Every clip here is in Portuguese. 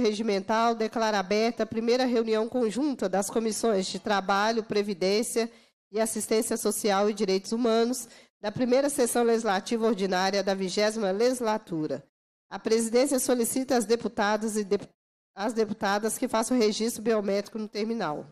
regimental, declara aberta a primeira reunião conjunta das comissões de Trabalho, Previdência e Assistência Social e Direitos Humanos da primeira sessão legislativa ordinária da vigésima legislatura. A presidência solicita às deputadas e de, às deputadas que façam registro biométrico no terminal.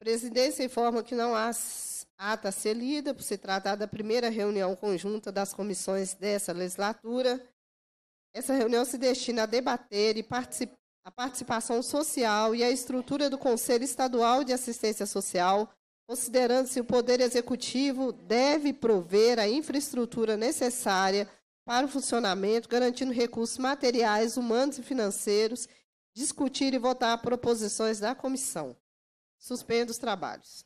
Presidência informa que não há ata a ser lida, por se tratar da primeira reunião conjunta das comissões dessa legislatura. Essa reunião se destina a debater e particip a participação social e a estrutura do Conselho Estadual de Assistência Social, considerando se o Poder Executivo deve prover a infraestrutura necessária para o funcionamento, garantindo recursos materiais, humanos e financeiros, discutir e votar proposições da comissão. Suspendo os trabalhos.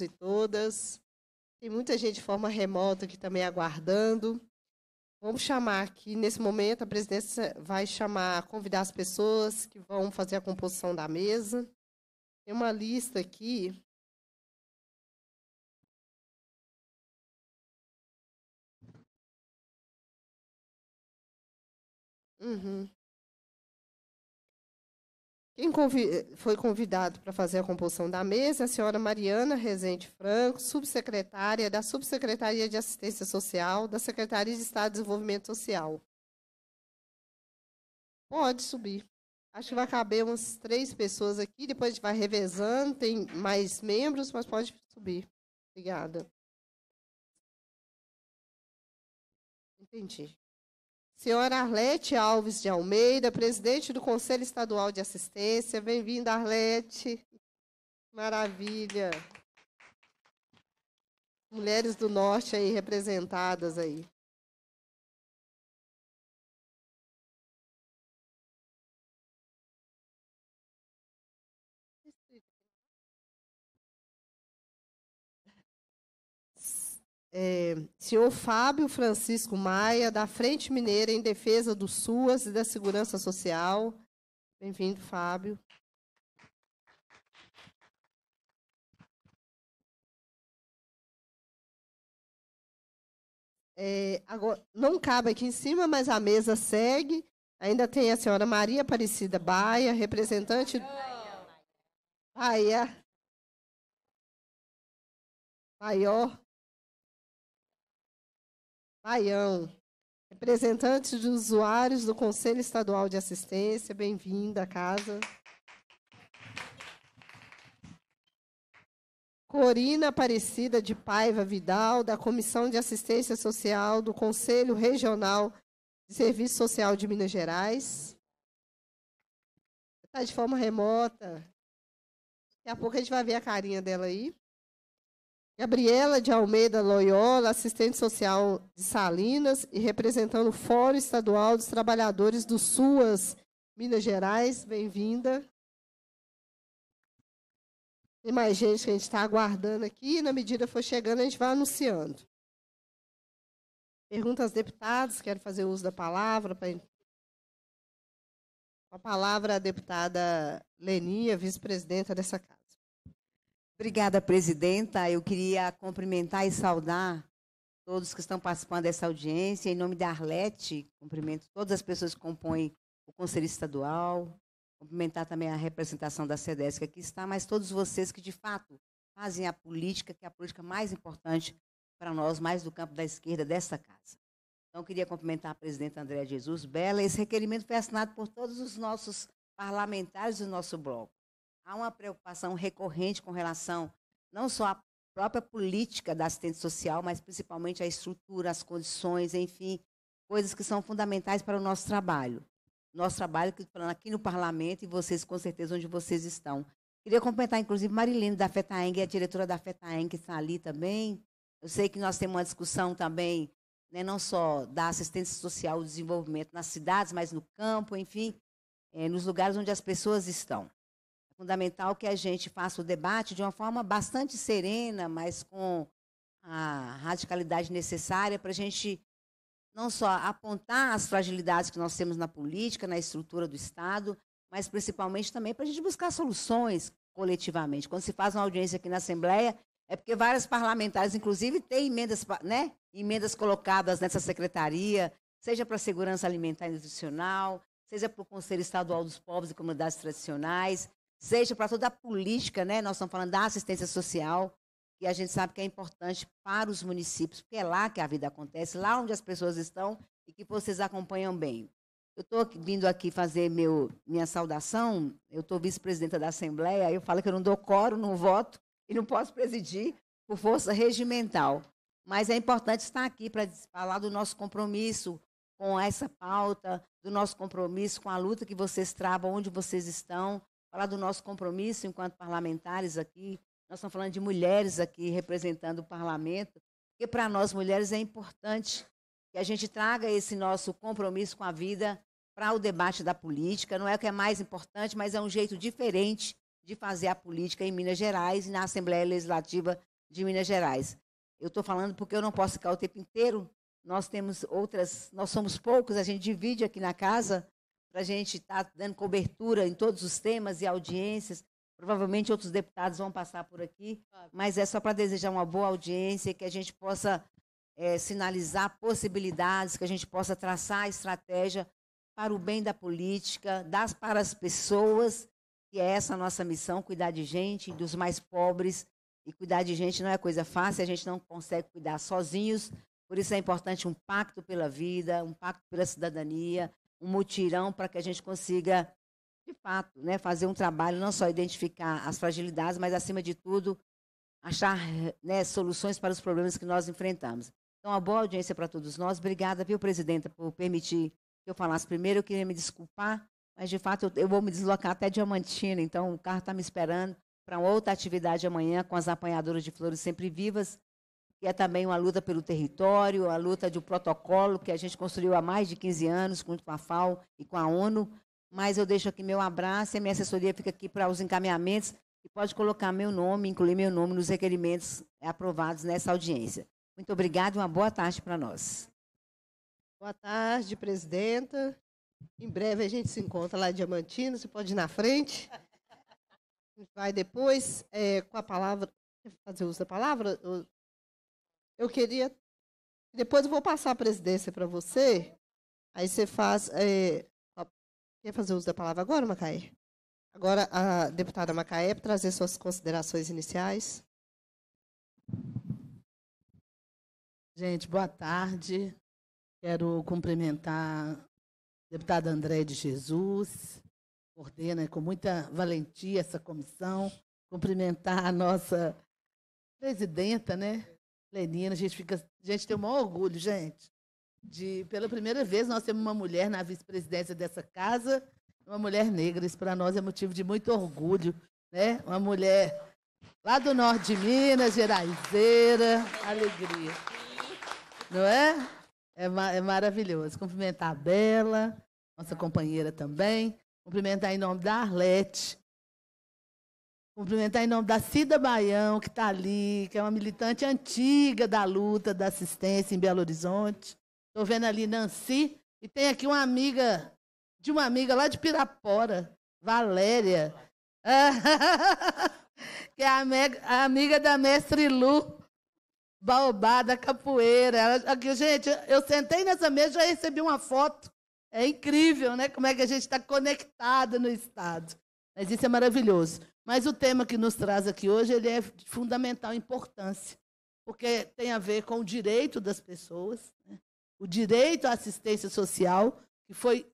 E todas. Tem muita gente de forma remota aqui também aguardando. Vamos chamar aqui, nesse momento, a presidência vai chamar, convidar as pessoas que vão fazer a composição da mesa. Tem uma lista aqui. Uhum. Quem foi convidado para fazer a composição da mesa a senhora Mariana Rezende Franco, subsecretária da Subsecretaria de Assistência Social da Secretaria de Estado de Desenvolvimento Social. Pode subir. Acho que vai caber umas três pessoas aqui, depois a gente vai revezando, tem mais membros, mas pode subir. Obrigada. Entendi. Senhora Arlete Alves de Almeida, presidente do Conselho Estadual de Assistência. Bem-vinda, Arlete. Maravilha. Mulheres do Norte aí representadas aí. É, senhor Fábio Francisco Maia, da Frente Mineira em Defesa do SUAS e da Segurança Social. Bem-vindo, Fábio. É, agora, não cabe aqui em cima, mas a mesa segue. Ainda tem a senhora Maria Aparecida Baia, representante. Baia. Maior Baião, representantes de usuários do Conselho Estadual de Assistência, bem-vinda à casa. Corina Aparecida de Paiva Vidal, da Comissão de Assistência Social do Conselho Regional de Serviço Social de Minas Gerais. Está de forma remota. Daqui a pouco a gente vai ver a carinha dela aí. Gabriela de Almeida Loyola, assistente social de Salinas e representando o Fórum Estadual dos Trabalhadores do SUAS, Minas Gerais. Bem-vinda. Tem mais gente que a gente está aguardando aqui. Na medida que for chegando, a gente vai anunciando. Pergunta aos deputados, quero fazer uso da palavra. Com a palavra a deputada Leninha, vice-presidenta dessa casa. Obrigada, presidenta. Eu queria cumprimentar e saudar todos que estão participando dessa audiência. Em nome da Arlete, cumprimento todas as pessoas que compõem o Conselho Estadual, cumprimentar também a representação da SEDES que aqui está, mas todos vocês que, de fato, fazem a política, que é a política mais importante para nós, mais do campo da esquerda dessa casa. Então, queria cumprimentar a presidenta Andréa Jesus Bela. Esse requerimento foi assinado por todos os nossos parlamentares do nosso bloco há uma preocupação recorrente com relação não só à própria política da assistência social, mas principalmente à estrutura, às condições, enfim, coisas que são fundamentais para o nosso trabalho. Nosso trabalho, aqui no parlamento, e vocês, com certeza, onde vocês estão. Queria complementar, inclusive, Marilene da FETAENG, a diretora da FETAENG, que está ali também. Eu sei que nós temos uma discussão também, né, não só da assistência social e desenvolvimento nas cidades, mas no campo, enfim, é, nos lugares onde as pessoas estão fundamental que a gente faça o debate de uma forma bastante serena, mas com a radicalidade necessária para a gente não só apontar as fragilidades que nós temos na política, na estrutura do Estado, mas principalmente também para a gente buscar soluções coletivamente. Quando se faz uma audiência aqui na Assembleia, é porque vários parlamentares, inclusive, têm emendas, né, emendas colocadas nessa secretaria, seja para a segurança alimentar e nutricional, seja para o Conselho Estadual dos Povos e Comunidades Tradicionais, seja para toda a política, né? Nós estamos falando da assistência social, que a gente sabe que é importante para os municípios, porque é lá que a vida acontece, lá onde as pessoas estão e que vocês acompanham bem. Eu estou vindo aqui fazer meu, minha saudação, eu estou vice-presidenta da Assembleia, eu falo que eu não dou coro, não voto e não posso presidir por força regimental. Mas é importante estar aqui para falar do nosso compromisso com essa pauta, do nosso compromisso com a luta que vocês travam, onde vocês estão, falar do nosso compromisso enquanto parlamentares aqui. Nós estamos falando de mulheres aqui representando o parlamento, porque para nós mulheres é importante que a gente traga esse nosso compromisso com a vida para o debate da política. Não é o que é mais importante, mas é um jeito diferente de fazer a política em Minas Gerais e na Assembleia Legislativa de Minas Gerais. Eu estou falando porque eu não posso ficar o tempo inteiro nós temos outras, nós somos poucos, a gente divide aqui na casa para a gente estar tá dando cobertura em todos os temas e audiências. Provavelmente outros deputados vão passar por aqui, mas é só para desejar uma boa audiência, que a gente possa é, sinalizar possibilidades, que a gente possa traçar a estratégia para o bem da política, das para as pessoas, que é essa a nossa missão, cuidar de gente, dos mais pobres. E cuidar de gente não é coisa fácil, a gente não consegue cuidar sozinhos, por isso é importante um pacto pela vida, um pacto pela cidadania, um mutirão para que a gente consiga, de fato, né, fazer um trabalho, não só identificar as fragilidades, mas, acima de tudo, achar né, soluções para os problemas que nós enfrentamos. Então, uma boa audiência para todos nós. Obrigada, viu, presidenta, por permitir que eu falasse primeiro. Eu queria me desculpar, mas, de fato, eu, eu vou me deslocar até Diamantina, então o carro está me esperando para outra atividade amanhã com as apanhadoras de flores sempre vivas que é também uma luta pelo território, a luta de um protocolo que a gente construiu há mais de 15 anos, junto com a FAO e com a ONU. Mas eu deixo aqui meu abraço e a minha assessoria fica aqui para os encaminhamentos e pode colocar meu nome, incluir meu nome nos requerimentos aprovados nessa audiência. Muito obrigada e uma boa tarde para nós. Boa tarde, presidenta. Em breve a gente se encontra lá em Diamantino, você pode ir na frente. Vai depois é, com a palavra. Fazer uso da palavra? Eu queria. Depois eu vou passar a presidência para você. Aí você faz. É, quer fazer uso da palavra agora, Macaé? Agora, a deputada Macaé, para trazer suas considerações iniciais. Gente, boa tarde. Quero cumprimentar a deputada André de Jesus, coordena com muita valentia essa comissão. Cumprimentar a nossa presidenta, né, Lenina, a gente fica, a gente tem um maior orgulho, gente. De pela primeira vez nós temos uma mulher na vice-presidência dessa casa, uma mulher negra. Isso para nós é motivo de muito orgulho, né? Uma mulher lá do norte de Minas, Geraizeira, alegria. Não é? É, é maravilhoso. Cumprimentar a Bela, nossa companheira também. Cumprimentar em nome da Arlete, Cumprimentar em nome da Cida Baião, que está ali, que é uma militante antiga da luta da assistência em Belo Horizonte. Estou vendo ali Nancy. E tem aqui uma amiga, de uma amiga lá de Pirapora, Valéria. que é a, amiga da mestre Lu, Baobá da Capoeira. Ela, aqui, gente, eu sentei nessa mesa e já recebi uma foto. É incrível, né? Como é que a gente está conectado no Estado. Mas isso é maravilhoso. Mas o tema que nos traz aqui hoje ele é de fundamental importância, porque tem a ver com o direito das pessoas, né? o direito à assistência social, que foi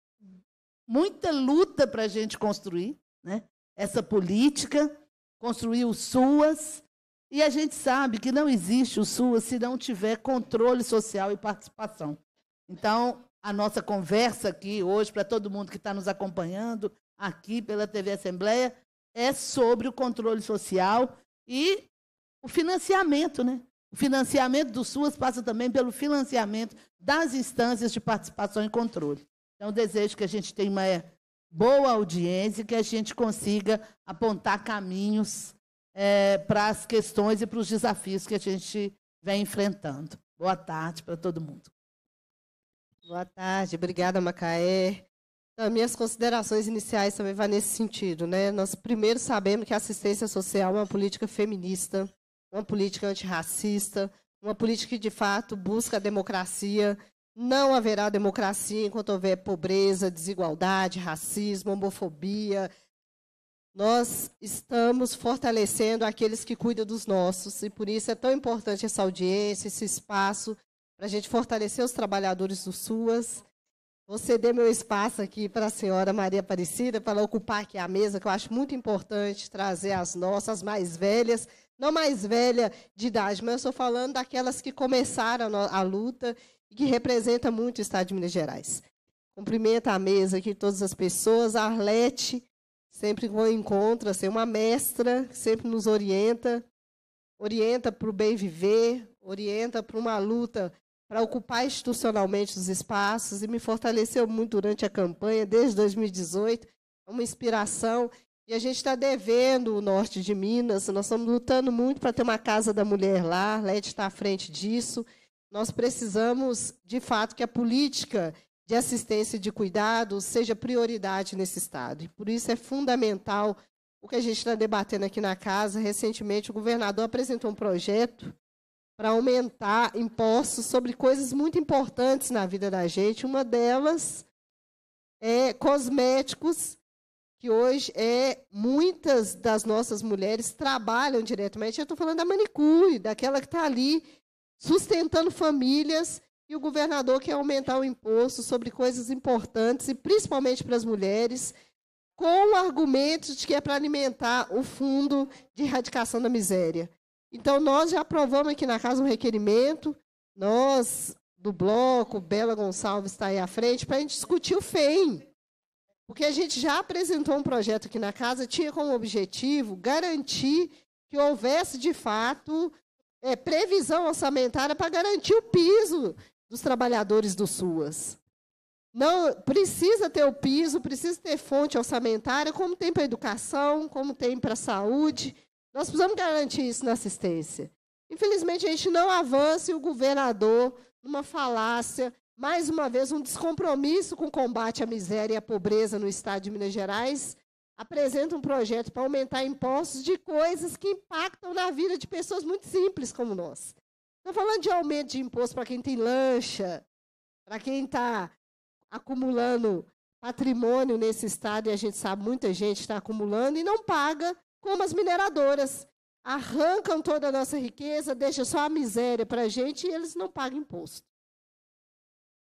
muita luta para a gente construir né? essa política, construir o SUAS, e a gente sabe que não existe o SUAS se não tiver controle social e participação. Então, a nossa conversa aqui hoje, para todo mundo que está nos acompanhando aqui pela TV Assembleia, é sobre o controle social e o financiamento, né? O financiamento do SUAS passa também pelo financiamento das instâncias de participação e controle. Então, desejo que a gente tenha uma boa audiência e que a gente consiga apontar caminhos é, para as questões e para os desafios que a gente vem enfrentando. Boa tarde para todo mundo. Boa tarde, obrigada, Macaé. Então, minhas considerações iniciais também vão nesse sentido. Né? Nós primeiro sabemos que a assistência social é uma política feminista, uma política antirracista, uma política que, de fato, busca a democracia. Não haverá democracia enquanto houver pobreza, desigualdade, racismo, homofobia. Nós estamos fortalecendo aqueles que cuidam dos nossos, e por isso é tão importante essa audiência, esse espaço, para a gente fortalecer os trabalhadores do SUAS Vou ceder meu espaço aqui para a senhora Maria Aparecida, para ocupar aqui a mesa, que eu acho muito importante trazer as nossas mais velhas, não mais velha de idade, mas eu estou falando daquelas que começaram a luta e que representam muito o Estado de Minas Gerais. Cumprimento a mesa aqui, todas as pessoas. A Arlete, sempre com encontra, assim, uma mestra, sempre nos orienta, orienta para o bem viver, orienta para uma luta para ocupar institucionalmente os espaços e me fortaleceu muito durante a campanha, desde 2018. É uma inspiração. E a gente está devendo o norte de Minas, nós estamos lutando muito para ter uma Casa da Mulher lá, a LED está à frente disso. Nós precisamos, de fato, que a política de assistência e de cuidado seja prioridade nesse Estado. E por isso é fundamental o que a gente está debatendo aqui na casa. Recentemente, o governador apresentou um projeto para aumentar impostos sobre coisas muito importantes na vida da gente. Uma delas é cosméticos, que hoje é muitas das nossas mulheres trabalham diretamente. Eu estou falando da manicure, daquela que está ali sustentando famílias, e o governador quer aumentar o imposto sobre coisas importantes, e principalmente para as mulheres, com o argumento de que é para alimentar o fundo de erradicação da miséria. Então, nós já aprovamos aqui na casa um requerimento, nós, do bloco, Bela Gonçalves está aí à frente, para a gente discutir o FEM. Porque a gente já apresentou um projeto aqui na casa, tinha como objetivo garantir que houvesse, de fato, é, previsão orçamentária para garantir o piso dos trabalhadores do SUAS. Não precisa ter o piso, precisa ter fonte orçamentária, como tem para a educação, como tem para a saúde. Nós precisamos garantir isso na assistência. Infelizmente, a gente não avança e o governador, numa falácia, mais uma vez, um descompromisso com o combate à miséria e à pobreza no estado de Minas Gerais, apresenta um projeto para aumentar impostos de coisas que impactam na vida de pessoas muito simples como nós. Estou falando de aumento de imposto para quem tem lancha, para quem está acumulando patrimônio nesse estado, e a gente sabe muita gente está acumulando e não paga como as mineradoras. Arrancam toda a nossa riqueza, deixam só a miséria para a gente e eles não pagam imposto.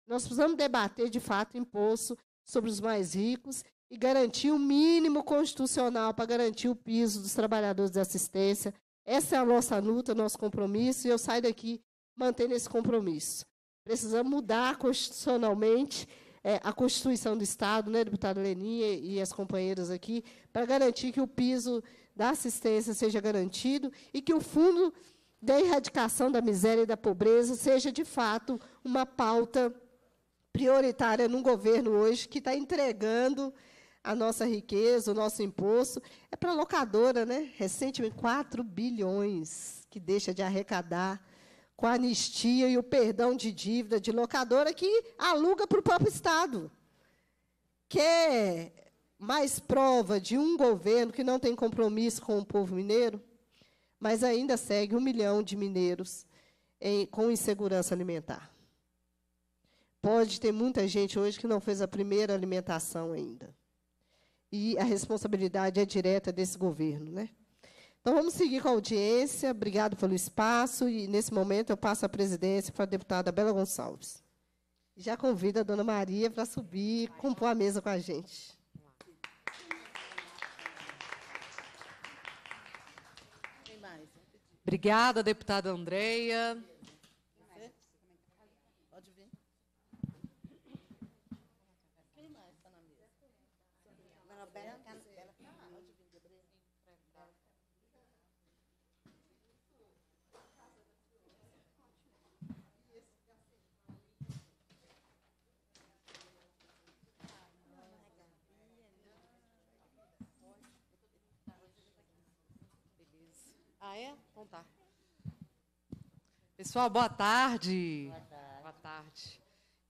Nós precisamos debater, de fato, imposto sobre os mais ricos e garantir o um mínimo constitucional para garantir o piso dos trabalhadores de assistência. Essa é a nossa luta, nosso compromisso, e eu saio daqui mantendo esse compromisso. Precisamos mudar constitucionalmente é, a Constituição do Estado, né, deputada Leninha e as companheiras aqui, para garantir que o piso da assistência seja garantido e que o fundo da erradicação da miséria e da pobreza seja, de fato, uma pauta prioritária num governo hoje que está entregando a nossa riqueza, o nosso imposto. É para a locadora, né? recentemente, 4 bilhões que deixa de arrecadar com a anistia e o perdão de dívida de locadora que aluga para o próprio Estado. Quer mais prova de um governo que não tem compromisso com o povo mineiro, mas ainda segue um milhão de mineiros em, com insegurança alimentar. Pode ter muita gente hoje que não fez a primeira alimentação ainda. E a responsabilidade é direta desse governo. Né? Então, vamos seguir com a audiência. Obrigado pelo espaço. E, nesse momento, eu passo a presidência para a deputada Bela Gonçalves. Já convido a dona Maria para subir e compor a mesa com a gente. Obrigada, deputada Andreia. Pode. Quem mais está na mesa? Bela, pode vir, Ah, é? Tá. Pessoal, boa tarde. Boa tarde. Boa tarde.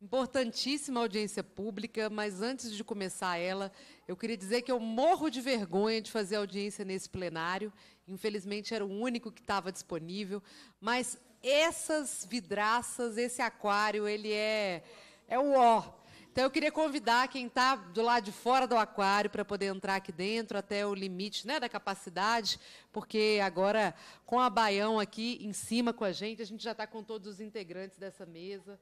Importantíssima audiência pública, mas antes de começar ela, eu queria dizer que eu morro de vergonha de fazer audiência nesse plenário. Infelizmente, era o único que estava disponível. Mas essas vidraças, esse aquário, ele é, é o ó. Então, eu queria convidar quem está do lado de fora do aquário para poder entrar aqui dentro até o limite né, da capacidade, porque agora, com a Baião aqui em cima com a gente, a gente já está com todos os integrantes dessa mesa.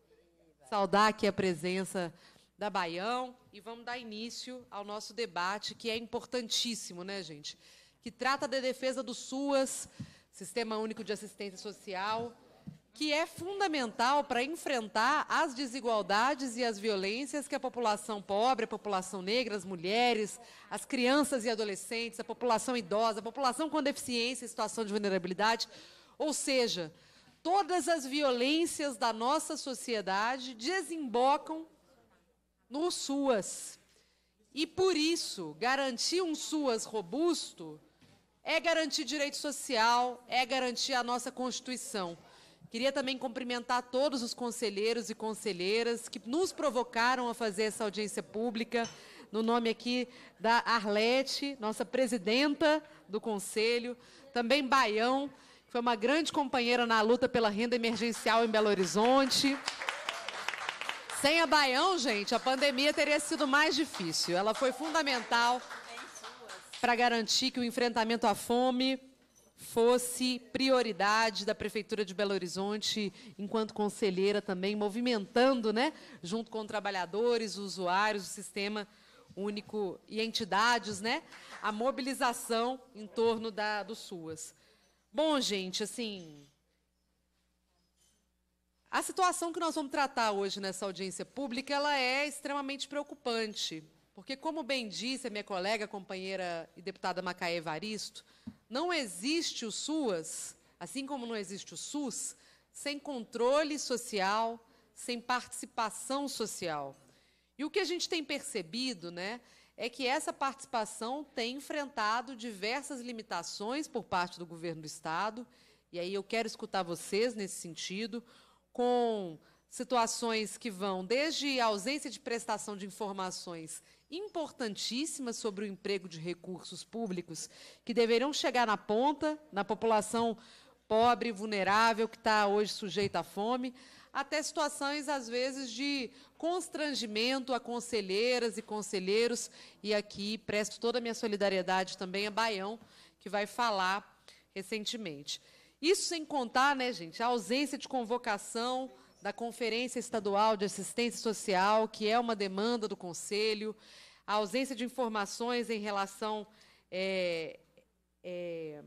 Saudar aqui a presença da Baião e vamos dar início ao nosso debate, que é importantíssimo, né, gente? Que trata da defesa do SUAS, Sistema Único de Assistência Social, que é fundamental para enfrentar as desigualdades e as violências que a população pobre, a população negra, as mulheres, as crianças e adolescentes, a população idosa, a população com deficiência e situação de vulnerabilidade, ou seja, todas as violências da nossa sociedade desembocam no SUAS. E por isso, garantir um SUAS robusto é garantir direito social, é garantir a nossa Constituição. Queria também cumprimentar todos os conselheiros e conselheiras que nos provocaram a fazer essa audiência pública, no nome aqui da Arlete, nossa presidenta do conselho, também Baião, que foi uma grande companheira na luta pela renda emergencial em Belo Horizonte. Sem a Baião, gente, a pandemia teria sido mais difícil. Ela foi fundamental para garantir que o enfrentamento à fome fosse prioridade da Prefeitura de Belo Horizonte, enquanto conselheira também, movimentando, né, junto com trabalhadores, usuários do sistema único e entidades, né, a mobilização em torno da, do SUAS. Bom, gente, assim, a situação que nós vamos tratar hoje nessa audiência pública, ela é extremamente preocupante, porque, como bem disse a minha colega, companheira e deputada Macaé Evaristo, não existe o SUAS, assim como não existe o SUS, sem controle social, sem participação social. E o que a gente tem percebido, né, é que essa participação tem enfrentado diversas limitações por parte do governo do Estado, e aí eu quero escutar vocês nesse sentido, com situações que vão desde a ausência de prestação de informações importantíssimas sobre o emprego de recursos públicos que deveriam chegar na ponta, na população pobre, vulnerável, que está hoje sujeita à fome, até situações, às vezes, de constrangimento a conselheiras e conselheiros. E aqui presto toda a minha solidariedade também a Baião, que vai falar recentemente. Isso sem contar, né, gente, a ausência de convocação da Conferência Estadual de Assistência Social, que é uma demanda do Conselho, a ausência de informações em relação é, é,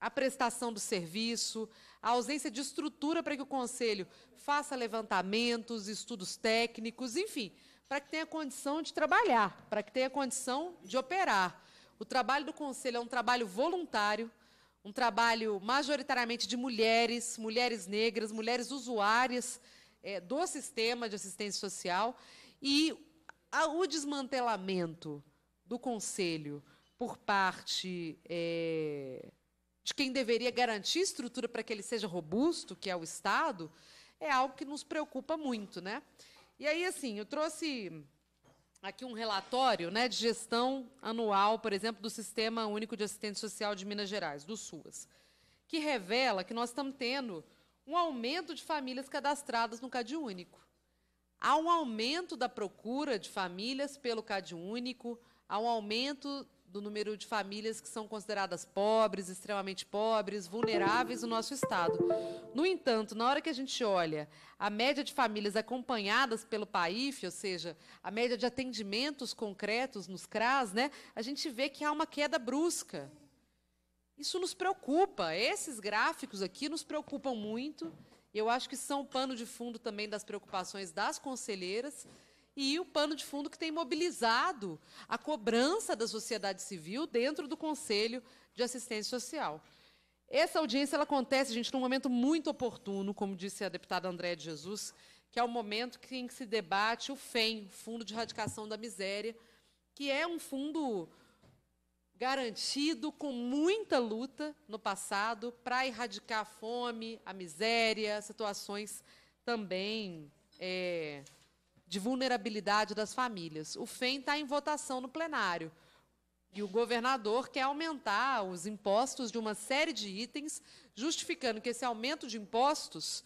à prestação do serviço, a ausência de estrutura para que o Conselho faça levantamentos, estudos técnicos, enfim, para que tenha condição de trabalhar, para que tenha condição de operar. O trabalho do Conselho é um trabalho voluntário, um trabalho majoritariamente de mulheres, mulheres negras, mulheres usuárias é, do sistema de assistência social, e a, o desmantelamento do Conselho por parte é, de quem deveria garantir estrutura para que ele seja robusto, que é o Estado, é algo que nos preocupa muito. Né? E aí, assim, eu trouxe aqui um relatório né, de gestão anual, por exemplo, do Sistema Único de Assistência Social de Minas Gerais, do SUAS, que revela que nós estamos tendo um aumento de famílias cadastradas no Cade Único. Há um aumento da procura de famílias pelo Cade Único, há um aumento do número de famílias que são consideradas pobres, extremamente pobres, vulneráveis no nosso Estado. No entanto, na hora que a gente olha a média de famílias acompanhadas pelo PAIF, ou seja, a média de atendimentos concretos nos CRAS, né, a gente vê que há uma queda brusca. Isso nos preocupa. Esses gráficos aqui nos preocupam muito. Eu acho que são o pano de fundo também das preocupações das conselheiras e o pano de fundo que tem mobilizado a cobrança da sociedade civil dentro do Conselho de Assistência Social. Essa audiência ela acontece, gente, num momento muito oportuno, como disse a deputada Andréa de Jesus, que é o momento em que se debate o FEM, Fundo de Erradicação da Miséria, que é um fundo garantido com muita luta no passado para erradicar a fome, a miséria, situações também é, de vulnerabilidade das famílias. O FEM está em votação no plenário. E o governador quer aumentar os impostos de uma série de itens, justificando que esse aumento de impostos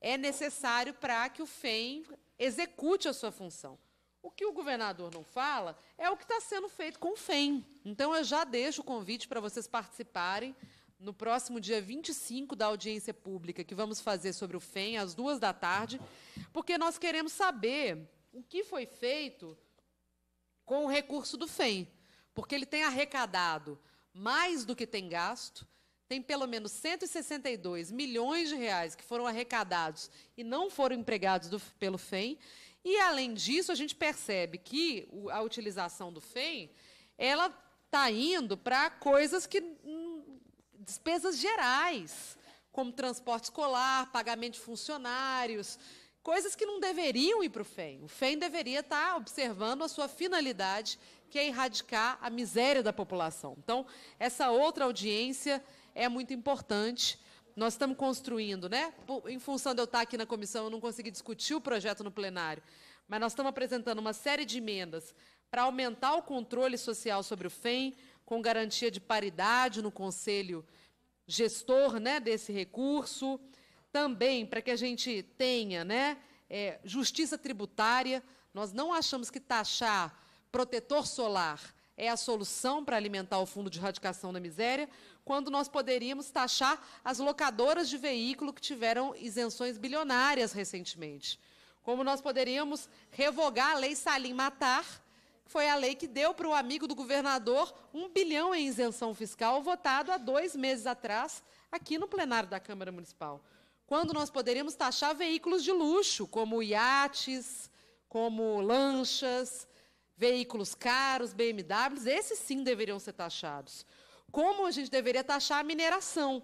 é necessário para que o FEM execute a sua função. O que o governador não fala é o que está sendo feito com o FEM. Então, eu já deixo o convite para vocês participarem no próximo dia 25 da audiência pública que vamos fazer sobre o FEM, às duas da tarde, porque nós queremos saber o que foi feito com o recurso do FEM. Porque ele tem arrecadado mais do que tem gasto, tem pelo menos 162 milhões de reais que foram arrecadados e não foram empregados do, pelo FEM, e, além disso, a gente percebe que a utilização do FEM ela está indo para coisas que. Hum, despesas gerais, como transporte escolar, pagamento de funcionários, coisas que não deveriam ir para o FEM. O FEM deveria estar tá observando a sua finalidade, que é erradicar a miséria da população. Então, essa outra audiência é muito importante. Nós estamos construindo, né? Em função de eu estar aqui na comissão, eu não consegui discutir o projeto no plenário, mas nós estamos apresentando uma série de emendas para aumentar o controle social sobre o FEM, com garantia de paridade no conselho gestor né, desse recurso, também para que a gente tenha né, é, justiça tributária. Nós não achamos que taxar protetor solar é a solução para alimentar o fundo de erradicação da miséria, quando nós poderíamos taxar as locadoras de veículo que tiveram isenções bilionárias recentemente. Como nós poderíamos revogar a lei Salim Matar, que foi a lei que deu para o amigo do governador um bilhão em isenção fiscal, votado há dois meses atrás, aqui no plenário da Câmara Municipal. Quando nós poderíamos taxar veículos de luxo, como iates, como lanchas, veículos caros, BMWs, esses sim deveriam ser taxados como a gente deveria taxar a mineração,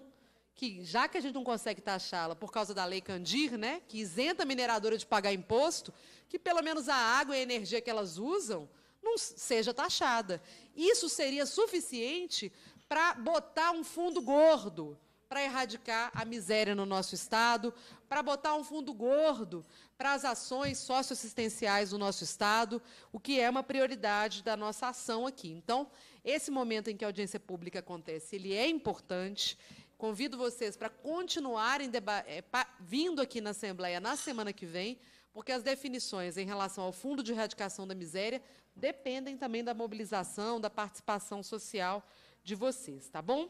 que já que a gente não consegue taxá-la por causa da lei Candir, né, que isenta a mineradora de pagar imposto, que pelo menos a água e a energia que elas usam não seja taxada. Isso seria suficiente para botar um fundo gordo para erradicar a miséria no nosso Estado, para botar um fundo gordo para as ações socioassistenciais do nosso Estado, o que é uma prioridade da nossa ação aqui. Então, esse momento em que a audiência pública acontece, ele é importante. Convido vocês para continuarem é, vindo aqui na Assembleia na semana que vem, porque as definições em relação ao Fundo de Erradicação da Miséria dependem também da mobilização, da participação social de vocês, tá bom?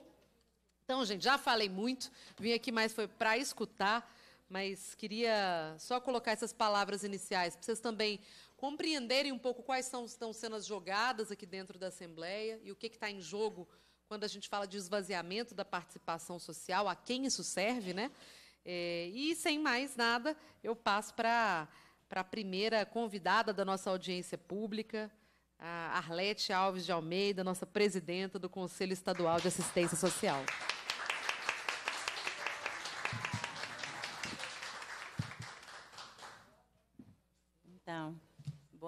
Então, gente, já falei muito, vim aqui mais foi para escutar, mas queria só colocar essas palavras iniciais para vocês também compreenderem um pouco quais são, estão sendo as jogadas aqui dentro da Assembleia e o que está em jogo quando a gente fala de esvaziamento da participação social, a quem isso serve, né? É, e, sem mais nada, eu passo para a primeira convidada da nossa audiência pública, a Arlete Alves de Almeida, nossa presidenta do Conselho Estadual de Assistência Social. Então,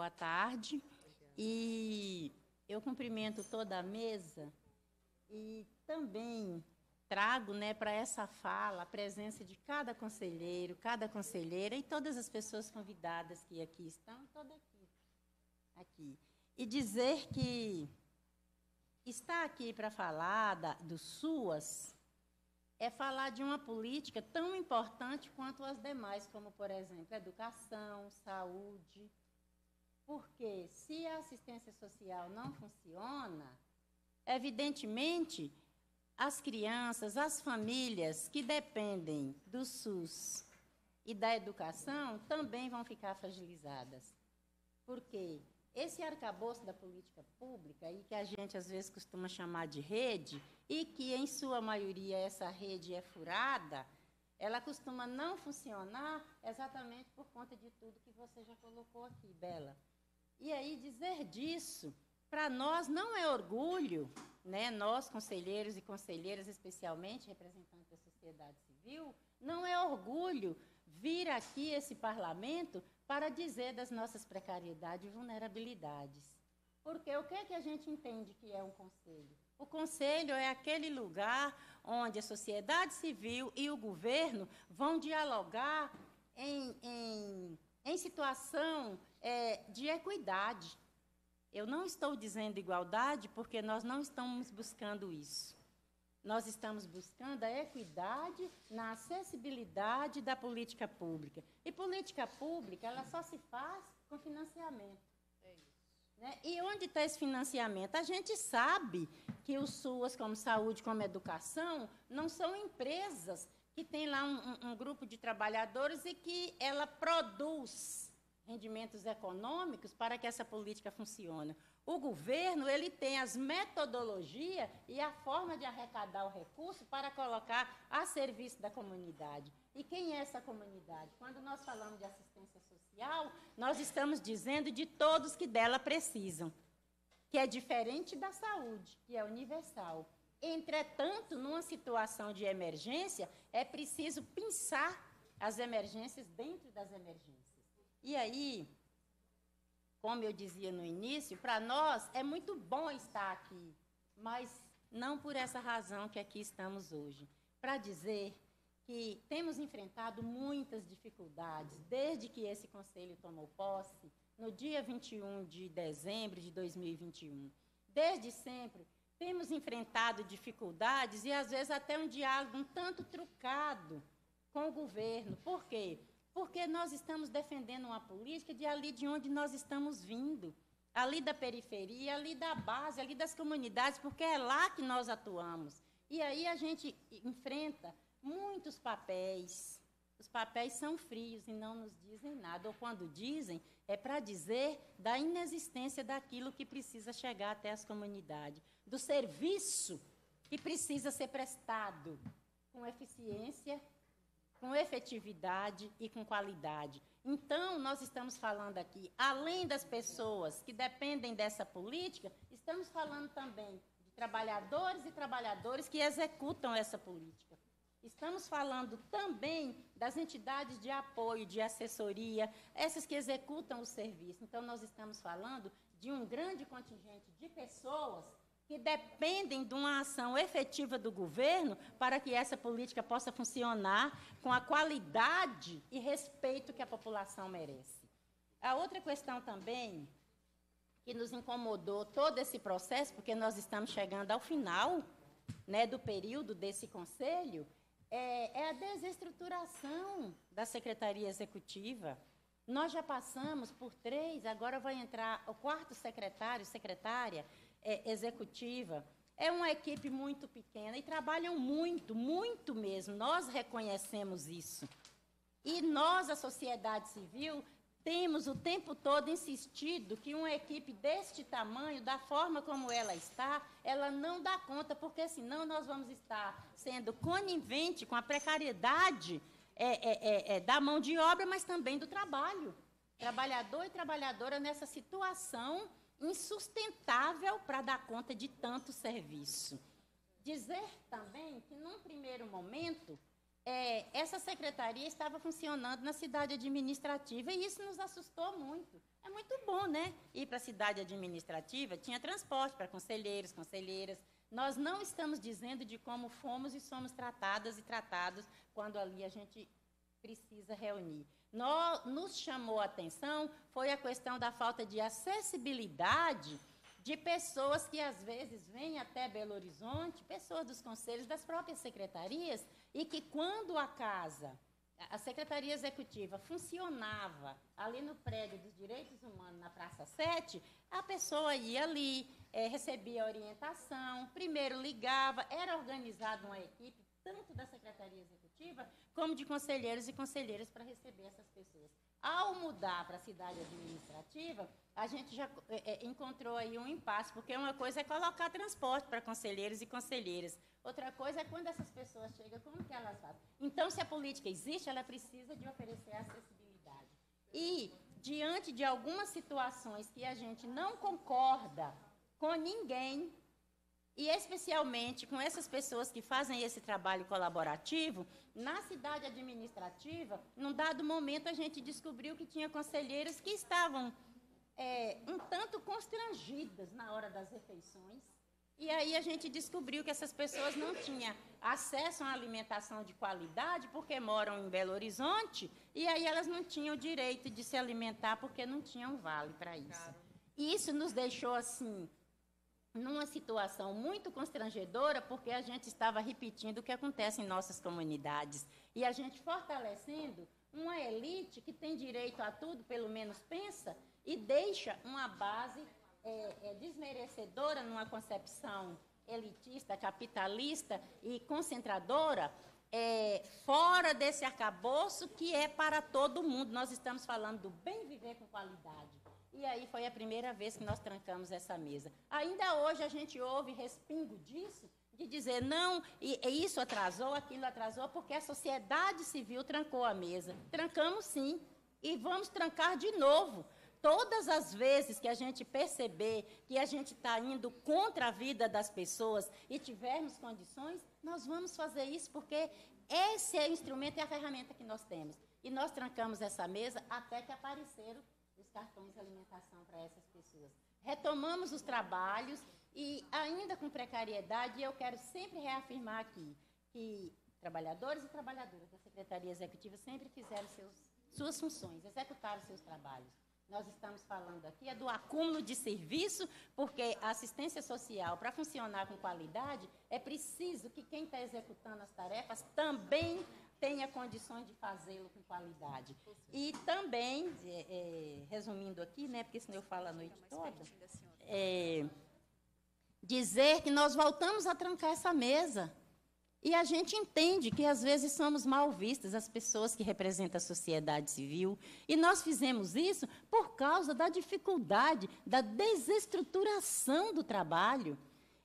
boa tarde. E eu cumprimento toda a mesa e também trago né, para essa fala a presença de cada conselheiro, cada conselheira e todas as pessoas convidadas que aqui estão, toda aqui. aqui. E dizer que estar aqui para falar da, do SUAS é falar de uma política tão importante quanto as demais, como, por exemplo, educação, saúde. Porque se a assistência social não funciona, evidentemente, as crianças, as famílias que dependem do SUS e da educação também vão ficar fragilizadas. Porque esse arcabouço da política pública, e que a gente às vezes costuma chamar de rede, e que em sua maioria essa rede é furada, ela costuma não funcionar exatamente por conta de tudo que você já colocou aqui, Bela. E aí dizer disso, para nós não é orgulho, né? Nós conselheiros e conselheiras, especialmente representantes da sociedade civil, não é orgulho vir aqui esse parlamento para dizer das nossas precariedades e vulnerabilidades. Porque o que, é que a gente entende que é um conselho? O conselho é aquele lugar onde a sociedade civil e o governo vão dialogar em, em, em situação é, de equidade. Eu não estou dizendo igualdade porque nós não estamos buscando isso. Nós estamos buscando a equidade na acessibilidade da política pública. E política pública, ela só se faz com financiamento. Né? E onde está esse financiamento? A gente sabe que os SUAS, como saúde, como educação, não são empresas que têm lá um, um, um grupo de trabalhadores e que ela produz rendimentos econômicos para que essa política funcione. O governo ele tem as metodologias e a forma de arrecadar o recurso para colocar a serviço da comunidade. E quem é essa comunidade? Quando nós falamos de assistência social, nós estamos dizendo de todos que dela precisam, que é diferente da saúde, que é universal. Entretanto, numa situação de emergência, é preciso pensar as emergências dentro das emergências. E aí, como eu dizia no início, para nós é muito bom estar aqui, mas não por essa razão que aqui estamos hoje. Para dizer que temos enfrentado muitas dificuldades desde que esse conselho tomou posse, no dia 21 de dezembro de 2021. Desde sempre, temos enfrentado dificuldades e, às vezes, até um diálogo um tanto trucado com o governo. Por quê? Porque nós estamos defendendo uma política de ali de onde nós estamos vindo, ali da periferia, ali da base, ali das comunidades, porque é lá que nós atuamos. E aí a gente enfrenta muitos papéis. Os papéis são frios e não nos dizem nada, ou quando dizem, é para dizer da inexistência daquilo que precisa chegar até as comunidades, do serviço que precisa ser prestado com eficiência com efetividade e com qualidade. Então, nós estamos falando aqui, além das pessoas que dependem dessa política, estamos falando também de trabalhadores e trabalhadoras que executam essa política. Estamos falando também das entidades de apoio, de assessoria, essas que executam o serviço. Então, nós estamos falando de um grande contingente de pessoas que dependem de uma ação efetiva do governo para que essa política possa funcionar com a qualidade e respeito que a população merece. A outra questão também que nos incomodou todo esse processo, porque nós estamos chegando ao final né, do período desse conselho, é, é a desestruturação da secretaria executiva. Nós já passamos por três, agora vai entrar o quarto secretário, secretária, é, executiva. É uma equipe muito pequena e trabalham muito, muito mesmo. Nós reconhecemos isso. E nós, a sociedade civil, temos o tempo todo insistido que uma equipe deste tamanho, da forma como ela está, ela não dá conta, porque senão nós vamos estar sendo conivente com a precariedade é, é, é, é da mão de obra, mas também do trabalho. Trabalhador e trabalhadora nessa situação insustentável para dar conta de tanto serviço. Dizer também que, num primeiro momento, é, essa secretaria estava funcionando na cidade administrativa e isso nos assustou muito. É muito bom, né? Ir para a cidade administrativa, tinha transporte para conselheiros, conselheiras. Nós não estamos dizendo de como fomos e somos tratadas e tratados quando ali a gente precisa reunir nos chamou a atenção foi a questão da falta de acessibilidade de pessoas que às vezes vêm até Belo Horizonte, pessoas dos conselhos, das próprias secretarias, e que quando a casa, a Secretaria Executiva funcionava ali no prédio dos Direitos Humanos, na Praça 7, a pessoa ia ali, é, recebia orientação, primeiro ligava, era organizada uma equipe, tanto da Secretaria Executiva como de conselheiros e conselheiras para receber essas pessoas. Ao mudar para a cidade administrativa, a gente já é, é, encontrou aí um impasse, porque uma coisa é colocar transporte para conselheiros e conselheiras, outra coisa é quando essas pessoas chegam, como que elas fazem? Então, se a política existe, ela precisa de oferecer acessibilidade. E, diante de algumas situações que a gente não concorda com ninguém, e especialmente com essas pessoas que fazem esse trabalho colaborativo, na cidade administrativa, num dado momento a gente descobriu que tinha conselheiros que estavam é, um tanto constrangidas na hora das refeições. E aí a gente descobriu que essas pessoas não tinham acesso a uma alimentação de qualidade porque moram em Belo Horizonte e aí elas não tinham o direito de se alimentar porque não tinham vale para isso. E isso nos deixou assim numa situação muito constrangedora porque a gente estava repetindo o que acontece em nossas comunidades e a gente fortalecendo uma elite que tem direito a tudo, pelo menos pensa, e deixa uma base é, é, desmerecedora numa concepção elitista, capitalista e concentradora, é, fora desse arcabouço que é para todo mundo. Nós estamos falando do bem viver com qualidade. E aí foi a primeira vez que nós trancamos essa mesa. Ainda hoje a gente ouve respingo disso, de dizer, não, e, e isso atrasou, aquilo atrasou, porque a sociedade civil trancou a mesa. Trancamos sim, e vamos trancar de novo. Todas as vezes que a gente perceber que a gente está indo contra a vida das pessoas e tivermos condições, nós vamos fazer isso, porque esse é o instrumento e a ferramenta que nós temos. E nós trancamos essa mesa até que apareceram cartões de alimentação para essas pessoas. Retomamos os trabalhos e, ainda com precariedade, eu quero sempre reafirmar aqui que trabalhadores e trabalhadoras da Secretaria Executiva sempre fizeram seus, suas funções, executaram seus trabalhos nós estamos falando aqui é do acúmulo de serviço, porque a assistência social, para funcionar com qualidade, é preciso que quem está executando as tarefas também tenha condições de fazê-lo com qualidade. E também, é, é, resumindo aqui, né, porque senão eu falo a noite toda, é, dizer que nós voltamos a trancar essa mesa. E a gente entende que às vezes somos mal vistas as pessoas que representam a sociedade civil. E nós fizemos isso por causa da dificuldade, da desestruturação do trabalho.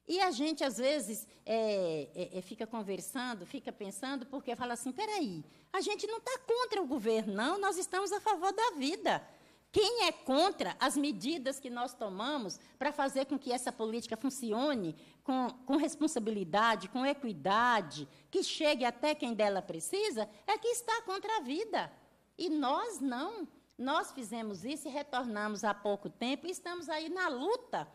E a gente, às vezes, é, é, é fica conversando, fica pensando, porque fala assim: peraí, a gente não está contra o governo, não, nós estamos a favor da vida. Quem é contra as medidas que nós tomamos para fazer com que essa política funcione com, com, responsabilidade, com equidade, que chegue até quem dela precisa, é que está contra a vida. E nós não. Nós fizemos isso e retornamos há pouco tempo e estamos aí na luta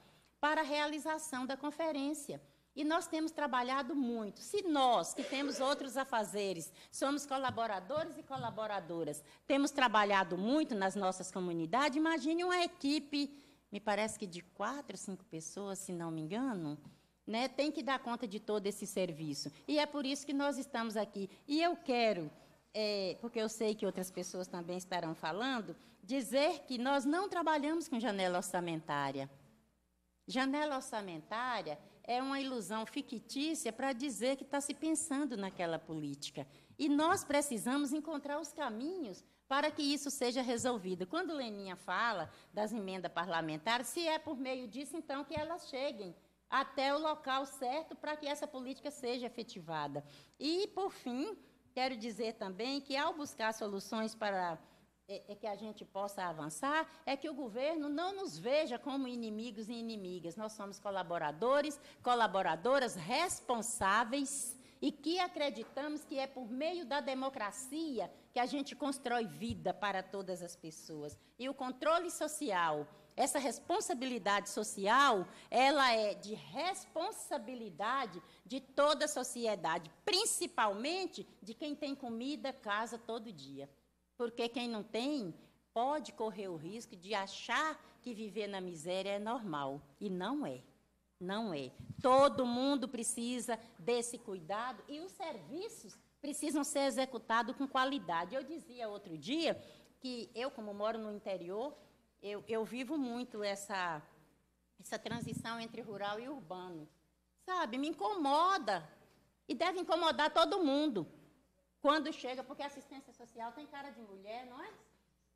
para a realização da conferência. E nós temos trabalhado muito. Se nós, que temos outros afazeres, somos colaboradores e colaboradoras, temos trabalhado muito nas nossas comunidades, imagine uma equipe, me parece que de quatro, cinco pessoas, se não me engano, né, tem que dar conta de todo esse serviço. E é por isso que nós estamos aqui. E eu quero, é, porque eu sei que outras pessoas também estarão falando, dizer que nós não trabalhamos com janela orçamentária. Janela orçamentária é uma ilusão fictícia para dizer que está se pensando naquela política. E nós precisamos encontrar os caminhos para que isso seja resolvido. Quando Leninha fala das emendas parlamentares, se é por meio disso, então que elas cheguem até o local certo para que essa política seja efetivada. E, por fim, quero dizer também que, ao buscar soluções para é, é, que a gente possa avançar é que o governo não nos veja como inimigos e inimigas. Nós somos colaboradores, colaboradoras responsáveis e que acreditamos que é por meio da democracia que a gente constrói vida para todas as pessoas. E o controle social, essa responsabilidade social, ela é de responsabilidade de toda a sociedade, principalmente de quem tem comida, casa todo dia. Porque quem não tem pode correr o risco de achar que viver na miséria é normal. E não é. Não é. Todo mundo precisa desse cuidado e os serviços precisam ser executados com qualidade. Eu dizia outro dia que eu, como moro no interior, eu, eu vivo muito essa, essa transição entre rural e urbano. Sabe, me incomoda. E deve incomodar todo mundo. Quando chega, porque a assistência social tem cara de mulher, não é?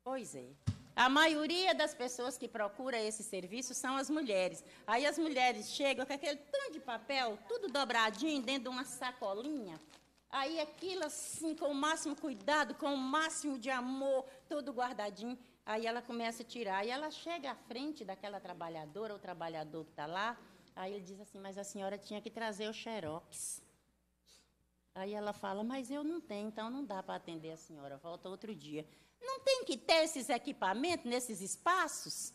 Pois é. A maioria das pessoas que procura esse serviço são as mulheres. Aí as mulheres chegam com aquele tanto de papel, tudo dobradinho, dentro de uma sacolinha. Aí aquilo assim, com o máximo cuidado, com o máximo de amor, tudo guardadinho. Aí ela começa a tirar. E ela chega à frente daquela trabalhadora ou trabalhador que está lá. Aí ele diz assim: Mas a senhora tinha que trazer o xerox. Aí ela fala, mas eu não tenho, então não dá para atender a senhora, volta outro dia. Não tem que ter esses equipamentos nesses espaços?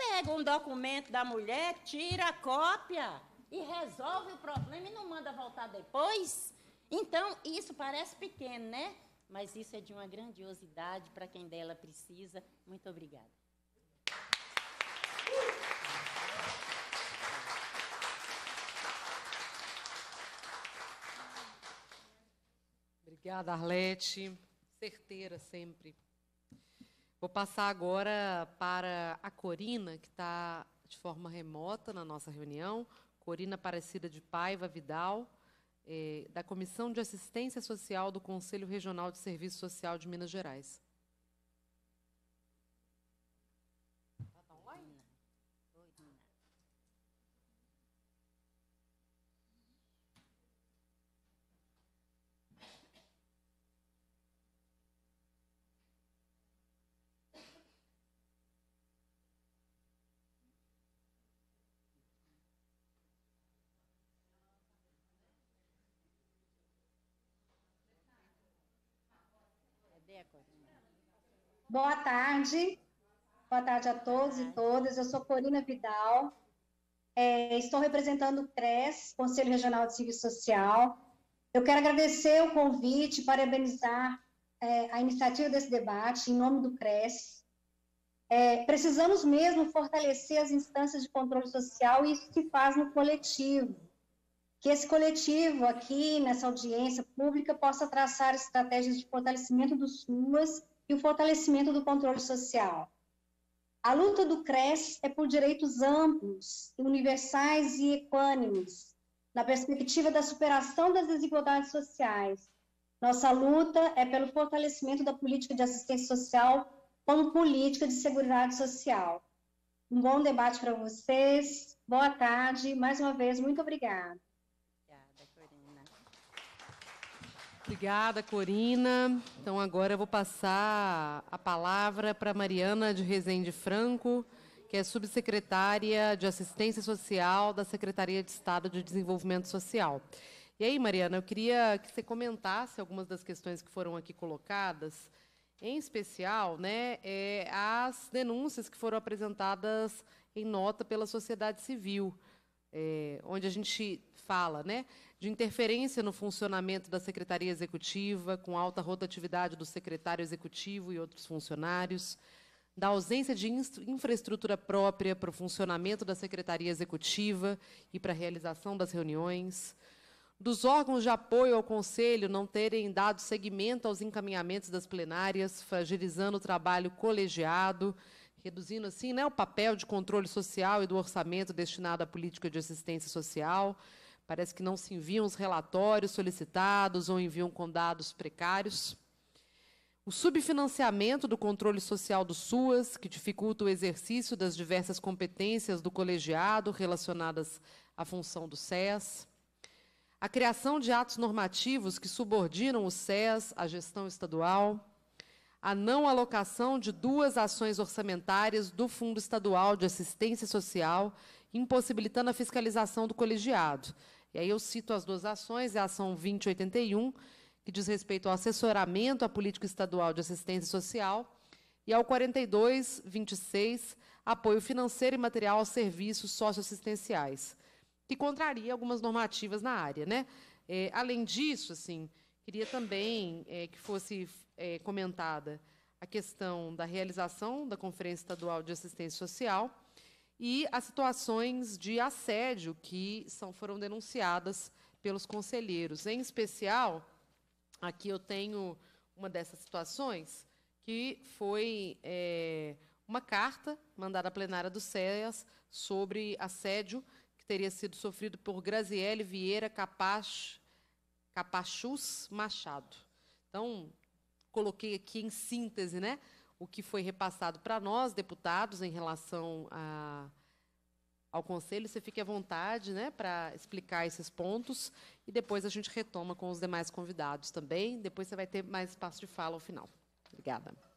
pega um documento da mulher, tira a cópia e resolve o problema e não manda voltar depois. Então, isso parece pequeno, né? Mas isso é de uma grandiosidade para quem dela precisa. Muito obrigada. Obrigada, Arlete. Certeira sempre. Vou passar agora para a Corina, que está de forma remota na nossa reunião. Corina Aparecida de Paiva Vidal, eh, da Comissão de Assistência Social do Conselho Regional de Serviço Social de Minas Gerais. Boa tarde. Boa tarde a todos e todas. Eu sou Corina Vidal. É, estou representando o CRES, Conselho Regional de Serviço Social. Eu quero agradecer o convite, parabenizar é, a iniciativa desse debate em nome do CRES. É, precisamos mesmo fortalecer as instâncias de controle social e isso se faz no coletivo que esse coletivo aqui, nessa audiência pública, possa traçar estratégias de fortalecimento do SUAS e o fortalecimento do controle social. A luta do CRES é por direitos amplos, universais e equânimes, na perspectiva da superação das desigualdades sociais. Nossa luta é pelo fortalecimento da política de assistência social como política de segurança social. Um bom debate para vocês. Boa tarde. Mais uma vez, muito obrigada. Obrigada, Corina. Então, agora eu vou passar a palavra para Mariana de Rezende Franco, que é subsecretária de Assistência Social da Secretaria de Estado de Desenvolvimento Social. E aí, Mariana, eu queria que você comentasse algumas das questões que foram aqui colocadas, em especial né, é, as denúncias que foram apresentadas em nota pela sociedade civil, é, onde a gente fala né, de interferência no funcionamento da Secretaria Executiva, com alta rotatividade do secretário executivo e outros funcionários, da ausência de infraestrutura própria para o funcionamento da Secretaria Executiva e para a realização das reuniões, dos órgãos de apoio ao Conselho não terem dado seguimento aos encaminhamentos das plenárias, fragilizando o trabalho colegiado, reduzindo assim né, o papel de controle social e do orçamento destinado à política de assistência social, Parece que não se enviam os relatórios solicitados ou enviam com dados precários. O subfinanciamento do controle social do SUAS, que dificulta o exercício das diversas competências do colegiado relacionadas à função do SES. A criação de atos normativos que subordinam o SES à gestão estadual. A não alocação de duas ações orçamentárias do Fundo Estadual de Assistência Social, impossibilitando a fiscalização do colegiado. E aí eu cito as duas ações, a ação 2081, que diz respeito ao assessoramento à política estadual de assistência social, e ao 4226, apoio financeiro e material aos serviços socioassistenciais, que contraria algumas normativas na área. Né? É, além disso, assim, queria também é, que fosse é, comentada a questão da realização da Conferência Estadual de Assistência Social, e as situações de assédio que são, foram denunciadas pelos conselheiros. Em especial, aqui eu tenho uma dessas situações, que foi é, uma carta mandada à plenária do SEAS sobre assédio que teria sido sofrido por Graziele Vieira Capach, Capachus Machado. Então, coloquei aqui em síntese, né? o que foi repassado para nós, deputados, em relação a, ao Conselho. Você fique à vontade né, para explicar esses pontos e depois a gente retoma com os demais convidados também. Depois você vai ter mais espaço de fala ao final. Obrigada.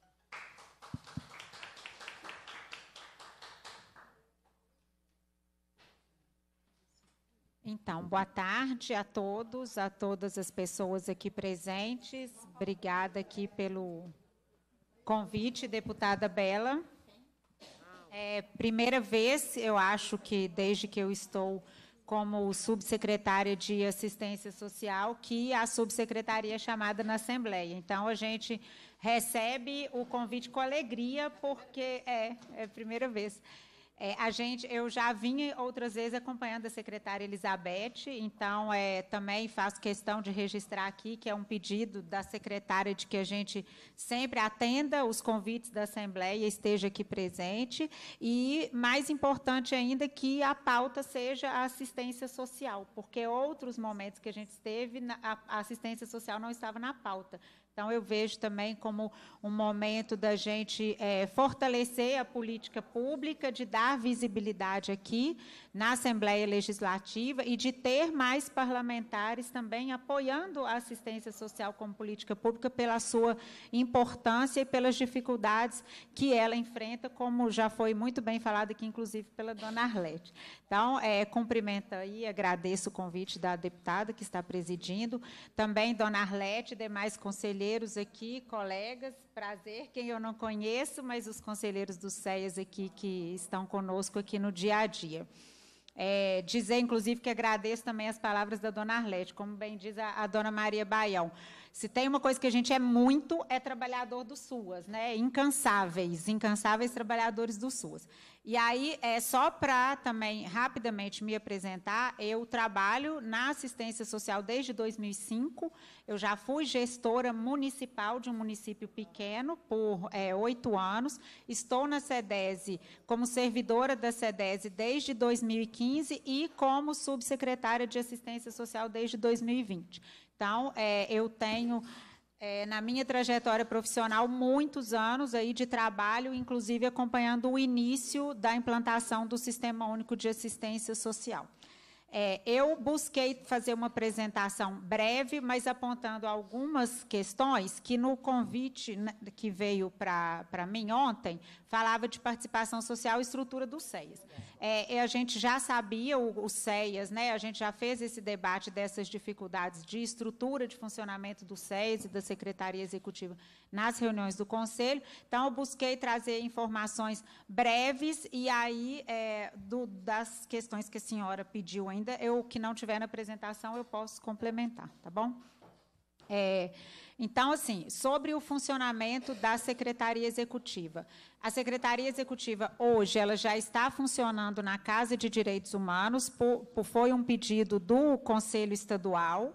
Então, boa tarde a todos, a todas as pessoas aqui presentes. Obrigada aqui pelo convite, deputada Bela. É primeira vez, eu acho que desde que eu estou como subsecretária de assistência social, que a subsecretaria é chamada na Assembleia. Então, a gente recebe o convite com alegria, porque é, é a primeira vez. É, a gente, eu já vinha outras vezes acompanhando a secretária Elizabeth, então é, também faço questão de registrar aqui que é um pedido da secretária de que a gente sempre atenda os convites da Assembleia, esteja aqui presente, e mais importante ainda que a pauta seja a assistência social, porque outros momentos que a gente esteve, a assistência social não estava na pauta. Então, eu vejo também como um momento da gente é, fortalecer a política pública, de dar visibilidade aqui na Assembleia Legislativa e de ter mais parlamentares também apoiando a assistência social como política pública pela sua importância e pelas dificuldades que ela enfrenta, como já foi muito bem falado aqui, inclusive pela dona Arlete. Então, é, cumprimento aí, agradeço o convite da deputada que está presidindo, também dona Arlete, demais conselheiros aqui, colegas, prazer, quem eu não conheço, mas os conselheiros do SEAS aqui que estão conosco aqui no dia a dia. É, dizer, inclusive, que agradeço também as palavras da dona Arlete, como bem diz a, a dona Maria Baião. Se tem uma coisa que a gente é muito, é trabalhador do SUAS, né? Incansáveis, incansáveis trabalhadores do SUAS. E aí, é só para também rapidamente me apresentar, eu trabalho na assistência social desde 2005. Eu já fui gestora municipal de um município pequeno por é, oito anos. Estou na SEDESE como servidora da SEDESE desde 2015 e como subsecretária de assistência social desde 2020. Então, é, eu tenho é, na minha trajetória profissional muitos anos aí de trabalho, inclusive acompanhando o início da implantação do Sistema Único de Assistência Social. É, eu busquei fazer uma apresentação breve, mas apontando algumas questões que no convite né, que veio para mim ontem, falava de participação social e estrutura do SEIAS. É, a gente já sabia o, o SEIAS, né, a gente já fez esse debate dessas dificuldades de estrutura de funcionamento do SEIAS e da Secretaria Executiva nas reuniões do Conselho. Então, eu busquei trazer informações breves e aí, é, do, das questões que a senhora pediu ainda, eu que não tiver na apresentação, eu posso complementar, tá bom? É, então, assim, sobre o funcionamento da Secretaria Executiva. A Secretaria Executiva, hoje, ela já está funcionando na Casa de Direitos Humanos, por, por foi um pedido do Conselho Estadual.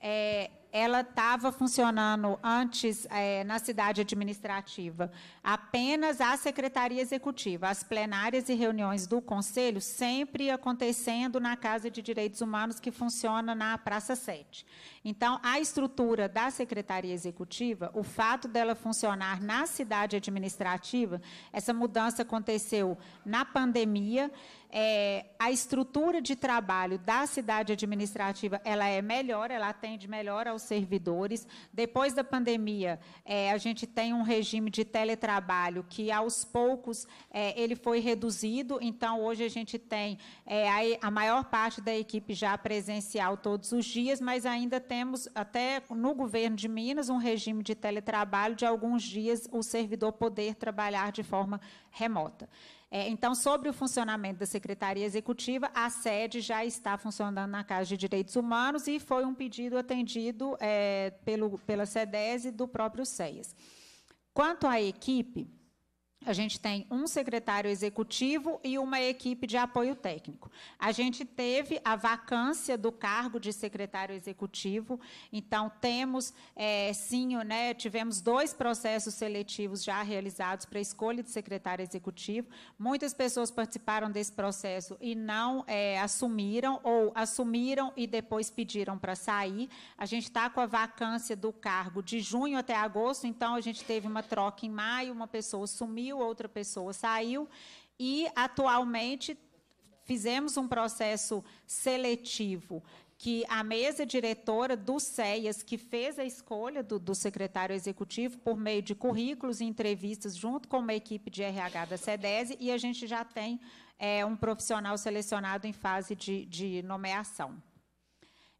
É, ela estava funcionando antes é, na cidade administrativa apenas a secretaria executiva, as plenárias e reuniões do conselho sempre acontecendo na Casa de Direitos Humanos que funciona na Praça 7. Então, a estrutura da secretaria executiva, o fato dela funcionar na cidade administrativa, essa mudança aconteceu na pandemia é, a estrutura de trabalho da cidade administrativa ela é melhor, ela atende melhor aos servidores. Depois da pandemia, é, a gente tem um regime de teletrabalho que, aos poucos, é, ele foi reduzido. Então, hoje a gente tem é, a, a maior parte da equipe já presencial todos os dias, mas ainda temos, até no governo de Minas, um regime de teletrabalho de alguns dias o servidor poder trabalhar de forma remota. É, então, sobre o funcionamento da Secretaria Executiva, a sede já está funcionando na Casa de Direitos Humanos e foi um pedido atendido é, pelo, pela SEDES e do próprio SEIAS. Quanto à equipe, a gente tem um secretário executivo e uma equipe de apoio técnico. A gente teve a vacância do cargo de secretário executivo, então temos, é, sim, né, tivemos dois processos seletivos já realizados para escolha de secretário executivo. Muitas pessoas participaram desse processo e não é, assumiram, ou assumiram e depois pediram para sair. A gente está com a vacância do cargo de junho até agosto, então a gente teve uma troca em maio, uma pessoa sumiu outra pessoa saiu, e atualmente fizemos um processo seletivo que a mesa diretora do SEIAS, que fez a escolha do, do, secretário executivo por meio de currículos e entrevistas, junto com uma equipe de RH da SEDESE, e a gente já tem é, um profissional selecionado em fase de, de nomeação.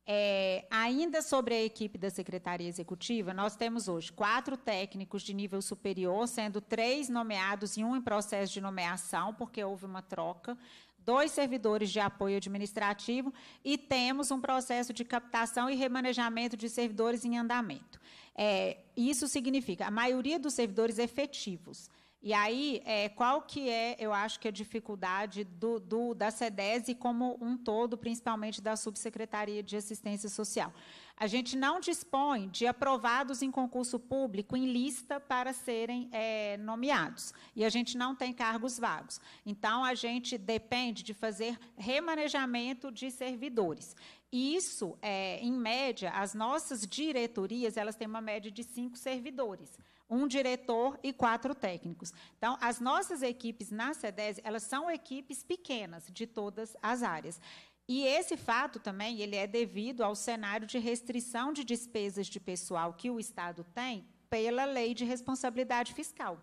É, ainda sobre a equipe da Secretaria Executiva, nós temos hoje quatro técnicos de nível superior, sendo três nomeados e um em processo de nomeação, porque houve uma troca, dois servidores de apoio administrativo e temos um processo de captação e remanejamento de servidores em andamento. É, isso significa a maioria dos servidores efetivos. E aí, é, qual que é, eu acho que a dificuldade do, do, da SEDESE como um todo, principalmente da Subsecretaria de Assistência Social? A gente não dispõe de aprovados em concurso público em lista para serem é, nomeados. E a gente não tem cargos vagos. Então, a gente depende de fazer remanejamento de servidores. Isso, é, em média, as nossas diretorias, elas têm uma média de cinco servidores um diretor e quatro técnicos. Então, as nossas equipes na SEDES, elas são equipes pequenas de todas as áreas. E esse fato também ele é devido ao cenário de restrição de despesas de pessoal que o Estado tem pela lei de responsabilidade fiscal,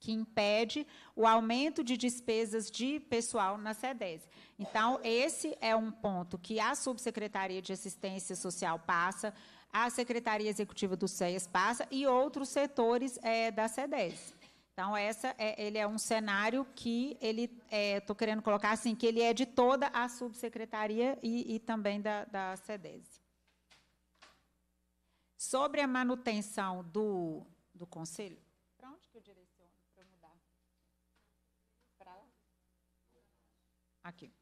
que impede o aumento de despesas de pessoal na SEDES. Então, esse é um ponto que a Subsecretaria de Assistência Social passa, a Secretaria Executiva do SES passa e outros setores é, da SEDES. Então, essa é, ele é um cenário que ele estou é, querendo colocar assim, que ele é de toda a subsecretaria e, e também da, da SEDES. Sobre a manutenção do, do conselho. Para onde que eu direciono para mudar? Para lá? Aqui.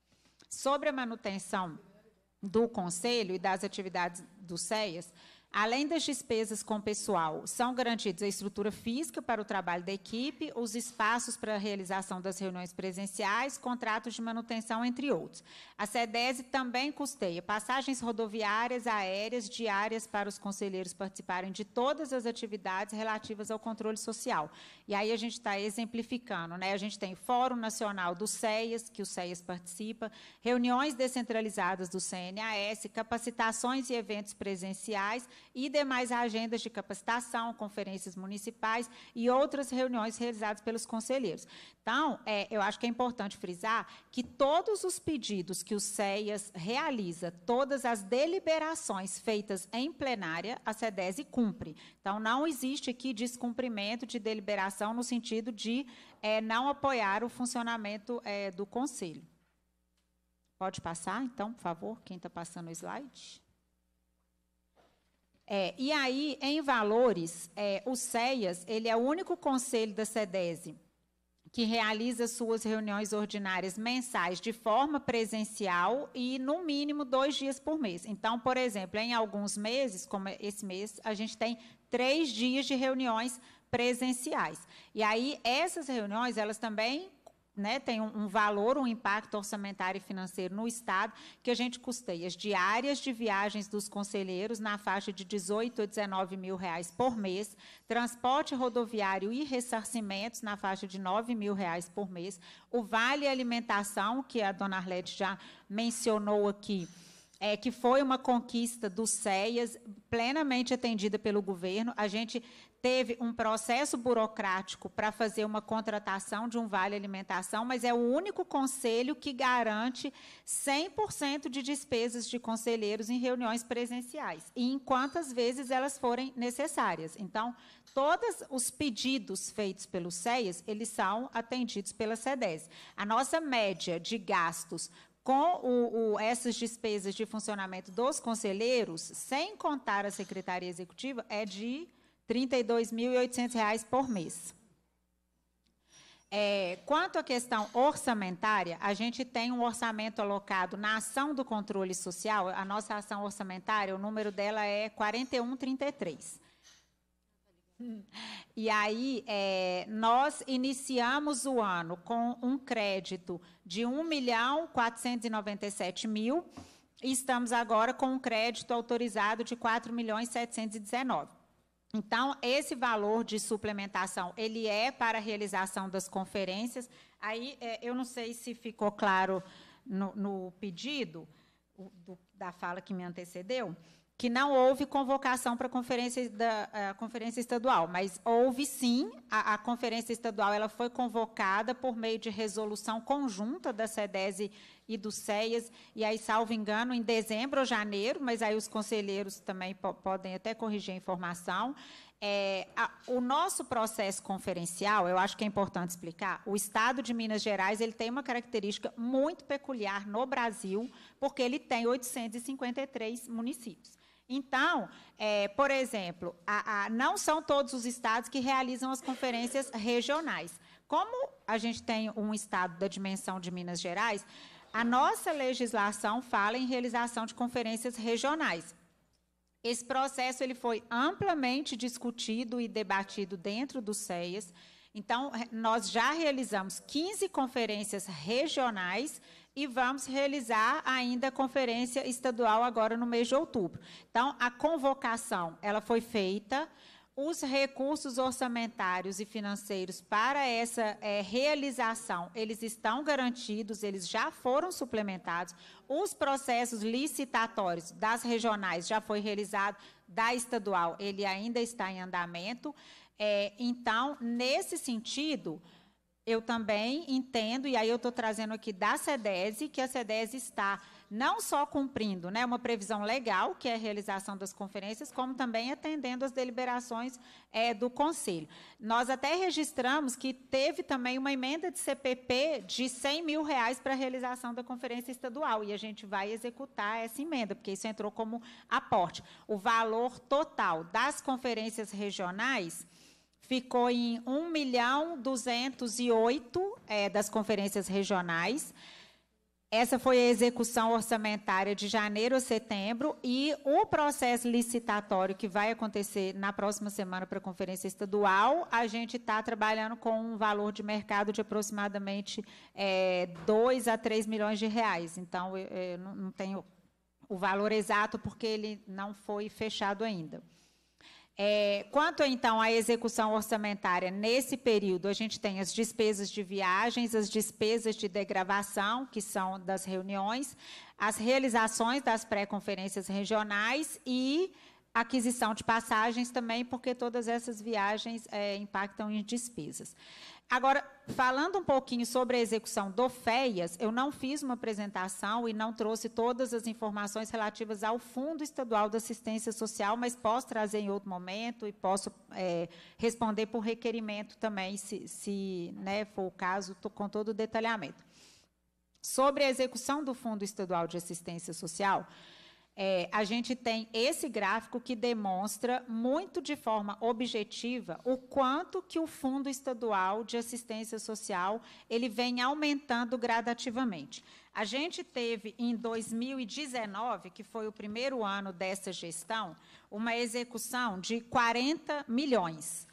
Sobre a manutenção do Conselho e das atividades do SEAS, Além das despesas com pessoal, são garantidos a estrutura física para o trabalho da equipe, os espaços para a realização das reuniões presenciais, contratos de manutenção, entre outros. A SEDESE também custeia passagens rodoviárias, aéreas, diárias para os conselheiros participarem de todas as atividades relativas ao controle social. E aí a gente está exemplificando, né? A gente tem Fórum Nacional do SEAS, que o SEAS participa, reuniões descentralizadas do CNAS, capacitações e eventos presenciais e demais agendas de capacitação, conferências municipais e outras reuniões realizadas pelos conselheiros. Então, é, eu acho que é importante frisar que todos os pedidos que o CEAS realiza, todas as deliberações feitas em plenária, a SEDESE cumpre. Então, não existe aqui descumprimento de deliberação no sentido de é, não apoiar o funcionamento é, do Conselho. Pode passar, então, por favor, quem está passando o slide? É, e aí, em valores, é, o CEAS ele é o único conselho da SEDESE que realiza suas reuniões ordinárias mensais de forma presencial e, no mínimo, dois dias por mês. Então, por exemplo, em alguns meses, como esse mês, a gente tem três dias de reuniões presenciais. E aí, essas reuniões, elas também né, tem um, um, valor, um impacto orçamentário e financeiro no Estado, que a gente custeia as diárias de viagens dos conselheiros na faixa de 18 a 19 mil reais por mês, transporte rodoviário e ressarcimentos na faixa de 9 mil reais por mês, o vale alimentação, que a dona Arlete já mencionou aqui, é, que foi uma conquista do CEAS, plenamente atendida pelo governo. A gente teve um processo burocrático para fazer uma contratação de um vale alimentação, mas é o único conselho que garante 100% de despesas de conselheiros em reuniões presenciais, e em quantas vezes elas forem necessárias. Então, todos os pedidos feitos pelo CEAS, eles são atendidos pela SEDES. A nossa média de gastos com o, o, essas despesas de funcionamento dos conselheiros, sem contar a secretaria executiva, é de R$ 32.800 por mês. É, quanto à questão orçamentária, a gente tem um orçamento alocado na ação do controle social, a nossa ação orçamentária, o número dela é 4133. E aí, é, nós iniciamos o ano com um crédito de 1 milhão 497 mil e estamos agora com um crédito autorizado de 4 milhões 719. Então, esse valor de suplementação, ele é para a realização das conferências. Aí, é, eu não sei se ficou claro no, no pedido do, da fala que me antecedeu, que não houve convocação para a conferência, da, a conferência estadual, mas houve sim, a, a, conferência estadual ela foi convocada por meio de resolução conjunta da SEDESE e do CEAS, e aí, salvo engano, em dezembro ou janeiro, mas aí os conselheiros também po podem até corrigir a informação. É, a, o nosso processo conferencial, eu acho que é importante explicar, o Estado de Minas Gerais ele tem uma característica muito peculiar no Brasil, porque ele tem 853 municípios. Então, é, por exemplo, a, a, não são todos os estados que realizam as conferências regionais. Como a gente tem um estado da dimensão de Minas Gerais, a nossa legislação fala em realização de conferências regionais. Esse processo ele foi amplamente discutido e debatido dentro do CEAS. Então, nós já realizamos 15 conferências regionais e vamos realizar ainda a conferência estadual agora no mês de outubro. Então, a convocação ela foi feita, os recursos orçamentários e financeiros para essa é, realização, eles estão garantidos, eles já foram suplementados. Os processos licitatórios das regionais já foi realizado, da estadual ele ainda está em andamento. É, então, nesse sentido, eu também entendo, e aí eu estou trazendo aqui da SEDESE, que a SEDESE está não só cumprindo né, uma previsão legal, que é a realização das conferências, como também atendendo as deliberações é, do Conselho. Nós até registramos que teve também uma emenda de CPP de 100 mil reais para a realização da conferência estadual, e a gente vai executar essa emenda, porque isso entrou como aporte. O valor total das conferências regionais ficou em 1 milhão 208 é, das conferências regionais. Essa foi a execução orçamentária de janeiro a setembro e o processo licitatório que vai acontecer na próxima semana para a conferência estadual, a gente está trabalhando com um valor de mercado de aproximadamente é, 2 a 3 milhões de reais. Então, eu, eu não tenho o valor exato porque ele não foi fechado ainda. É, quanto então à execução orçamentária, nesse período, a gente tem as despesas de viagens, as despesas de degravação, que são das reuniões, as realizações das pré-conferências regionais e aquisição de passagens também, porque todas essas viagens é, impactam em despesas. Agora, falando um pouquinho sobre a execução do FEIAS, eu não fiz uma apresentação e não trouxe todas as informações relativas ao Fundo Estadual de Assistência Social, mas posso trazer em outro momento e posso é, responder por requerimento também, se, se né, for o caso, com todo o detalhamento. Sobre a execução do Fundo Estadual de Assistência Social, é, a gente tem esse gráfico que demonstra muito de forma objetiva o quanto que o Fundo Estadual de Assistência Social ele vem aumentando gradativamente. A gente teve em 2019, que foi o primeiro ano dessa gestão, uma execução de 40 milhões.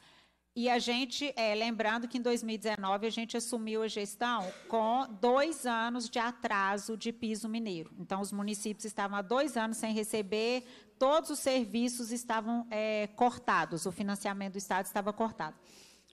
E a gente, é, lembrando que em 2019 a gente assumiu a gestão com dois anos de atraso de piso mineiro. Então, os municípios estavam há dois anos sem receber, todos os serviços estavam é, cortados, o financiamento do Estado estava cortado.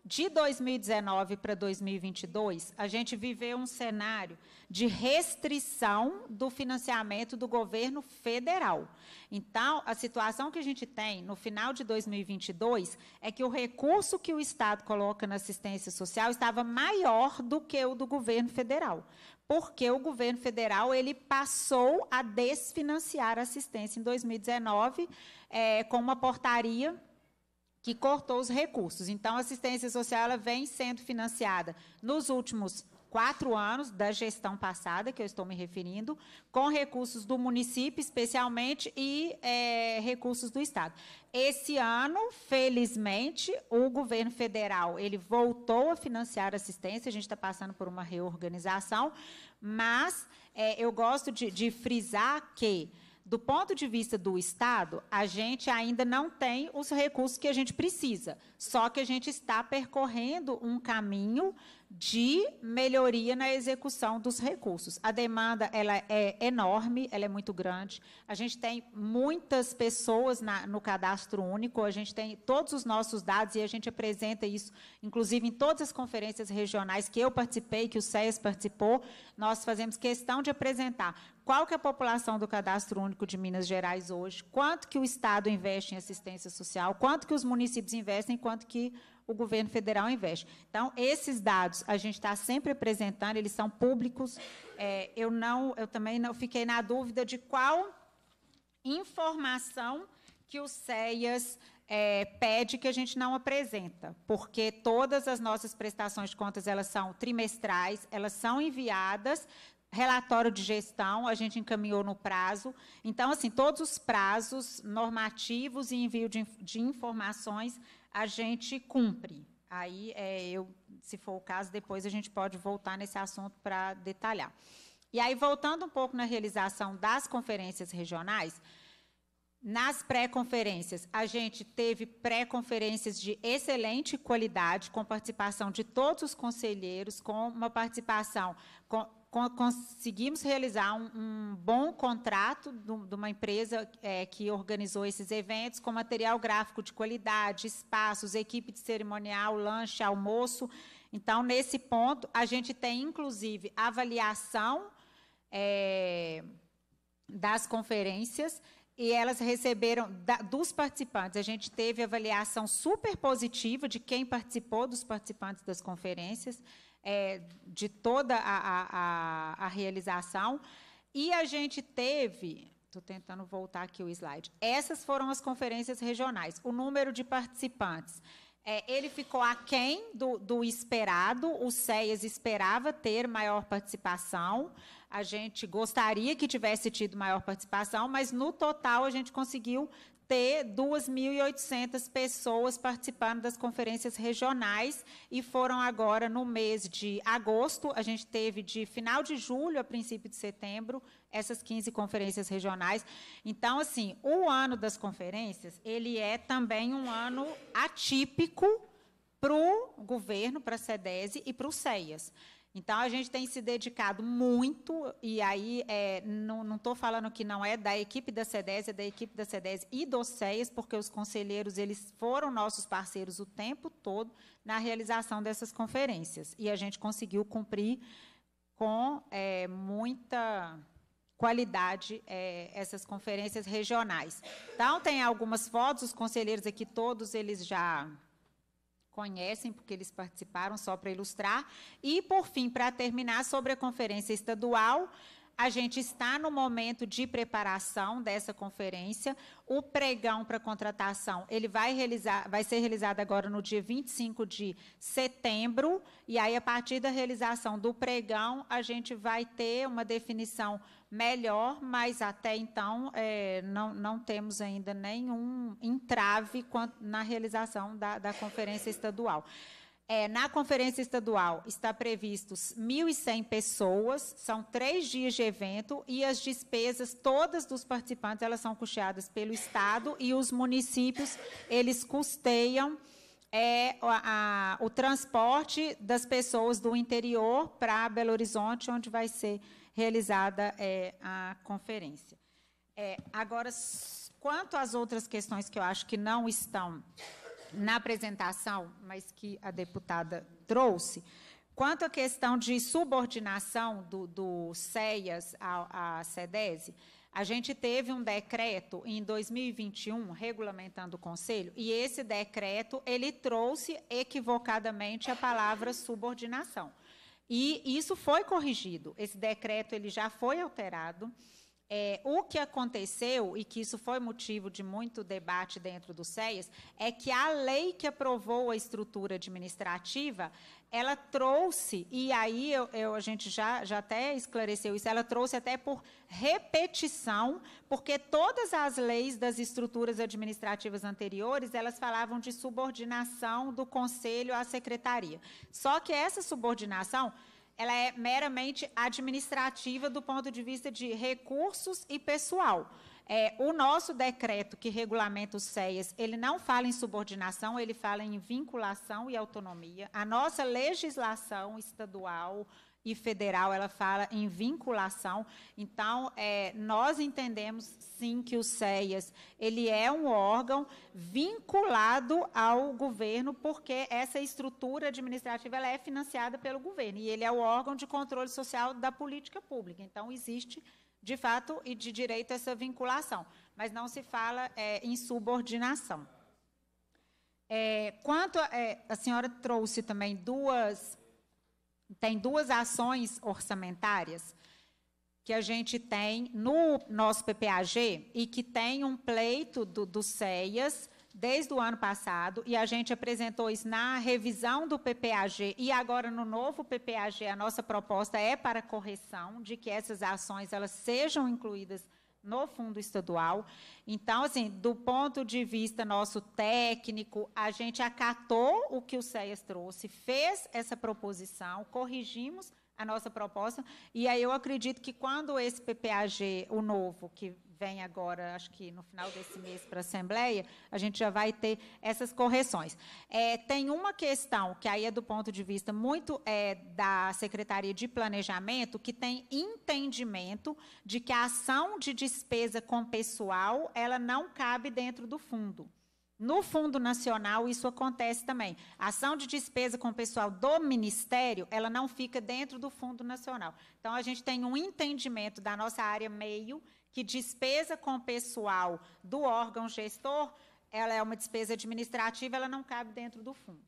De 2019 para 2022, a gente viveu um cenário de restrição do financiamento do governo federal. Então, a situação que a gente tem no final de 2022 é que o recurso que o Estado coloca na assistência social estava maior do que o do governo federal porque o governo federal ele passou a desfinanciar a assistência em 2019 é, com uma portaria que cortou os recursos. Então, a assistência social ela vem sendo financiada nos últimos quatro anos da gestão passada, que eu estou me referindo, com recursos do município, especialmente, e é, recursos do Estado. Esse ano, felizmente, o governo federal ele voltou a financiar assistência, a gente está passando por uma reorganização, mas é, eu gosto de, de frisar que do ponto de vista do Estado, a gente ainda não tem os recursos que a gente precisa. Só que a gente está percorrendo um caminho de melhoria na execução dos recursos. A demanda ela é enorme, ela é muito grande. A gente tem muitas pessoas na, no cadastro único, a gente tem todos os nossos dados e a gente apresenta isso, inclusive em todas as conferências regionais que eu participei, que o SES participou, nós fazemos questão de apresentar qual que é a população do Cadastro Único de Minas Gerais hoje, quanto que o Estado investe em assistência social, quanto que os municípios investem, quanto que o governo federal investe. Então, esses dados a gente está sempre apresentando, eles são públicos. É, eu não, eu também não fiquei na dúvida de qual informação que o CEAS é, pede que a gente não apresenta, porque todas as nossas prestações de contas elas são trimestrais, elas são enviadas, relatório de gestão a gente encaminhou no prazo. Então, assim, todos os prazos normativos e envio de, de informações a gente cumpre. Aí, é, eu, se for o caso, depois a gente pode voltar nesse assunto para detalhar. E aí, voltando um pouco na realização das conferências regionais, nas pré-conferências, a gente teve pré-conferências de excelente qualidade, com participação de todos os conselheiros, com uma participação. Com, conseguimos realizar um, um bom contrato de, uma empresa é, que organizou esses eventos, com material gráfico de qualidade, espaços, equipe de cerimonial, lanche, almoço. Então, nesse ponto, a gente tem, inclusive, avaliação é, das conferências e elas receberam da, dos participantes. A gente teve avaliação super positiva de quem participou dos participantes das conferências, é, de toda a, a, a, realização. E a gente teve. Estou tentando voltar aqui o slide. Essas foram as conferências regionais. O número de participantes. É, ele ficou aquém do, do esperado, o SEAS esperava ter maior participação, a gente gostaria que tivesse tido maior participação, mas no total a gente conseguiu ter 2.800 pessoas participando das conferências regionais e foram agora no mês de agosto, a gente teve de final de julho a princípio de setembro essas 15 conferências regionais. Então, assim, o ano das conferências, ele é também um ano atípico para o governo, para a SEDESE e para o CEIAS. Então, a gente tem se dedicado muito, e aí é, não estou falando que não é da equipe da CEDES, é da equipe da CEDES e do CEIAS, porque os conselheiros eles foram nossos parceiros o tempo todo na realização dessas conferências. E a gente conseguiu cumprir com é, muita qualidade é, essas conferências regionais. Então, tem algumas fotos, os conselheiros aqui, todos eles já conhecem, porque eles participaram, só para ilustrar. E, por fim, para terminar, sobre a conferência estadual, a gente está no momento de preparação dessa conferência. O pregão para contratação, ele vai, realizar, vai ser realizado agora no dia 25 de setembro, e aí, a partir da realização do pregão, a gente vai ter uma definição melhor, mas até então é, não, não temos ainda nenhum entrave na realização da, da conferência estadual. É, na conferência estadual está previstos 1.100 pessoas, são três dias de evento e as despesas todas dos participantes elas são custeadas pelo Estado e os municípios eles custeiam é, a, a, o transporte das pessoas do interior para Belo Horizonte, onde vai ser realizada é, a conferência. É, agora, quanto às outras questões que eu acho que não estão na apresentação, mas que a deputada trouxe, quanto à questão de subordinação do, do CEAS à, à a gente teve um decreto em 2021 regulamentando o conselho e esse decreto ele trouxe equivocadamente a palavra subordinação. E isso foi corrigido. Esse decreto ele já foi alterado. É, o que aconteceu, e que isso foi motivo de muito debate dentro do SEIAS, é que a lei que aprovou a estrutura administrativa, ela trouxe, e aí eu, eu, a gente já, já até esclareceu isso, ela trouxe até por repetição, porque todas as leis das estruturas administrativas anteriores, elas falavam de subordinação do conselho à secretaria. Só que essa subordinação ela é meramente administrativa do ponto de vista de recursos e pessoal. É, o nosso decreto que regulamenta os CEAs, ele não fala em subordinação, ele fala em vinculação e autonomia. A nossa legislação estadual, e federal, ela fala em vinculação. Então, é, nós entendemos, sim, que o CEAS ele é um órgão vinculado ao governo, porque essa estrutura administrativa ela é financiada pelo governo, e ele é o órgão de controle social da política pública. Então, existe de fato e de direito essa vinculação, mas não se fala é, em subordinação. É, quanto a, é, a senhora trouxe também duas, tem duas ações orçamentárias que a gente tem no nosso PPAG e que tem um pleito do, do CEAS desde o ano passado, e a gente apresentou isso na revisão do PPAG, e agora no novo PPAG, a nossa proposta é para correção de que essas ações elas sejam incluídas no fundo estadual. Então, assim, do ponto de vista nosso técnico, a gente acatou o que o CEAS trouxe, fez essa proposição, corrigimos a nossa proposta, e aí eu acredito que quando esse PPAG, o novo, que vem agora, acho que no final desse mês para a Assembleia, a gente já vai ter essas correções. É, tem uma questão, que aí é do ponto de vista muito é, da Secretaria de Planejamento, que tem entendimento de que a ação de despesa com pessoal, ela não cabe dentro do fundo. No Fundo Nacional, isso acontece também. A ação de despesa com o pessoal do Ministério, ela não fica dentro do Fundo Nacional. Então, a gente tem um entendimento da nossa área meio que despesa com pessoal do órgão gestor, ela é uma despesa administrativa, ela não cabe dentro do fundo.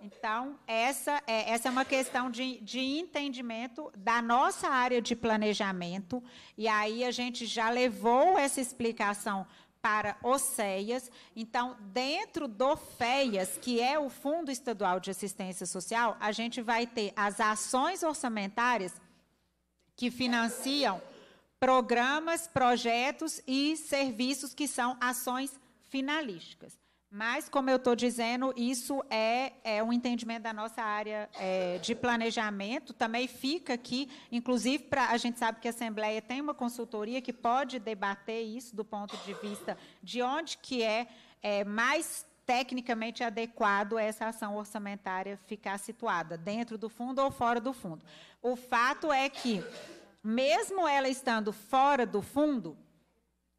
Então, essa é, essa é uma questão de, de entendimento da nossa área de planejamento, e aí a gente já levou essa explicação para o CEAS. Então, dentro do FEAS, que é o Fundo Estadual de Assistência Social, a gente vai ter as ações orçamentárias que financiam programas, projetos e serviços que são ações finalísticas. Mas, como eu estou dizendo, isso é, é um entendimento da nossa área é, de planejamento. Também fica aqui, inclusive, para a gente sabe que a Assembleia tem uma consultoria que pode debater isso do ponto de vista de onde que é, é mais tecnicamente adequado essa ação orçamentária ficar situada, dentro do fundo ou fora do fundo. O fato é que mesmo ela estando fora do fundo,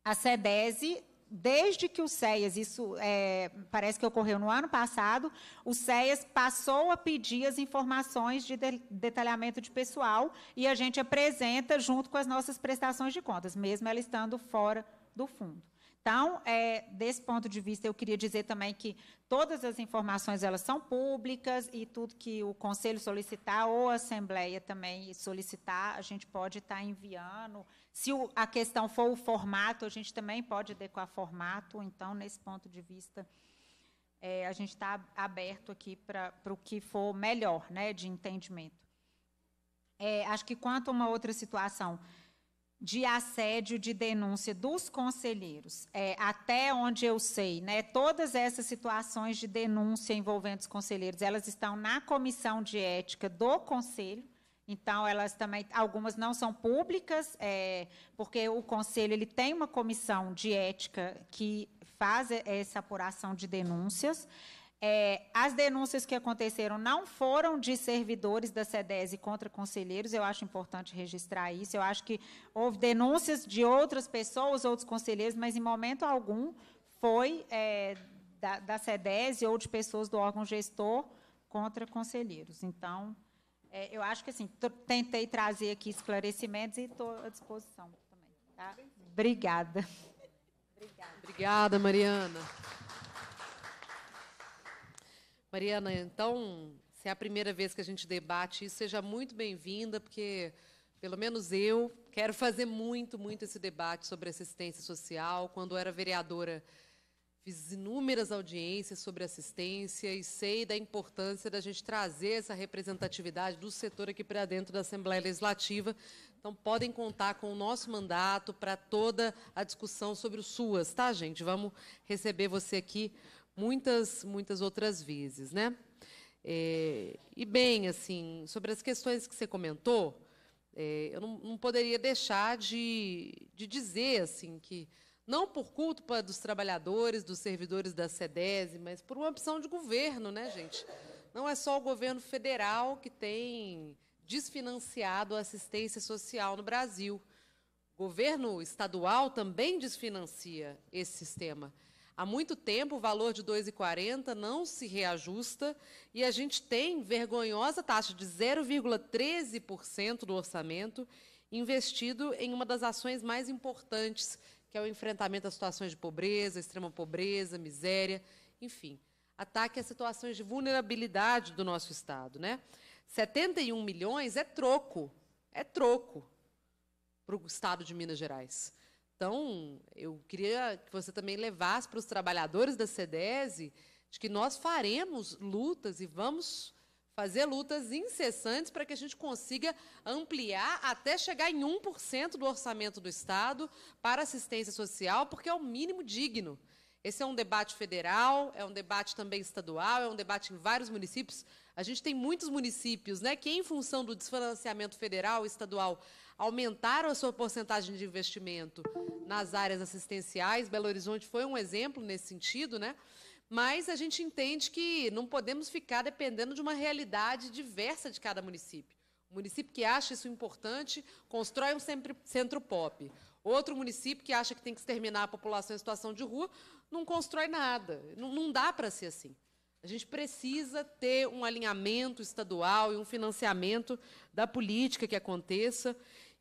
a SEDESE, desde que o CEAS, isso é, parece que ocorreu no ano passado, o CEAS passou a pedir as informações de detalhamento de pessoal e a gente apresenta junto com as nossas prestações de contas, mesmo ela estando fora do fundo. Então, é, desse ponto de vista, eu queria dizer também que todas as informações elas são públicas e tudo que o conselho solicitar ou a assembleia também solicitar, a gente pode estar enviando. Se o, a questão for o formato, a gente também pode adequar formato. Então, nesse ponto de vista, é, a gente está aberto aqui para o que for melhor, né, de entendimento. É, acho que quanto a uma outra situação de assédio de denúncia dos conselheiros. É, até onde eu sei, né, todas essas situações de denúncia envolvendo os conselheiros, elas estão na comissão de ética do conselho. Então, elas também, algumas não são públicas, é, porque o conselho ele tem uma comissão de ética que faz essa apuração de denúncias. É, as denúncias que aconteceram não foram de servidores da SEDESE contra conselheiros, eu acho importante registrar isso. Eu acho que houve denúncias de outras pessoas, outros conselheiros, mas em momento algum foi é, da, da SEDESE ou de pessoas do órgão gestor contra conselheiros. Então, é, eu acho que assim, tentei trazer aqui esclarecimentos e estou à disposição também. Tá? Obrigada. Obrigada. Obrigada, Mariana. Mariana, então, se é a primeira vez que a gente debate isso, seja muito bem-vinda, porque, pelo menos eu, quero fazer muito, muito esse debate sobre assistência social. Quando era vereadora, fiz inúmeras audiências sobre assistência e sei da importância da gente trazer essa representatividade do setor aqui para dentro da Assembleia Legislativa. Então, podem contar com o nosso mandato para toda a discussão sobre o SUAS, tá, gente? Vamos receber você aqui muitas, muitas outras vezes, né? É, e bem, assim, sobre as questões que você comentou, é, eu não, não, poderia deixar de, de dizer assim que não por culpa dos trabalhadores, dos servidores da SEDESE, mas por uma opção de governo, né, gente? Não é só o governo federal que tem desfinanciado a assistência social no Brasil. O governo estadual também desfinancia esse sistema. Há muito tempo o valor de 2,40 não se reajusta e a gente tem vergonhosa taxa de 0,13% do orçamento investido em uma das ações mais importantes, que é o enfrentamento às situações de pobreza, extrema pobreza, miséria, enfim, ataque às situações de vulnerabilidade do nosso Estado. Né? 71 milhões é troco, é troco para o Estado de Minas Gerais. Então, eu queria que você também levasse para os trabalhadores da CEDESE de que nós faremos lutas e vamos fazer lutas incessantes para que a gente consiga ampliar até chegar em 1% do orçamento do Estado para assistência social, porque é o mínimo digno. Esse é um debate federal, é um debate também estadual, é um debate em vários municípios. A gente tem muitos municípios né, que, em função do desfinanciamento federal e estadual, aumentaram a sua porcentagem de investimento nas áreas assistenciais. Belo Horizonte foi um exemplo nesse sentido, né? mas a gente entende que não podemos ficar dependendo de uma realidade diversa de cada município. O município que acha isso importante constrói um centro pop. Outro município que acha que tem que exterminar a população em situação de rua não constrói nada. Não, não dá para ser assim. A gente precisa ter um alinhamento estadual e um financiamento da política que aconteça.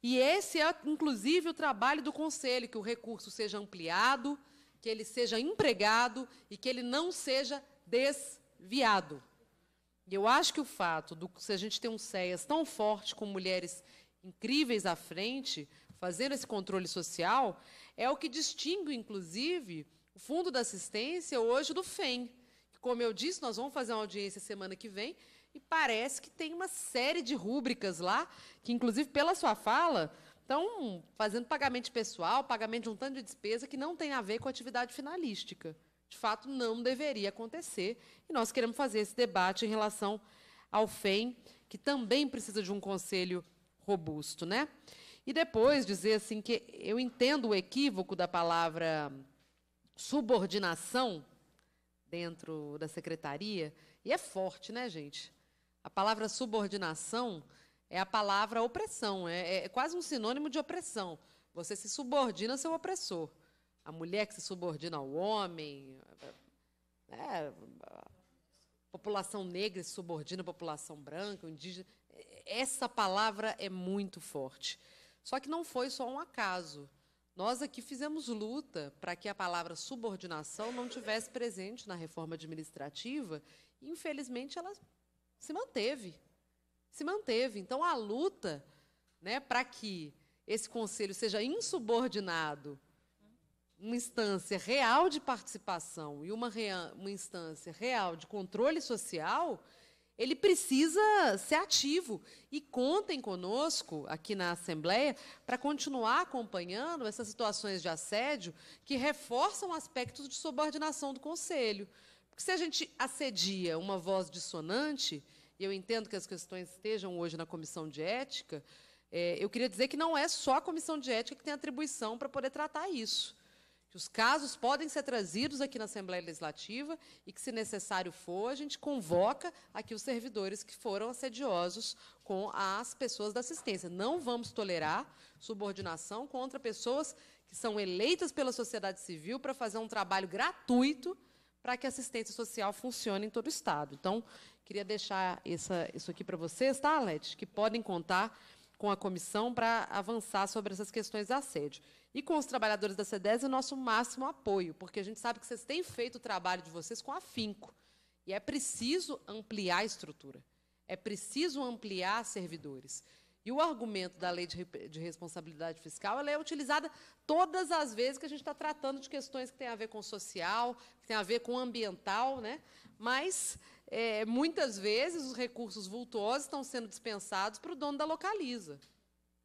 E esse é, inclusive, o trabalho do Conselho, que o recurso seja ampliado, que ele seja empregado e que ele não seja desviado. E eu acho que o fato de se a gente tem um CEAS tão forte com mulheres incríveis à frente, fazendo esse controle social, é o que distingue, inclusive, o Fundo da Assistência hoje do FEM. Como eu disse, nós vamos fazer uma audiência semana que vem e parece que tem uma série de rúbricas lá, que, inclusive, pela sua fala, estão fazendo pagamento pessoal, pagamento de um tanto de despesa que não tem a ver com a atividade finalística. De fato, não deveria acontecer. E nós queremos fazer esse debate em relação ao FEM, que também precisa de um conselho robusto. Né? E depois dizer assim que eu entendo o equívoco da palavra subordinação dentro da secretaria, e é forte, né, gente? A palavra subordinação é a palavra opressão, é, é quase um sinônimo de opressão. Você se subordina ao seu opressor. A mulher que se subordina ao homem, é, a população negra se subordina à população branca, indígena. Essa palavra é muito forte. Só que não foi só um acaso. Nós aqui fizemos luta para que a palavra subordinação não tivesse presente na reforma administrativa e, infelizmente, ela se manteve se manteve. Então, a luta né, para que esse conselho seja insubordinado, uma instância real de participação e uma, rea, uma instância real de controle social, ele precisa ser ativo. E contem conosco aqui na Assembleia para continuar acompanhando essas situações de assédio que reforçam aspectos de subordinação do Conselho. Porque se a gente assedia uma voz dissonante, e eu entendo que as questões estejam hoje na comissão de ética, é, eu queria dizer que não é só a comissão de ética que tem atribuição para poder tratar isso. Que os casos podem ser trazidos aqui na Assembleia Legislativa e que, se necessário for, a gente convoca aqui os servidores que foram assediosos com as pessoas da assistência. Não vamos tolerar subordinação contra pessoas que são eleitas pela sociedade civil para fazer um trabalho gratuito para que a assistência social funcione em todo o Estado. Então, Queria deixar essa, isso aqui para vocês, tá, Alete? Que podem contar com a comissão para avançar sobre essas questões de assédio. E com os trabalhadores da CEDES, o nosso máximo apoio, porque a gente sabe que vocês têm feito o trabalho de vocês com afinco. E é preciso ampliar a estrutura. É preciso ampliar servidores. E o argumento da lei de, de responsabilidade fiscal ela é utilizada todas as vezes que a gente está tratando de questões que têm a ver com social, que têm a ver com ambiental, né? mas é, muitas vezes os recursos vultuosos estão sendo dispensados para o dono da localiza.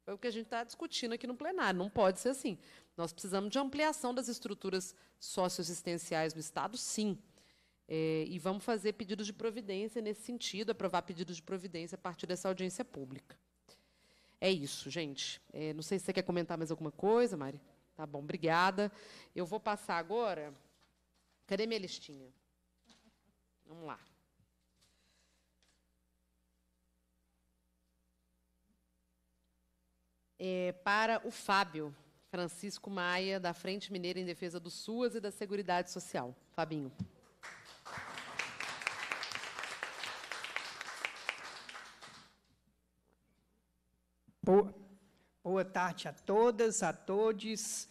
É o que a gente está discutindo aqui no plenário. Não pode ser assim. Nós precisamos de ampliação das estruturas socioassistenciais no Estado, sim. É, e vamos fazer pedidos de providência nesse sentido, aprovar pedidos de providência a partir dessa audiência pública. É isso, gente. É, não sei se você quer comentar mais alguma coisa, Mari. Tá bom, obrigada. Eu vou passar agora. Cadê minha listinha? Vamos lá. É, para o Fábio Francisco Maia, da Frente Mineira em Defesa do SUAS e da Seguridade Social. Fabinho. Boa, Boa tarde a todas, a todos,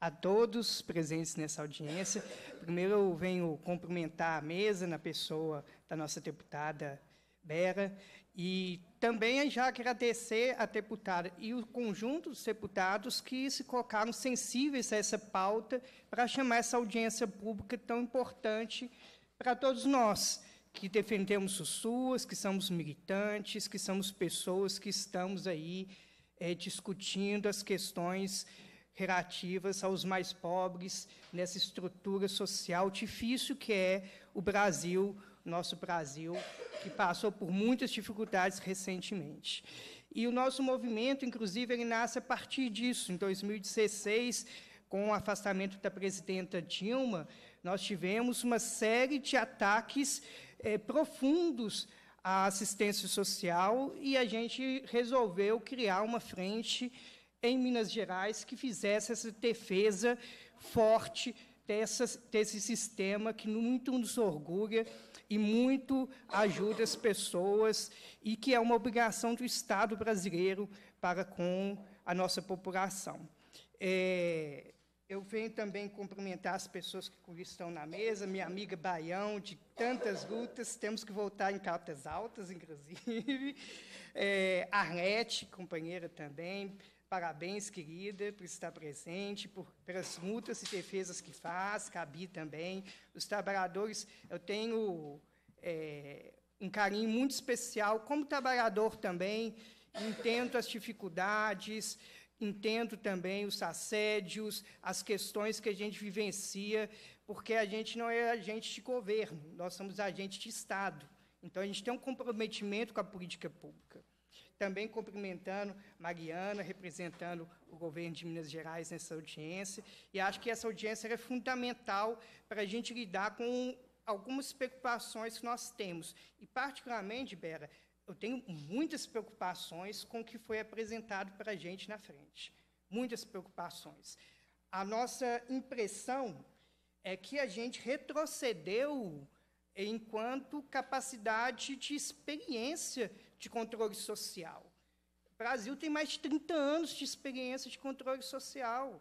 a todos presentes nessa audiência. Primeiro, eu venho cumprimentar a mesa na pessoa da nossa deputada Bera e também já agradecer a deputada e o conjunto dos deputados que se colocaram sensíveis a essa pauta para chamar essa audiência pública tão importante para todos nós que defendemos o SUAS, que somos militantes, que somos pessoas que estamos aí é, discutindo as questões relativas aos mais pobres nessa estrutura social difícil que é o Brasil, nosso Brasil, que passou por muitas dificuldades recentemente. E o nosso movimento, inclusive, ele nasce a partir disso. Em 2016, com o afastamento da presidenta Dilma, nós tivemos uma série de ataques é, profundos à assistência social e a gente resolveu criar uma frente em Minas Gerais que fizesse essa defesa forte dessa, desse sistema que muito nos orgulha e muito ajuda as pessoas e que é uma obrigação do Estado brasileiro para com a nossa população. É, eu venho também cumprimentar as pessoas que estão na mesa, minha amiga Baião, de tantas lutas, temos que voltar em cartas altas, inclusive. É, companheira também, parabéns, querida, por estar presente, por, pelas lutas e defesas que faz, Cabi também. Os trabalhadores, eu tenho é, um carinho muito especial, como trabalhador também, entendo as dificuldades, entendo também os assédios, as questões que a gente vivencia, porque a gente não é agente de governo, nós somos agentes de Estado. Então, a gente tem um comprometimento com a política pública. Também cumprimentando Mariana, representando o governo de Minas Gerais nessa audiência, e acho que essa audiência é fundamental para a gente lidar com algumas preocupações que nós temos. E, particularmente, Bera, eu tenho muitas preocupações com o que foi apresentado para a gente na frente. Muitas preocupações. A nossa impressão é que a gente retrocedeu enquanto capacidade de experiência de controle social. O Brasil tem mais de 30 anos de experiência de controle social.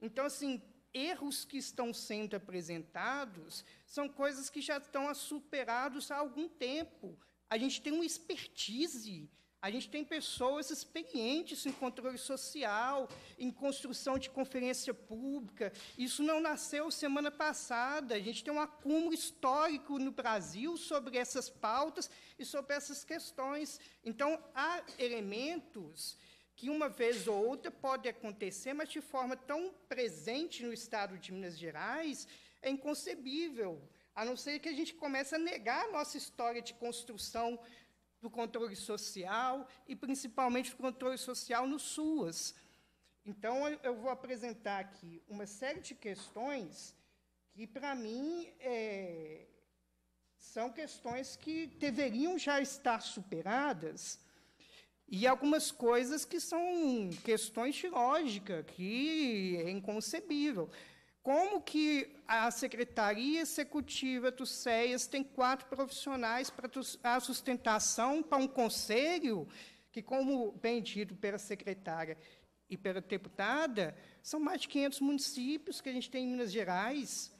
Então, assim, erros que estão sendo apresentados são coisas que já estão superados há algum tempo. A gente tem uma expertise, a gente tem pessoas experientes em controle social, em construção de conferência pública. Isso não nasceu semana passada. A gente tem um acúmulo histórico no Brasil sobre essas pautas e sobre essas questões. Então, há elementos que, uma vez ou outra, pode acontecer, mas de forma tão presente no Estado de Minas Gerais, é inconcebível a não ser que a gente comece a negar a nossa história de construção do controle social e, principalmente, do controle social no SUAS. Então, eu vou apresentar aqui uma série de questões que, para mim, é, são questões que deveriam já estar superadas e algumas coisas que são questões de lógica, que é inconcebível. Como que a Secretaria Executiva do SEAS tem quatro profissionais para a sustentação para um conselho que, como bem dito pela secretária e pela deputada, são mais de 500 municípios que a gente tem em Minas Gerais.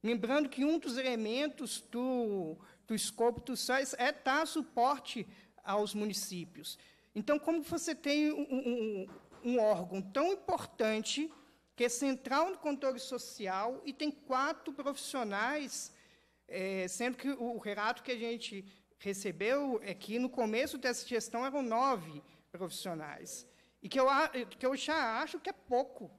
Lembrando que um dos elementos do, do escopo do SEAS é dar suporte aos municípios. Então, como você tem um, um, um órgão tão importante que é central no controle social e tem quatro profissionais, é, sendo que o relato que a gente recebeu é que no começo dessa gestão eram nove profissionais. E que eu, que eu já acho que é pouco.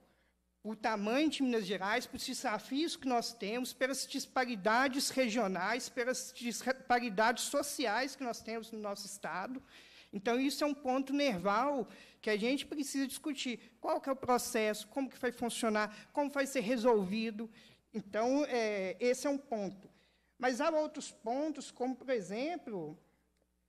O tamanho de Minas Gerais, pelos desafios que nós temos, pelas disparidades regionais, pelas disparidades sociais que nós temos no nosso Estado. Então, isso é um ponto nerval que a gente precisa discutir. Qual que é o processo, como que vai funcionar, como vai ser resolvido. Então, é, esse é um ponto. Mas há outros pontos, como, por exemplo,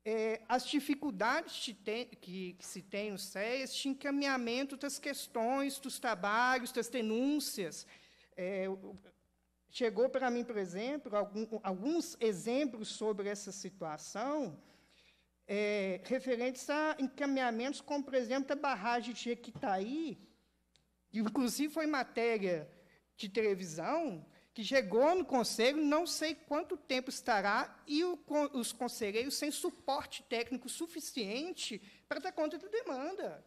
é, as dificuldades que, que, se tem no SES de encaminhamento das questões, dos trabalhos, das denúncias. É, chegou para mim, por exemplo, algum, alguns exemplos sobre essa situação, é, referentes a encaminhamentos, como, por exemplo, a barragem de Jequitaí, que, inclusive, foi matéria de televisão, que chegou no Conselho, não sei quanto tempo estará, e o, os conselheiros sem suporte técnico suficiente para dar conta da demanda.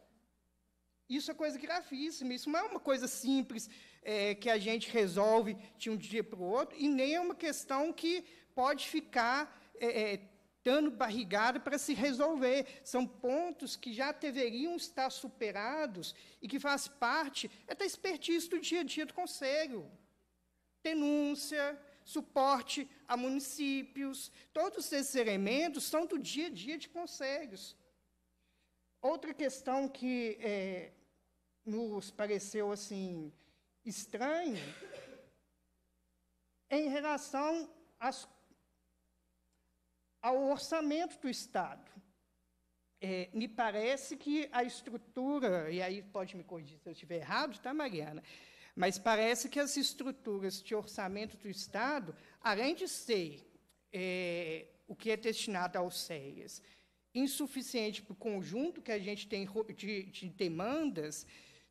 Isso é coisa gravíssima, isso não é uma coisa simples é, que a gente resolve de um dia para o outro, e nem é uma questão que pode ficar é, é, dando barrigada para se resolver. São pontos que já deveriam estar superados e que faz parte é da expertise do dia a dia do Conselho. Denúncia, suporte a municípios, todos esses elementos são do dia a dia de conselhos. Outra questão que é, nos pareceu assim estranho em relação às ao orçamento do Estado. É, me parece que a estrutura, e aí pode me corrigir se eu estiver errado, tá, Mariana? Mas parece que as estruturas de orçamento do Estado, além de ser é, o que é destinado aos CEAs, insuficiente para o conjunto que a gente tem de, de demandas,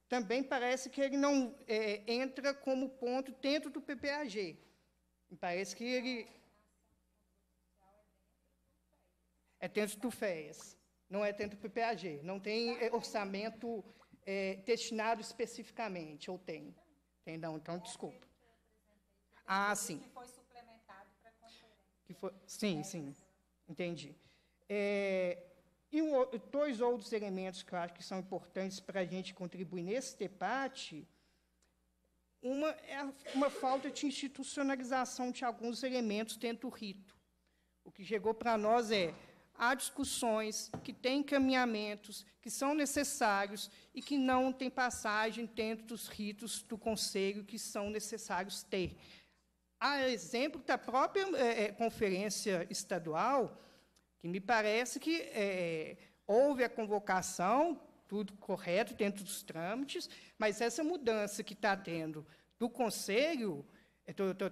também parece que ele não é, entra como ponto dentro do PPAG. Parece que ele é dentro do FES, não é dentro do PPAG. Não tem é, orçamento é, destinado especificamente, ou tem? Tem, não, então desculpa. Ah, sim. Que foi suplementado para que foi, Sim, sim, entendi. É, e dois outros elementos que eu acho que são importantes para a gente contribuir nesse debate, uma é uma falta de institucionalização de alguns elementos dentro do rito. O que chegou para nós é há discussões, que têm encaminhamentos, que são necessários e que não têm passagem dentro dos ritos do Conselho que são necessários ter. Há exemplo da própria é, conferência estadual, que me parece que é, houve a convocação, tudo correto dentro dos trâmites, mas essa mudança que está tendo do Conselho,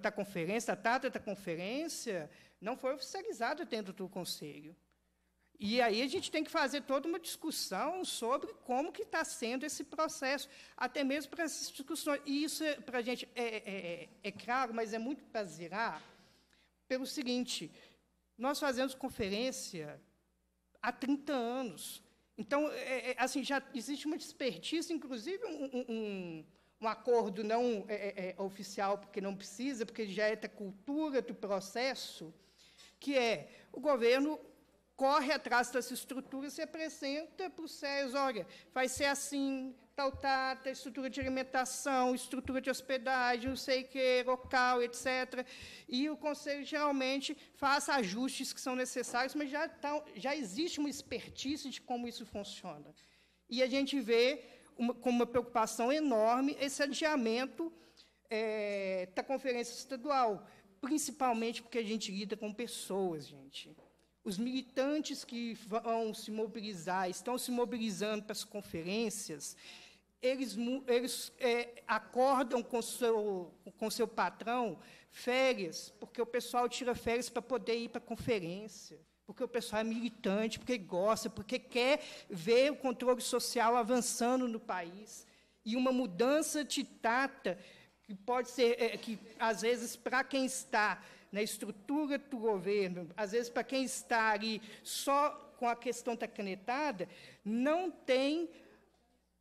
da conferência, da data da conferência, não foi oficializada dentro do Conselho. E aí a gente tem que fazer toda uma discussão sobre como que está sendo esse processo, até mesmo para essas discussões. E isso, é, para a gente, é, é, é, é, claro, mas é muito para zerar, pelo seguinte, nós fazemos conferência há 30 anos. Então, é, é, assim, já existe uma desperdício, inclusive um, um, um acordo não oficial, porque não precisa, porque já é da cultura do processo, que é o governo corre atrás dessa estrutura se apresenta para o SES, olha, vai ser assim, tal data, estrutura de alimentação, estrutura de hospedagem, não sei o que, local, etc. E o Conselho geralmente faz ajustes que são necessários, mas já, tá, já existe uma expertise de como isso funciona. E a gente vê uma, com uma preocupação enorme esse adiamento é, da conferência estadual, principalmente porque a gente lida com pessoas, gente. Os militantes que vão se mobilizar, estão se mobilizando para as conferências, eles, eles é, acordam com seu, com seu patrão férias, porque o pessoal tira férias para poder ir para a conferência, porque o pessoal é militante, porque gosta, porque quer ver o controle social avançando no país. E uma mudança de tata, que pode ser, é, que às vezes, para quem está na estrutura do governo, às vezes para quem está ali só com a questão da canetada, não tem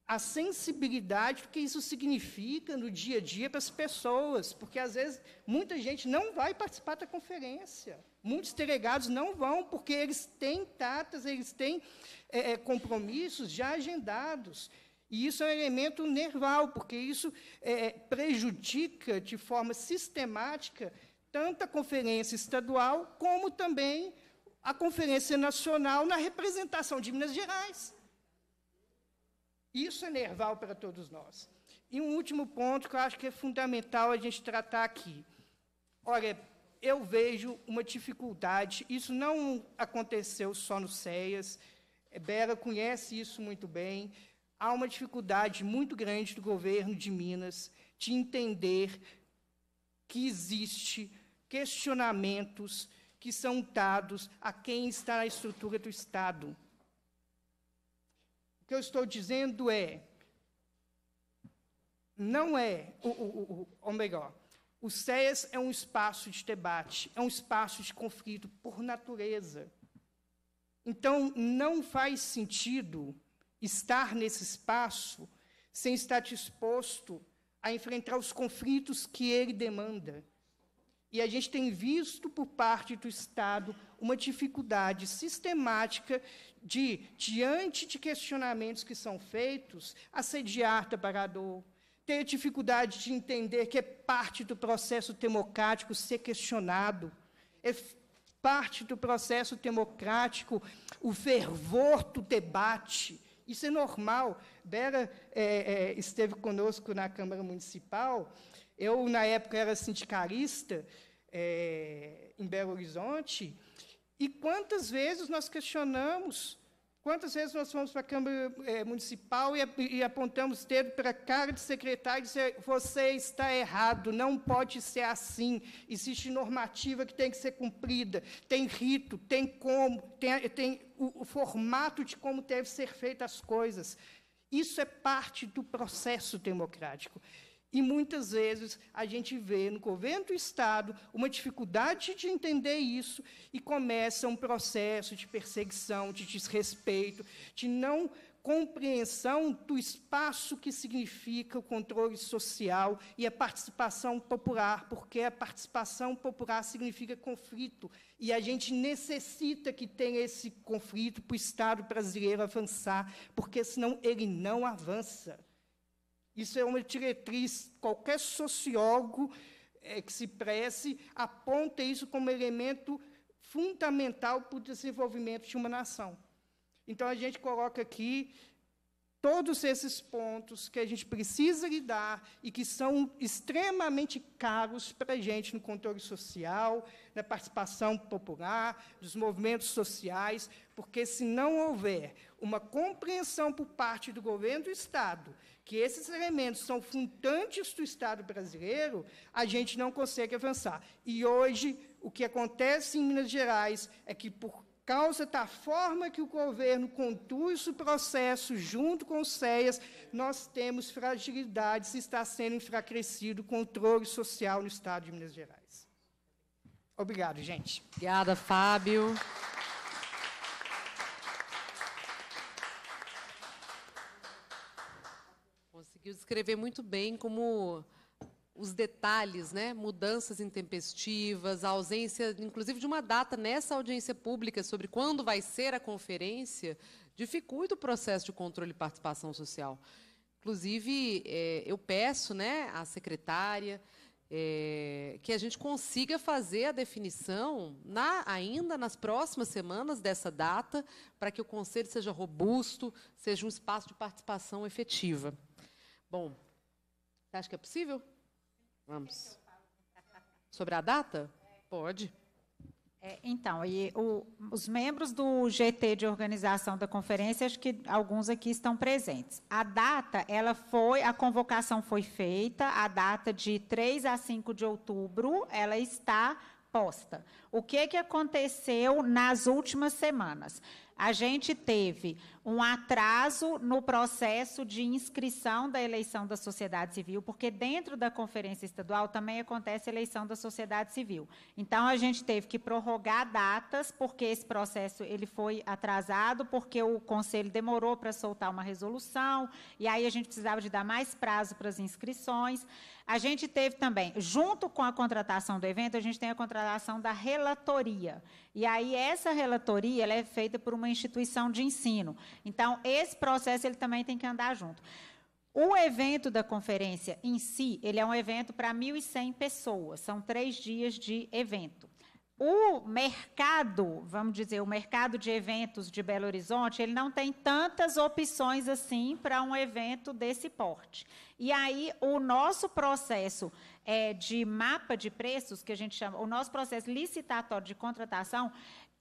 a sensibilidade que isso significa no dia a dia para as pessoas, porque às vezes muita gente não vai participar da conferência, muitos delegados não vão, porque eles têm datas, eles têm é, é compromissos já agendados. E isso é um elemento nerval, porque isso é, prejudica de forma sistemática tanto a Conferência Estadual como também a Conferência Nacional na representação de Minas Gerais. Isso é nerval para todos nós. E um último ponto que eu acho que é fundamental a gente tratar aqui. Olha, eu vejo uma dificuldade, isso não aconteceu só no CEAS, Bera conhece isso muito bem, há uma dificuldade muito grande do governo de Minas de entender que existe questionamentos que são dados a quem está na estrutura do Estado. O que eu estou dizendo é, não é, o, o, o, ou melhor, o SES é um espaço de debate, é um espaço de conflito por natureza. Então, não faz sentido estar nesse espaço sem estar disposto a enfrentar os conflitos que ele demanda. E a gente tem visto por parte do Estado uma dificuldade sistemática de, diante de questionamentos que são feitos, assediar trabalhador, ter dificuldade de entender que é parte do processo democrático ser questionado, é parte do processo democrático o fervor do debate. Isso é normal. Bera é, é, esteve conosco na Câmara Municipal. Eu, na época, era sindicalista é, em Belo Horizonte. E quantas vezes nós questionamos Quantas vezes nós fomos para a Câmara é, Municipal e, e, apontamos o dedo para a cara de secretário e dizer, você está errado, não pode ser assim, existe normativa que tem que ser cumprida, tem rito, tem como, tem, tem o, o formato de como devem ser feitas as coisas. Isso é parte do processo democrático. E muitas vezes a gente vê no governo do Estado uma dificuldade de entender isso e começa um processo de perseguição, de desrespeito, de não compreensão do espaço que significa o controle social e a participação popular, porque a participação popular significa conflito, e a gente necessita que tenha esse conflito para o Estado brasileiro avançar, porque senão ele não avança. Isso é uma diretriz, qualquer sociólogo é, que se prece aponta isso como elemento fundamental para o desenvolvimento de uma nação. Então, a gente coloca aqui todos esses pontos que a gente precisa lidar e que são extremamente caros para a gente no controle social, na participação popular, dos movimentos sociais, porque se não houver uma compreensão por parte do governo do Estado que esses elementos são fundantes do Estado brasileiro, a gente não consegue avançar. E hoje, o que acontece em Minas Gerais é que, por causa da forma que o governo conduz o processo junto com os CEAS, nós temos fragilidades e está sendo enfraquecido o controle social no Estado de Minas Gerais. Obrigado, gente. Obrigada, Fábio. Conseguiu descrever muito bem como os detalhes, né? mudanças intempestivas, a ausência, inclusive, de uma data nessa audiência pública sobre quando vai ser a conferência, dificulta o processo de controle e participação social. Inclusive, é, eu peço né, à secretária é, que a gente consiga fazer a definição na, ainda nas próximas semanas dessa data, para que o Conselho seja robusto, seja um espaço de participação efetiva. Bom, você acha que é possível? Vamos. Sobre a data? Pode. É, então, e o, os membros do GT de organização da conferência, acho que alguns aqui estão presentes. A data, ela foi, a convocação foi feita, a data de 3 a 5 de outubro, ela está posta. O que, que aconteceu nas últimas semanas? A gente teve um atraso no processo de inscrição da eleição da sociedade civil, porque dentro da conferência estadual também acontece a eleição da sociedade civil. Então a gente teve que prorrogar datas, porque esse processo ele foi atrasado, porque o conselho demorou para soltar uma resolução, e aí a gente precisava de dar mais prazo para as inscrições. A gente teve também, junto com a contratação do evento, a gente tem a contratação da relatoria. E aí essa relatoria ela é feita por uma instituição de ensino. Então, esse processo ele também tem que andar junto. O evento da conferência em si, ele é um evento para 1.100 pessoas, são três dias de evento. O mercado, vamos dizer, o mercado de eventos de Belo Horizonte, ele não tem tantas opções assim para um evento desse porte. E aí, o nosso processo é, de mapa de preços, que a gente chama, o nosso processo licitatório de contratação,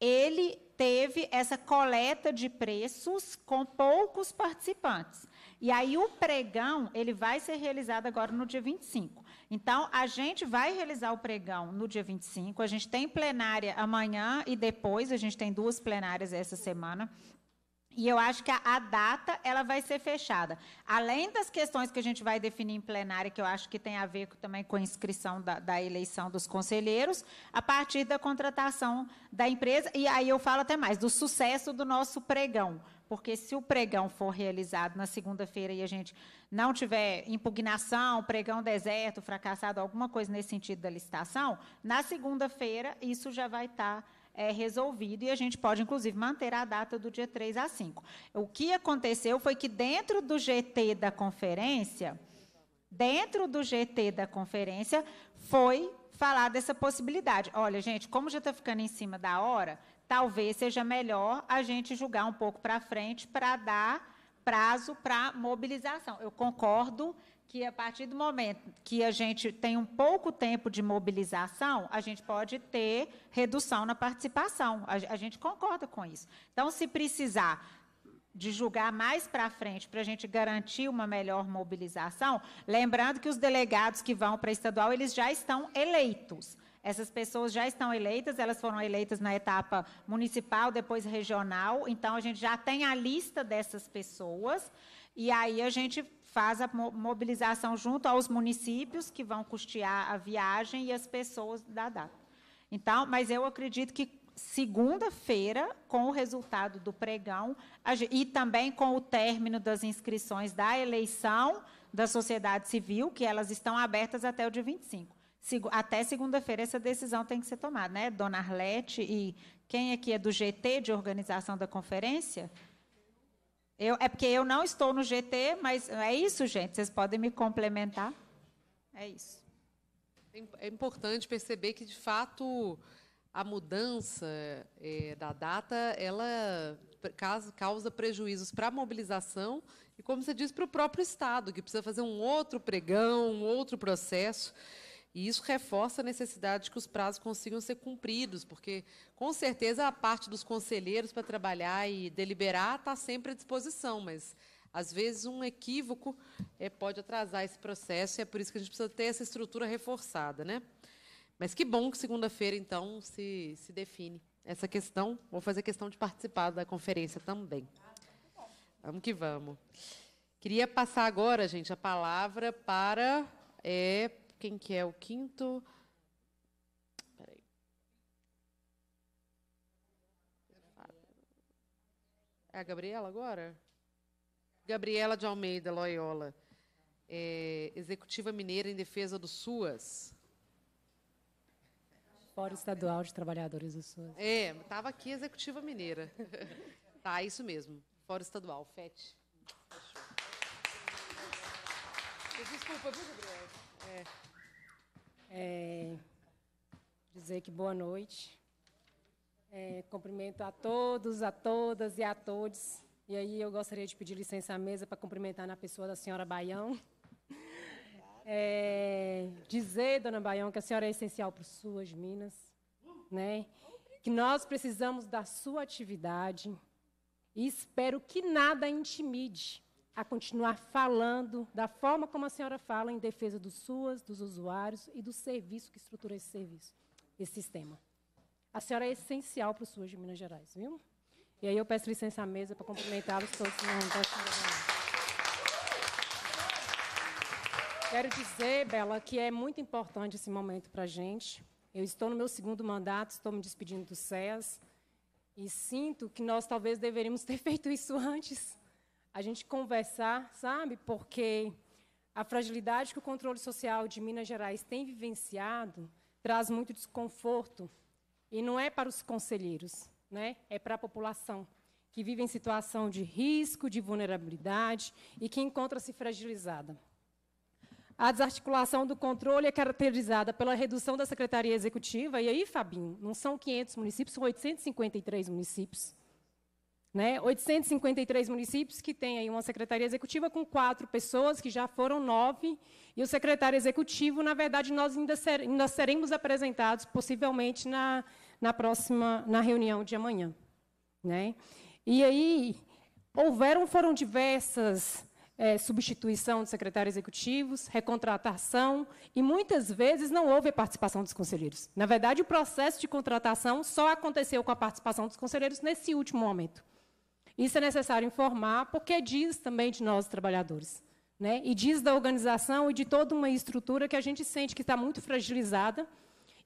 ele teve essa coleta de preços com poucos participantes. E aí o pregão, ele vai ser realizado agora no dia 25. Então, a gente vai realizar o pregão no dia 25, a gente tem plenária amanhã e depois, a gente tem duas plenárias essa semana. E eu acho que a, a, data ela vai ser fechada. Além das questões que a gente vai definir em plenária, que eu acho que tem a ver também com a inscrição da, da, eleição dos conselheiros, a partir da contratação da empresa. E aí eu falo até mais, do sucesso do nosso pregão. Porque se o pregão for realizado na segunda-feira e a gente não tiver impugnação, pregão deserto, fracassado, alguma coisa nesse sentido da licitação, na segunda-feira isso já vai estar. É, resolvido e a gente pode, inclusive, manter a data do dia 3 a 5. O que aconteceu foi que, dentro do GT da conferência, dentro do GT da conferência, foi falar dessa possibilidade. Olha, gente, como já está ficando em cima da hora, talvez seja melhor a gente julgar um pouco para frente para dar prazo para mobilização. Eu concordo que a partir do momento que a gente tem um pouco tempo de mobilização, a gente pode ter redução na participação. A, a gente concorda com isso. Então, se precisar de julgar mais para frente, para a gente garantir uma melhor mobilização, lembrando que os delegados que vão para estadual, eles já estão eleitos. Essas pessoas já estão eleitas, elas foram eleitas na etapa municipal, depois regional, então a gente já tem a lista dessas pessoas, e aí a gente faz a mobilização junto aos municípios que vão custear a viagem e as pessoas da data. Então, mas eu acredito que segunda-feira, com o resultado do pregão e também com o término das inscrições da eleição da sociedade civil, que elas estão abertas até o dia 25. Até segunda-feira essa decisão tem que ser tomada, né? Dona Arlete e quem aqui é do GT de organização da conferência? Eu, é porque eu não estou no GT, mas é isso, gente. Vocês podem me complementar. É isso. É importante perceber que, de fato, a mudança é, da data ela causa prejuízos para a mobilização e, como você disse, para o próprio Estado, que precisa fazer um outro pregão, um outro processo. E isso reforça a necessidade de que os prazos consigam ser cumpridos, porque, com certeza, a parte dos conselheiros para trabalhar e deliberar está sempre à disposição, mas, às vezes, um equívoco é, pode atrasar esse processo, e é por isso que a gente precisa ter essa estrutura reforçada. Né? Mas que bom que segunda-feira, então, se, se define essa questão. Vou fazer questão de participar da conferência também. Vamos que vamos. Queria passar agora, gente, a palavra para é, quem que é o quinto? Peraí. É a Gabriela agora? Gabriela de Almeida Loyola, é, executiva mineira em defesa do SUAS. Fórum Estadual de Trabalhadores do SUAS. É, estava aqui executiva mineira. tá, isso mesmo. Fórum Estadual, FET. Desculpa, viu, Gabriela? É. É, dizer que boa noite. É, cumprimento a todos, a todas e a todos. E aí eu gostaria de pedir licença à mesa para cumprimentar na pessoa da senhora Baião. É, dizer, dona Baião, que a senhora é essencial para suas Minas, né? que nós precisamos da sua atividade e espero que nada intimide a continuar falando da forma como a senhora fala em defesa dos SUAS, dos usuários e do serviço que estrutura esse serviço, esse sistema. A senhora é essencial para o SUAS de Minas Gerais, viu? E aí eu peço licença à mesa para cumprimentá-los todos. Quero dizer, Bela, que é muito importante esse momento para a gente. Eu estou no meu segundo mandato, estou me despedindo do SEAS, e sinto que nós talvez deveríamos ter feito isso antes, a gente conversar, sabe? Porque a fragilidade que o controle social de Minas Gerais tem vivenciado traz muito desconforto. E não é para os conselheiros, né? é para a população que vive em situação de risco, de vulnerabilidade e que encontra-se fragilizada. A desarticulação do controle é caracterizada pela redução da Secretaria Executiva. E aí, Fabinho, não são 500 municípios, são 853 municípios. Né? 853 municípios que têm aí uma secretaria executiva com quatro pessoas, que já foram nove, e o secretário executivo, na verdade, nós ainda, ser, ainda seremos apresentados, possivelmente, na, na próxima, na reunião de amanhã. Né? E aí, houveram, foram diversas é, substituição de secretários executivos, recontratação, e muitas vezes não houve a participação dos conselheiros. Na verdade, o processo de contratação só aconteceu com a participação dos conselheiros nesse último momento. Isso é necessário informar, porque diz também de nós, trabalhadores. Né? E diz da organização e de toda uma estrutura que a gente sente que está muito fragilizada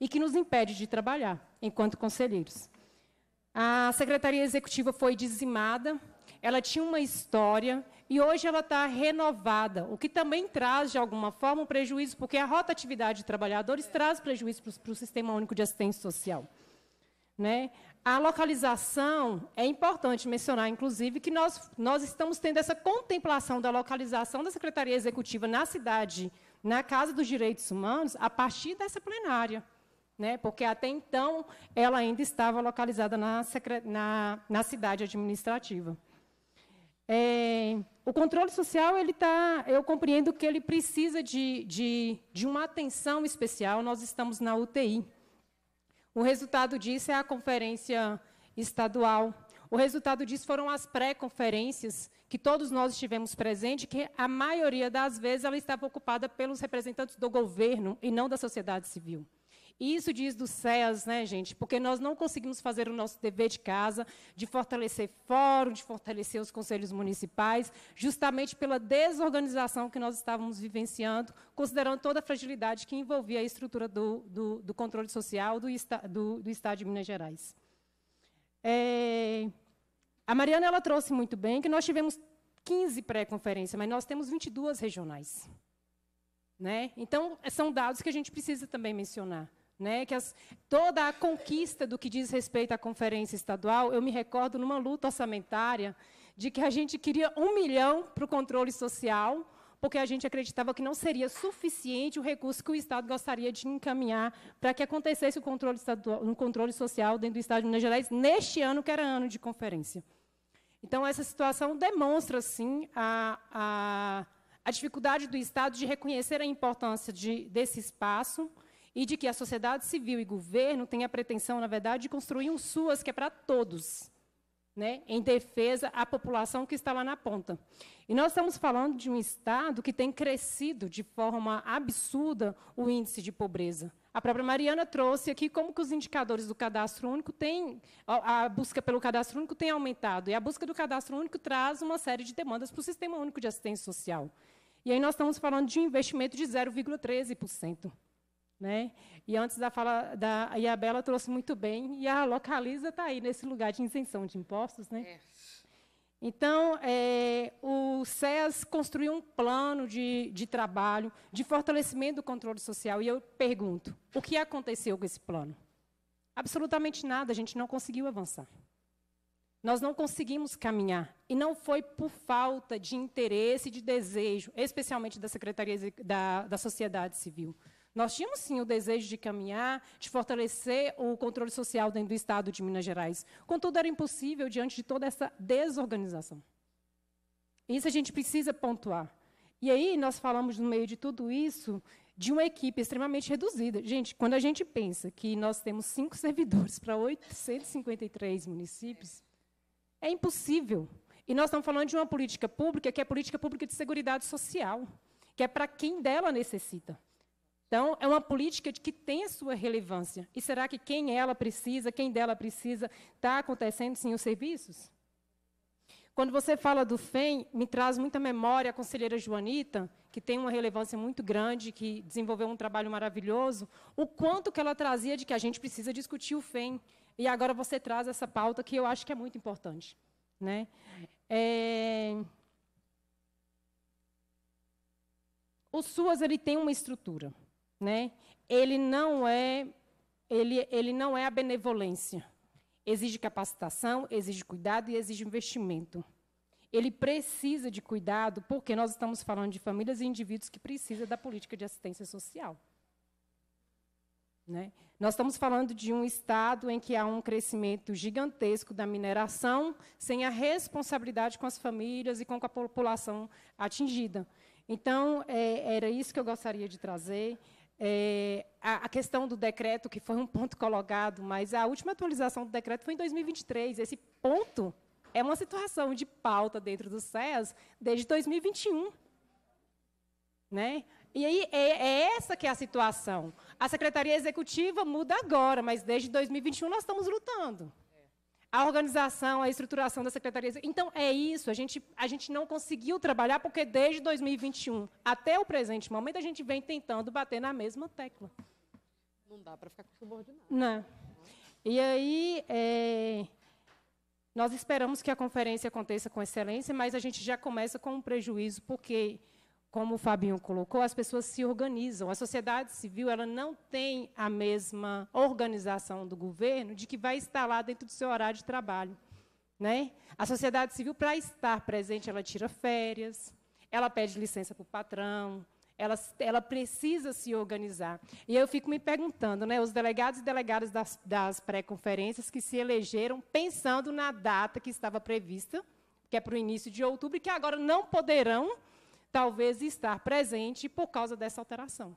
e que nos impede de trabalhar enquanto conselheiros. A secretaria executiva foi dizimada, ela tinha uma história e hoje ela está renovada, o que também traz, de alguma forma, um prejuízo, porque a rotatividade de trabalhadores traz prejuízo para o Sistema Único de Assistência Social. Né? A localização, é importante mencionar, inclusive, que nós, nós estamos tendo essa contemplação da localização da Secretaria Executiva na cidade, na Casa dos Direitos Humanos, a partir dessa plenária né? porque até então ela ainda estava localizada na, na, na cidade administrativa. É, o controle social, ele tá, eu compreendo que ele precisa de, de, de uma atenção especial. Nós estamos na UTI. O resultado disso é a conferência estadual. O resultado disso foram as pré-conferências que todos nós estivemos presentes, que a maioria das vezes ela estava ocupada pelos representantes do governo e não da sociedade civil. Isso diz do CEAS, né, gente? Porque nós não conseguimos fazer o nosso dever de casa, de fortalecer fórum, de fortalecer os conselhos municipais, justamente pela desorganização que nós estávamos vivenciando, considerando toda a fragilidade que envolvia a estrutura do, do, do controle social do, do, do, Estado de Minas Gerais. É, a Mariana ela trouxe muito bem que nós tivemos 15 pré-conferências, mas nós temos 22 regionais. Né? Então, são dados que a gente precisa também mencionar. Né, que as, toda a conquista do que diz respeito à conferência estadual, eu me recordo numa luta orçamentária de que a gente queria um milhão para o controle social, porque a gente acreditava que não seria suficiente o recurso que o Estado gostaria de encaminhar para que acontecesse o controle, estadual, um controle social dentro do Estado de Minas Gerais, neste ano, que era ano de conferência. Então, essa situação demonstra, sim, a, a, a dificuldade do Estado de reconhecer a importância de, desse espaço, e de que a sociedade civil e governo têm a pretensão, na verdade, de construir um SUAS que é para todos, né, em defesa à população que está lá na ponta. E nós estamos falando de um Estado que tem crescido de forma absurda o índice de pobreza. A própria Mariana trouxe aqui como que os indicadores do cadastro único têm, a busca pelo cadastro único tem aumentado. E a busca do cadastro único traz uma série de demandas para o Sistema Único de Assistência Social. E aí nós estamos falando de um investimento de 0,13%. Né? E antes da fala da e a Bela trouxe muito bem, e a Localiza está aí nesse lugar de isenção de impostos. Né? É. Então, é, o SES construiu um plano de, de trabalho, de fortalecimento do controle social, e eu pergunto, o que aconteceu com esse plano? Absolutamente nada, a gente não conseguiu avançar. Nós não conseguimos caminhar. E não foi por falta de interesse de desejo, especialmente da Secretaria da, da Sociedade Civil. Nós tínhamos, sim, o desejo de caminhar, de fortalecer o controle social dentro do Estado de Minas Gerais. Contudo, era impossível diante de toda essa desorganização. Isso a gente precisa pontuar. E aí, nós falamos, no meio de tudo isso, de uma equipe extremamente reduzida. Gente, quando a gente pensa que nós temos cinco servidores para 853 municípios, é impossível. E nós estamos falando de uma política pública que é política pública de segurança social, que é para quem dela necessita. Então, é uma política que tem a sua relevância. E será que quem ela precisa, quem dela precisa, está acontecendo sim os serviços? Quando você fala do FEM, me traz muita memória a conselheira Joanita, que tem uma relevância muito grande, que desenvolveu um trabalho maravilhoso, o quanto que ela trazia de que a gente precisa discutir o FEM. E agora você traz essa pauta que eu acho que é muito importante. Né? É... O SUAS ele tem uma estrutura né? Ele não é ele, ele não é a benevolência. Exige capacitação, exige cuidado e exige investimento. Ele precisa de cuidado porque nós estamos falando de famílias e indivíduos que precisam da política de assistência social. Né? Nós estamos falando de um estado em que há um crescimento gigantesco da mineração, sem a responsabilidade com as famílias e com a população atingida. Então, é, era isso que eu gostaria de trazer. É, a, a, questão do decreto, que foi um ponto colocado, mas a última atualização do decreto foi em 2023. Esse ponto é uma situação de pauta dentro do SES desde 2021. Né? E aí é, é, essa que é a situação. A Secretaria Executiva muda agora, mas desde 2021 nós estamos lutando. A organização, a estruturação da Secretaria Então, é isso. A gente, a gente não conseguiu trabalhar porque desde 2021 até o presente momento a gente vem tentando bater na mesma tecla. Não dá para ficar subordinado. Não. E aí, é, nós esperamos que a conferência aconteça com excelência, mas a gente já começa com um prejuízo, porque como o Fabinho colocou, as pessoas se organizam. A sociedade civil ela não tem a mesma organização do governo de que vai estar lá dentro do seu horário de trabalho. Né? A sociedade civil, para estar presente, ela tira férias, ela pede licença para o patrão, ela, ela, precisa se organizar. E eu fico me perguntando, né, os delegados e delegadas das, das pré-conferências que se elegeram pensando na data que estava prevista, que é para o início de outubro, e que agora não poderão talvez estar presente por causa dessa alteração.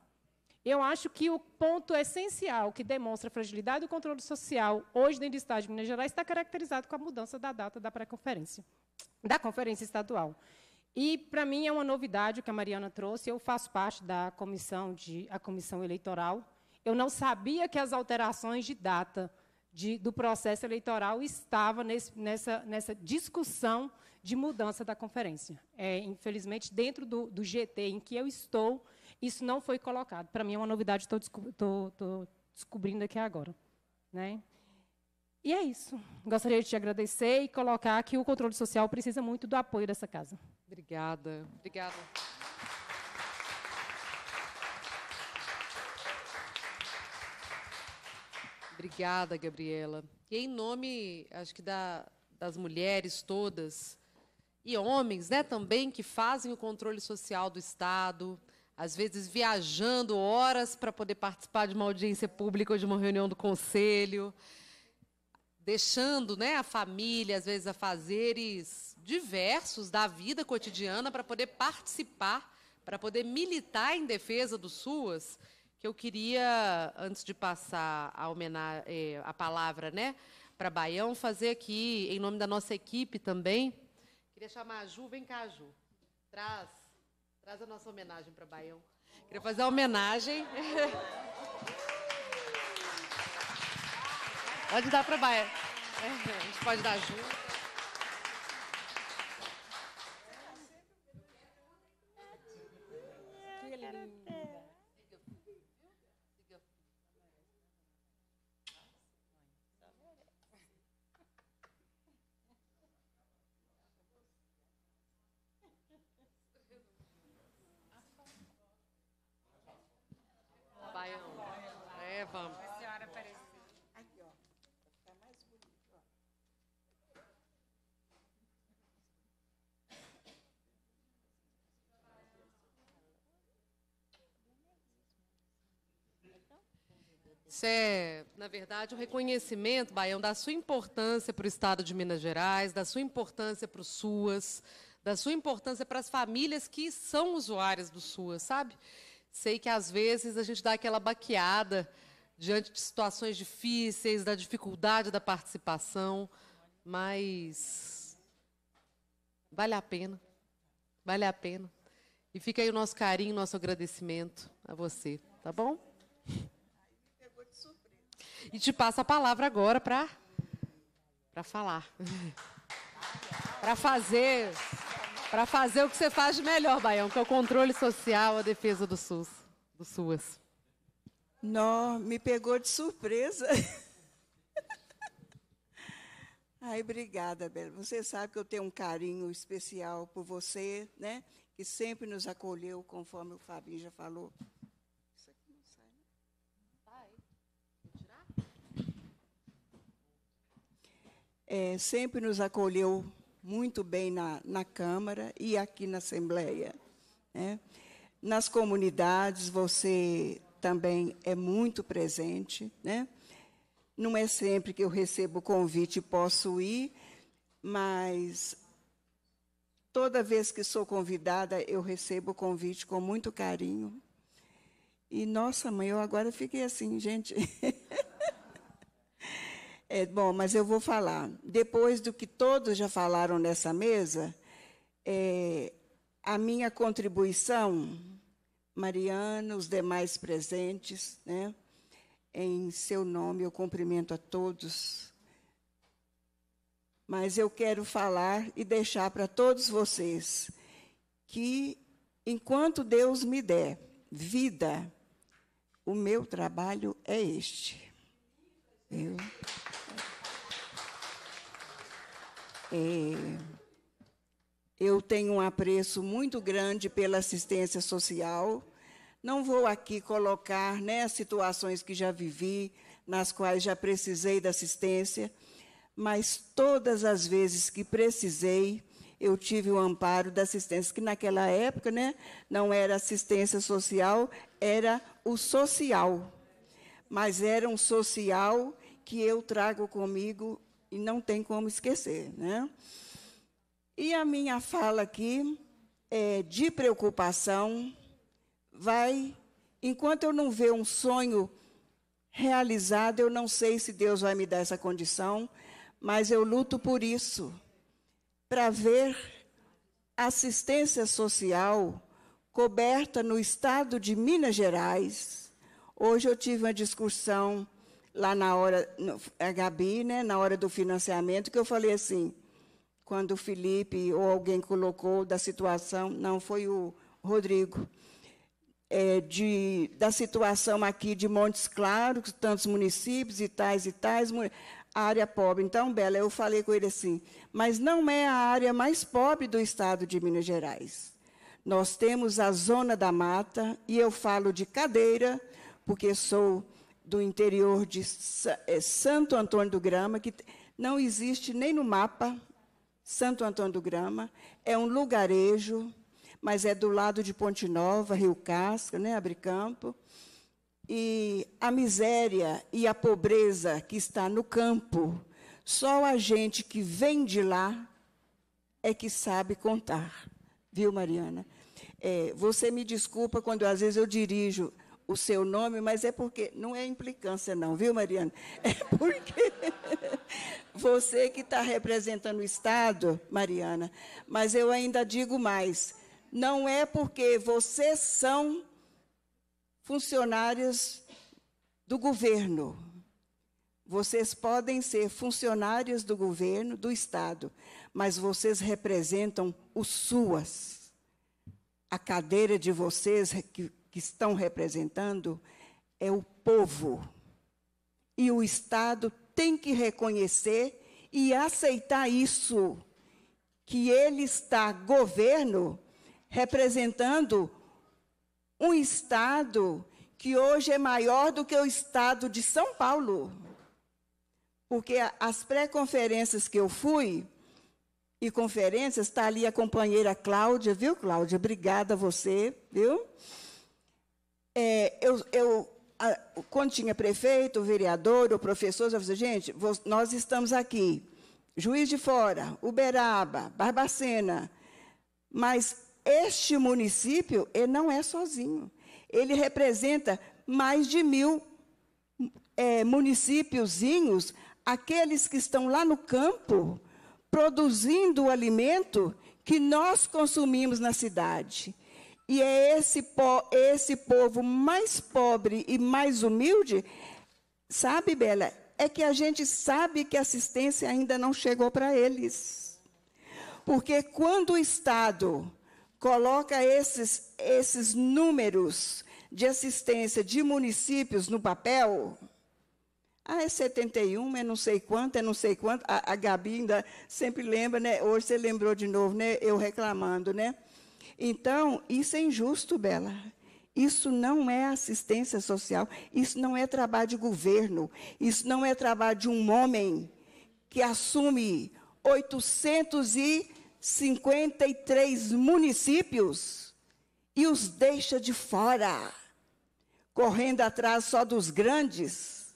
Eu acho que o ponto essencial que demonstra a fragilidade do controle social hoje dentro do Estado de Minas Gerais está caracterizado com a mudança da data da pré-conferência, da conferência estadual. E, para mim, é uma novidade o que a Mariana trouxe. Eu faço parte da comissão, de, a comissão eleitoral. Eu não sabia que as alterações de data de, do processo eleitoral estavam nessa, nessa discussão de mudança da conferência. É, infelizmente, dentro do, do, GT em que eu estou, isso não foi colocado. Para mim é uma novidade, estou descobrindo aqui agora. Né? E é isso. Gostaria de te agradecer e colocar que o controle social precisa muito do apoio dessa casa. Obrigada. Obrigada. Obrigada, Gabriela. E em nome, acho que da, das mulheres todas, e homens né, também que fazem o controle social do Estado, às vezes viajando horas para poder participar de uma audiência pública ou de uma reunião do conselho, deixando né, a família, às vezes, a fazeres diversos da vida cotidiana para poder participar, para poder militar em defesa dos SUAS, que eu queria, antes de passar a, homenagem, eh, a palavra né, para Baião, fazer aqui, em nome da nossa equipe também, Queria chamar a Ju, vem cá, Ju. Traz, traz a nossa homenagem para Baião. Queria fazer a homenagem. pode dar para Baião. É, a gente pode dar a Ju. Isso é, na verdade, um reconhecimento, Baião, da sua importância para o Estado de Minas Gerais, da sua importância para o SUAS, da sua importância para as famílias que são usuárias do SUAS, sabe? Sei que, às vezes, a gente dá aquela baqueada diante de situações difíceis, da dificuldade da participação, mas vale a pena, vale a pena. E fica aí o nosso carinho, nosso agradecimento a você, tá bom? E te passo a palavra agora para para falar. para fazer para fazer o que você faz de melhor, Baião, que é o controle social, a defesa do SUS, do SUAS. Não, me pegou de surpresa. Ai, obrigada, Bela. Você sabe que eu tenho um carinho especial por você, né? Que sempre nos acolheu, conforme o Fabinho já falou. É, sempre nos acolheu muito bem na, na Câmara e aqui na Assembleia. Né? Nas comunidades, você também é muito presente. Né? Não é sempre que eu recebo o convite e posso ir, mas toda vez que sou convidada, eu recebo o convite com muito carinho. E, nossa, mãe, eu agora fiquei assim, gente. É, bom, mas eu vou falar. Depois do que todos já falaram nessa mesa, é, a minha contribuição, Mariana, os demais presentes, né, em seu nome eu cumprimento a todos. Mas eu quero falar e deixar para todos vocês que, enquanto Deus me der vida, o meu trabalho é este. Eu, é, eu tenho um apreço muito grande pela assistência social. Não vou aqui colocar né, situações que já vivi, nas quais já precisei da assistência, mas todas as vezes que precisei, eu tive o amparo da assistência, que naquela época né, não era assistência social, era o social. Mas era um social que eu trago comigo e não tem como esquecer. Né? E a minha fala aqui é de preocupação, vai, enquanto eu não ver um sonho realizado, eu não sei se Deus vai me dar essa condição, mas eu luto por isso, para ver assistência social coberta no estado de Minas Gerais. Hoje eu tive uma discussão lá na hora, a Gabi, né, na hora do financiamento, que eu falei assim, quando o Felipe ou alguém colocou da situação, não foi o Rodrigo, é, de, da situação aqui de Montes Claros, tantos municípios e tais e tais, área pobre. Então, Bela, eu falei com ele assim, mas não é a área mais pobre do estado de Minas Gerais. Nós temos a zona da mata, e eu falo de cadeira, porque sou do interior de é, Santo Antônio do Grama, que não existe nem no mapa, Santo Antônio do Grama, é um lugarejo, mas é do lado de Ponte Nova, Rio Casca, né, Abricampo. E a miséria e a pobreza que está no campo, só a gente que vem de lá é que sabe contar. Viu, Mariana? É, você me desculpa quando às vezes eu dirijo o seu nome, mas é porque não é implicância, não, viu, Mariana? É porque você que está representando o Estado, Mariana, mas eu ainda digo mais: não é porque vocês são funcionários do governo. Vocês podem ser funcionários do governo, do Estado, mas vocês representam os SUAS. A cadeira de vocês, que que estão representando é o povo. E o Estado tem que reconhecer e aceitar isso, que ele está, governo, representando um Estado que hoje é maior do que o Estado de São Paulo. Porque as pré-conferências que eu fui, e conferências, está ali a companheira Cláudia, viu, Cláudia? Obrigada a você, viu? É, eu, eu a, quando tinha prefeito, vereador ou professor, eu falei, gente, nós estamos aqui, Juiz de Fora, Uberaba, Barbacena, mas este município ele não é sozinho. Ele representa mais de mil é, municípiozinhos, aqueles que estão lá no campo, produzindo o alimento que nós consumimos na cidade. E é esse, po esse povo mais pobre e mais humilde, sabe, Bela? É que a gente sabe que a assistência ainda não chegou para eles. Porque quando o Estado coloca esses, esses números de assistência de municípios no papel, ah, é 71, é não sei quanto, é não sei quanto. A, a Gabi ainda sempre lembra, né? Hoje você lembrou de novo, né? Eu reclamando, né? Então, isso é injusto, Bela. Isso não é assistência social, isso não é trabalho de governo, isso não é trabalho de um homem que assume 853 municípios e os deixa de fora, correndo atrás só dos grandes,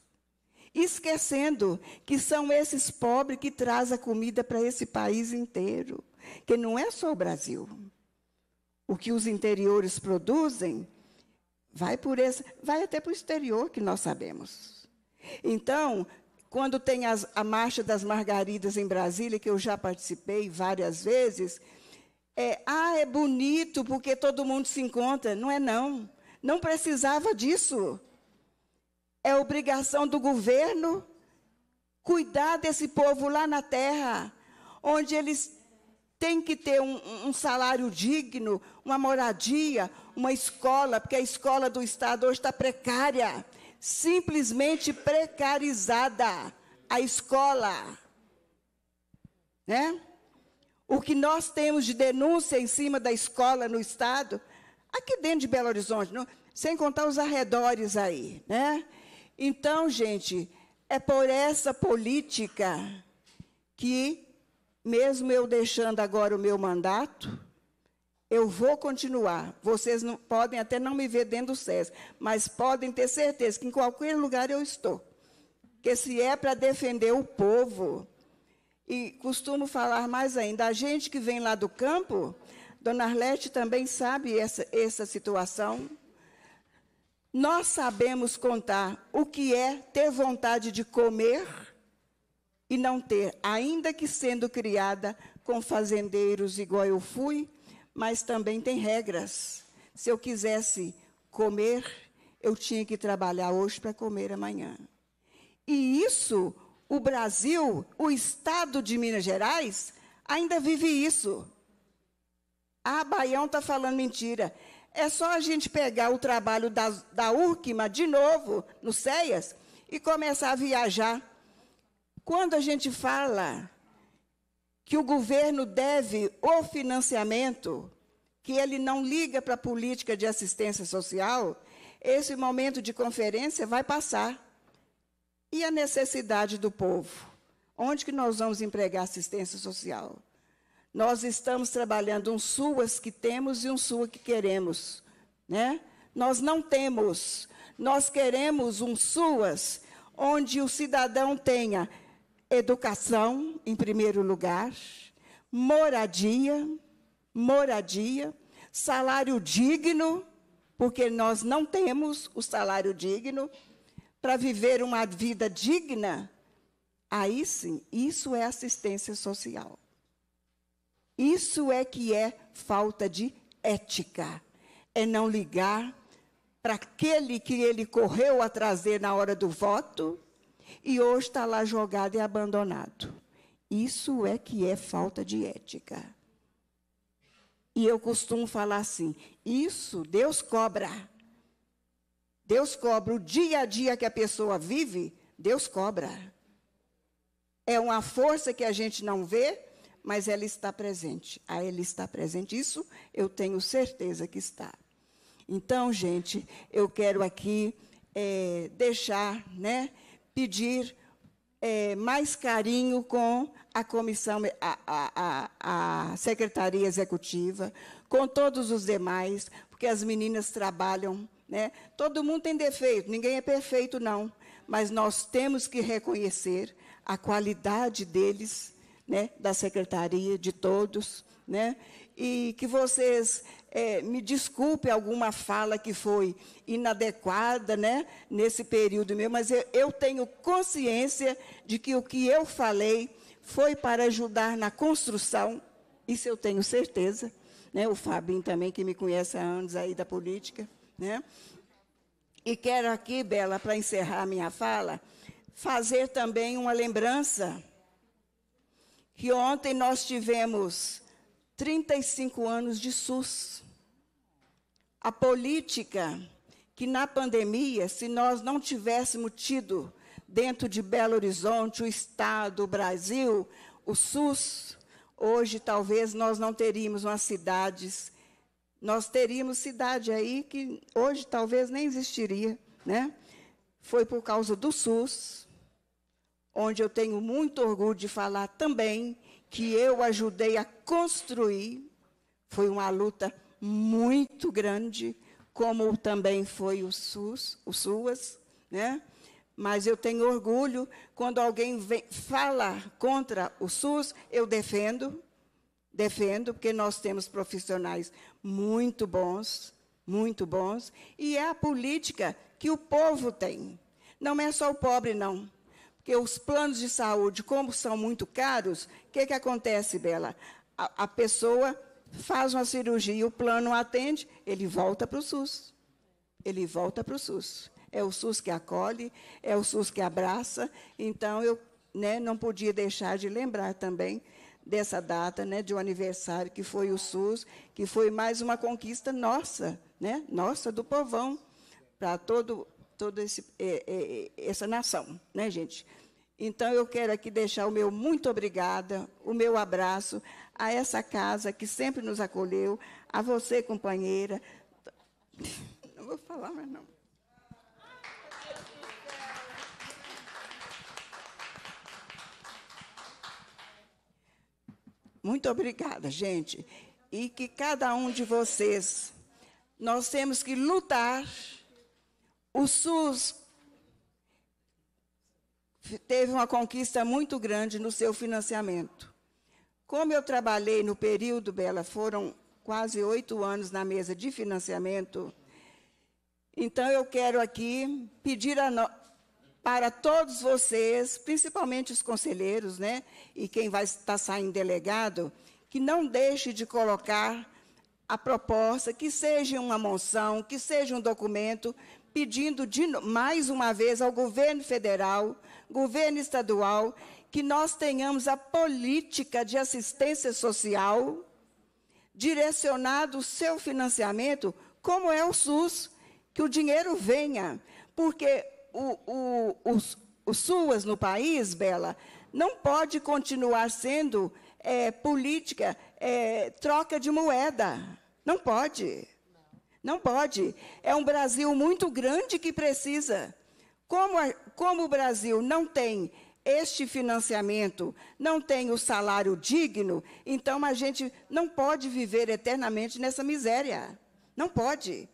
esquecendo que são esses pobres que trazem a comida para esse país inteiro, que não é só o Brasil o que os interiores produzem, vai por esse, vai até para o exterior, que nós sabemos. Então, quando tem as, a Marcha das Margaridas em Brasília, que eu já participei várias vezes, é, ah, é bonito porque todo mundo se encontra. Não é não. Não precisava disso. É obrigação do governo cuidar desse povo lá na terra, onde eles têm que ter um, um salário digno, uma moradia, uma escola, porque a escola do Estado hoje está precária simplesmente precarizada a escola. Né? O que nós temos de denúncia em cima da escola no Estado, aqui dentro de Belo Horizonte, não, sem contar os arredores aí. Né? Então, gente, é por essa política que, mesmo eu deixando agora o meu mandato, eu vou continuar. Vocês não, podem até não me ver dentro do SES, mas podem ter certeza que em qualquer lugar eu estou. Que se é para defender o povo, e costumo falar mais ainda, a gente que vem lá do campo, Dona Arlete também sabe essa, essa situação. Nós sabemos contar o que é ter vontade de comer e não ter, ainda que sendo criada com fazendeiros igual eu fui, mas também tem regras. Se eu quisesse comer, eu tinha que trabalhar hoje para comer amanhã. E isso, o Brasil, o Estado de Minas Gerais, ainda vive isso. Ah, Baião está falando mentira. É só a gente pegar o trabalho da, da URCMA de novo, no CEAS, e começar a viajar. Quando a gente fala que o governo deve o financiamento, que ele não liga para a política de assistência social, esse momento de conferência vai passar. E a necessidade do povo? Onde que nós vamos empregar assistência social? Nós estamos trabalhando um SUAS que temos e um SUA que queremos. Né? Nós não temos. Nós queremos um SUAS onde o cidadão tenha educação, em primeiro lugar, moradia, moradia, salário digno, porque nós não temos o salário digno para viver uma vida digna. Aí sim, isso é assistência social. Isso é que é falta de ética. É não ligar para aquele que ele correu a trazer na hora do voto e hoje está lá jogado e abandonado. Isso é que é falta de ética. E eu costumo falar assim: isso Deus cobra. Deus cobra o dia a dia que a pessoa vive, Deus cobra. É uma força que a gente não vê, mas ela está presente. A Ele está presente. Isso eu tenho certeza que está. Então, gente, eu quero aqui é, deixar, né, pedir é, mais carinho com a comissão, a, a, a, secretaria executiva, com todos os demais, porque as meninas trabalham, né? Todo mundo tem defeito, ninguém é perfeito não, mas nós temos que reconhecer a qualidade deles, né? Da secretaria de todos, né? E que vocês é, me desculpe alguma fala que foi inadequada, né, nesse período meu, mas eu, eu tenho consciência de que o que eu falei foi para ajudar na construção, isso eu tenho certeza, né, o Fabinho também, que me conhece há anos aí da política, né, e quero aqui, Bela, para encerrar minha fala, fazer também uma lembrança que ontem nós tivemos 35 anos de SUS a política que na pandemia, se nós não tivéssemos tido dentro de Belo Horizonte, o Estado, o Brasil, o SUS, hoje talvez nós não teríamos umas cidades, nós teríamos cidade aí que hoje talvez nem existiria, né? Foi por causa do SUS, onde eu tenho muito orgulho de falar também que eu ajudei a construir, foi uma luta muito grande, como também foi o SUS, o SUAS, né? Mas eu tenho orgulho quando alguém vem, fala contra o SUS, eu defendo, defendo, porque nós temos profissionais muito bons, muito bons, e é a política que o povo tem. Não é só o pobre, não. Porque os planos de saúde, como são muito caros, o que, que acontece, Bela? A, a pessoa faz uma cirurgia e o plano atende, ele volta para o SUS. Ele volta para o SUS. É o SUS que acolhe, é o SUS que abraça. Então, eu né, não podia deixar de lembrar também dessa data, né, de um aniversário que foi o SUS, que foi mais uma conquista nossa, né, nossa do povão, para todo toda esse, é, é, essa nação, né, gente? Então eu quero aqui deixar o meu muito obrigada, o meu abraço a essa casa que sempre nos acolheu, a você, companheira. Não vou falar mais não. Muito obrigada, gente. E que cada um de vocês, nós temos que lutar. O SUS teve uma conquista muito grande no seu financiamento. Como eu trabalhei no período, Bela, foram quase oito anos na mesa de financiamento, então eu quero aqui pedir no, para todos vocês, principalmente os conselheiros, né, e quem vai estar saindo delegado, que não deixe de colocar a proposta, que seja uma moção, que seja um documento, pedindo de, mais uma vez ao governo federal, governo estadual, que nós tenhamos a política de assistência social direcionado o seu financiamento, como é o SUS, que o dinheiro venha, porque o, o, os, SUAS no país, Bela, não pode continuar sendo é, política, é, troca de moeda. Não pode. Não pode. É um Brasil muito grande que precisa. Como, como o Brasil não tem este financiamento, não tem o salário digno, então a gente não pode viver eternamente nessa miséria. Não pode.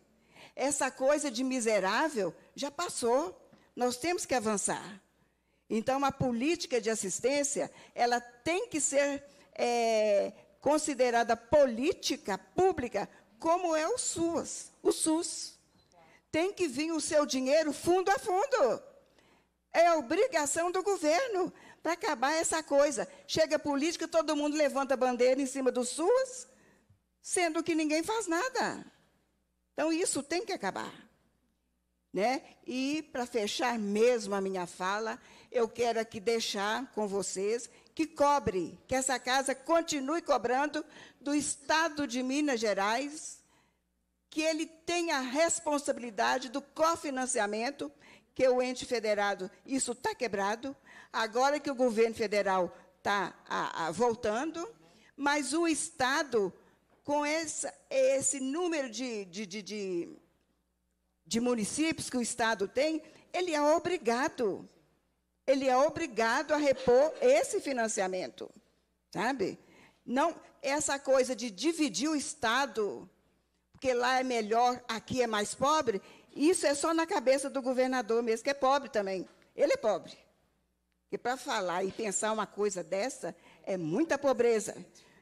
Essa coisa de miserável já passou. Nós temos que avançar. Então, a política de assistência, ela tem que ser é, considerada política pública, como é o SUS. O SUS. Tem que vir o seu dinheiro fundo a fundo. É obrigação do governo para acabar essa coisa. Chega política, todo mundo levanta a bandeira em cima do SUS, sendo que ninguém faz nada. Então, isso tem que acabar. Né? E, para fechar mesmo a minha fala, eu quero aqui deixar com vocês que cobre, que essa casa continue cobrando do Estado de Minas Gerais, que ele tenha a responsabilidade do cofinanciamento, que o ente federado, isso está quebrado, agora que o governo federal está voltando, mas o Estado, com essa, esse número de, de, de, de municípios que o Estado tem, ele é obrigado. Ele é obrigado a repor esse financiamento. Sabe? Não essa coisa de dividir o Estado, porque lá é melhor, aqui é mais pobre, isso é só na cabeça do governador mesmo, que é pobre também. Ele é pobre. E para falar e pensar uma coisa dessa é muita pobreza.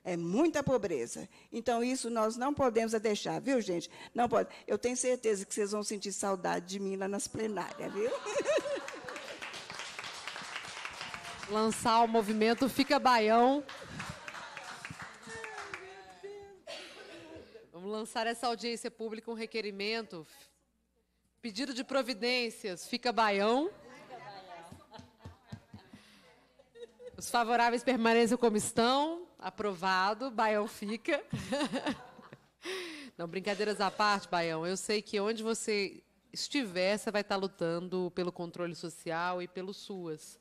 É muita pobreza. Então, isso nós não podemos deixar, viu, gente? Não pode. Eu tenho certeza que vocês vão sentir saudade de mim lá nas plenárias, viu? Lançar o movimento Fica Baião. Vamos lançar essa audiência pública um requerimento. Pedido de providências, Fica Baião. Os favoráveis permaneçam como estão. Aprovado. Baião fica. Não, brincadeiras à parte, Baião. Eu sei que onde você estiver, você vai estar lutando pelo controle social e pelos SUAS.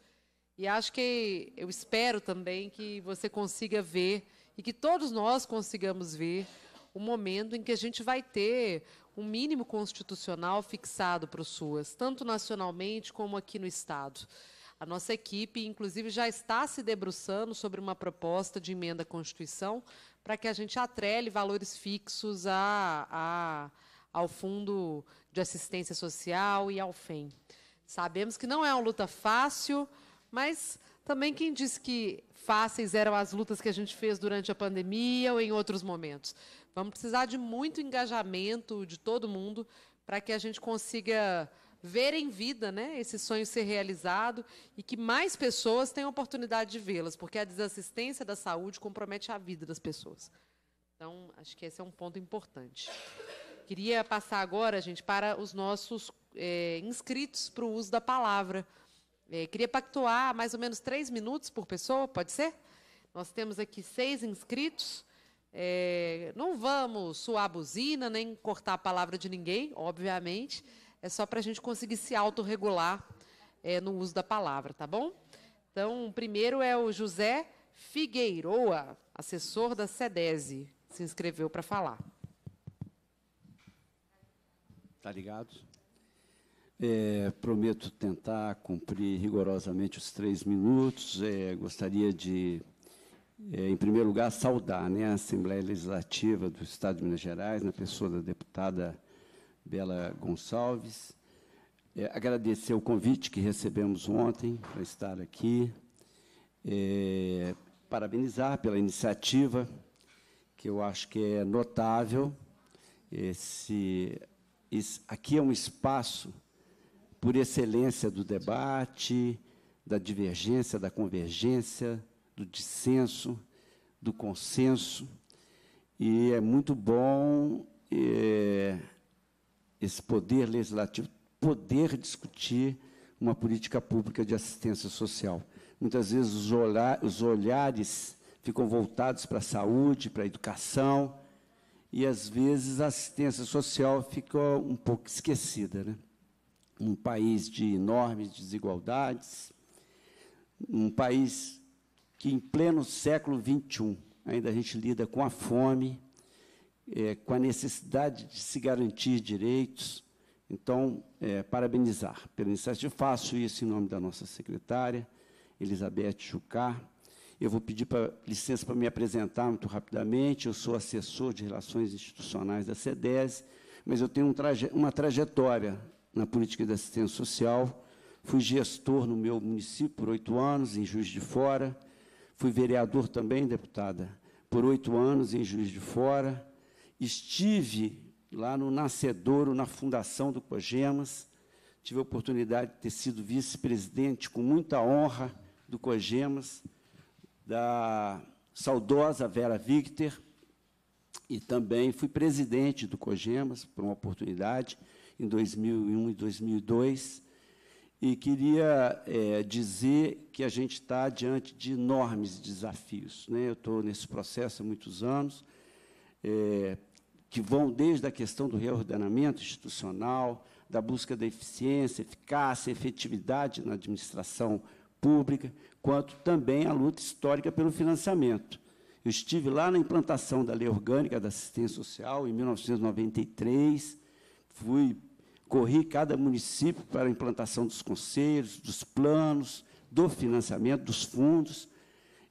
E acho que eu espero também que você consiga ver e que todos nós consigamos ver o momento em que a gente vai ter um mínimo constitucional fixado para os SUAS, tanto nacionalmente como aqui no Estado. A nossa equipe, inclusive, já está se debruçando sobre uma proposta de emenda à Constituição para que a gente atrele valores fixos a, a, ao Fundo de Assistência Social e ao FEM. Sabemos que não é uma luta fácil, mas também quem disse que fáceis eram as lutas que a gente fez durante a pandemia ou em outros momentos. Vamos precisar de muito engajamento de todo mundo para que a gente consiga ver em vida né, esse sonho ser realizado e que mais pessoas tenham oportunidade de vê-las, porque a desassistência da saúde compromete a vida das pessoas. Então, acho que esse é um ponto importante. Queria passar agora, gente, para os nossos é, inscritos para o uso da palavra. É, queria pactuar mais ou menos três minutos por pessoa, pode ser? Nós temos aqui seis inscritos. É, não vamos suar a buzina, nem cortar a palavra de ninguém, obviamente. É só para a gente conseguir se autorregular é, no uso da palavra, tá bom? Então, o primeiro é o José Figueiroa, assessor da SEDESE, se inscreveu para falar. Tá ligado? É, prometo tentar cumprir rigorosamente os três minutos. É, gostaria de, em primeiro lugar, saudar né, a Assembleia Legislativa do Estado de Minas Gerais, na pessoa da deputada Bela Gonçalves. É, agradecer o convite que recebemos ontem para estar aqui. É, parabenizar pela iniciativa, que eu acho que é notável. Esse, esse aqui é um espaço por excelência do debate, da divergência, da convergência, do dissenso, do consenso. E é muito bom é, esse poder legislativo poder discutir uma política pública de assistência social. Muitas vezes os, os olhares ficam voltados para a saúde, para a educação, e às vezes a assistência social fica um pouco esquecida. Né? um país de enormes desigualdades, um país que, em pleno século XXI, ainda a gente lida com a fome, é, com a necessidade de se garantir direitos. Então, é, parabenizar pela iniciativa. Faço isso em nome da nossa secretária, Elizabeth Jucá. Eu vou pedir pra, licença para me apresentar muito rapidamente. Eu sou assessor de Relações Institucionais da SEDES, mas eu tenho um traje uma trajetória na política de assistência social. Fui gestor no meu município por oito anos, em Juiz de Fora. Fui vereador também, deputada, por oito anos em Juiz de Fora. Estive lá no Nascedouro, na fundação do Cogemas. Tive a oportunidade de ter sido vice-presidente, com muita honra, do Cogemas, da saudosa Vera Victor, e também fui presidente do Cogemas, por uma oportunidade, em 2001 e 2002, e queria é, dizer que a gente está diante de enormes desafios. Né? Eu estou nesse processo há muitos anos, é, que vão desde a questão do reordenamento institucional, da busca da eficiência, eficácia, efetividade na administração pública, quanto também a luta histórica pelo financiamento. Eu estive lá na implantação da Lei Orgânica da Assistência Social, em 1993, fui corri cada município para a implantação dos conselhos, dos planos, do financiamento, dos fundos.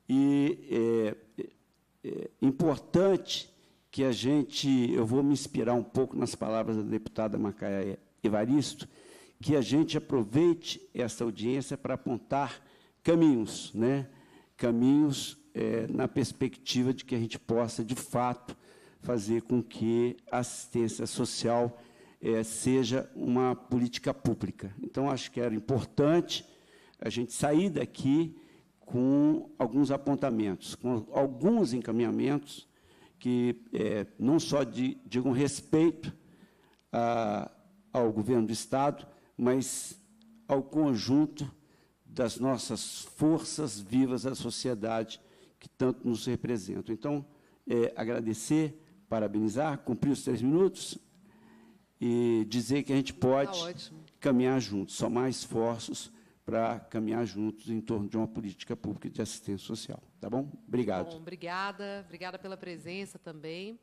E é, é, é importante que a gente, eu vou me inspirar um pouco nas palavras da deputada Macaé Evaristo, que a gente aproveite essa audiência para apontar caminhos, né? caminhos é, na perspectiva de que a gente possa, de fato, fazer com que a assistência social é, seja uma política pública. Então, acho que era importante a gente sair daqui com alguns apontamentos, com alguns encaminhamentos que é, não só de, digam respeito a, ao governo do Estado, mas ao conjunto das nossas forças vivas da sociedade que tanto nos representam. Então, é, agradecer, parabenizar, cumprir os três minutos, e dizer que a gente pode tá caminhar juntos, somar esforços para caminhar juntos em torno de uma política pública de assistência social. Tá bom? Obrigado. Bom, obrigada. Obrigada pela presença também.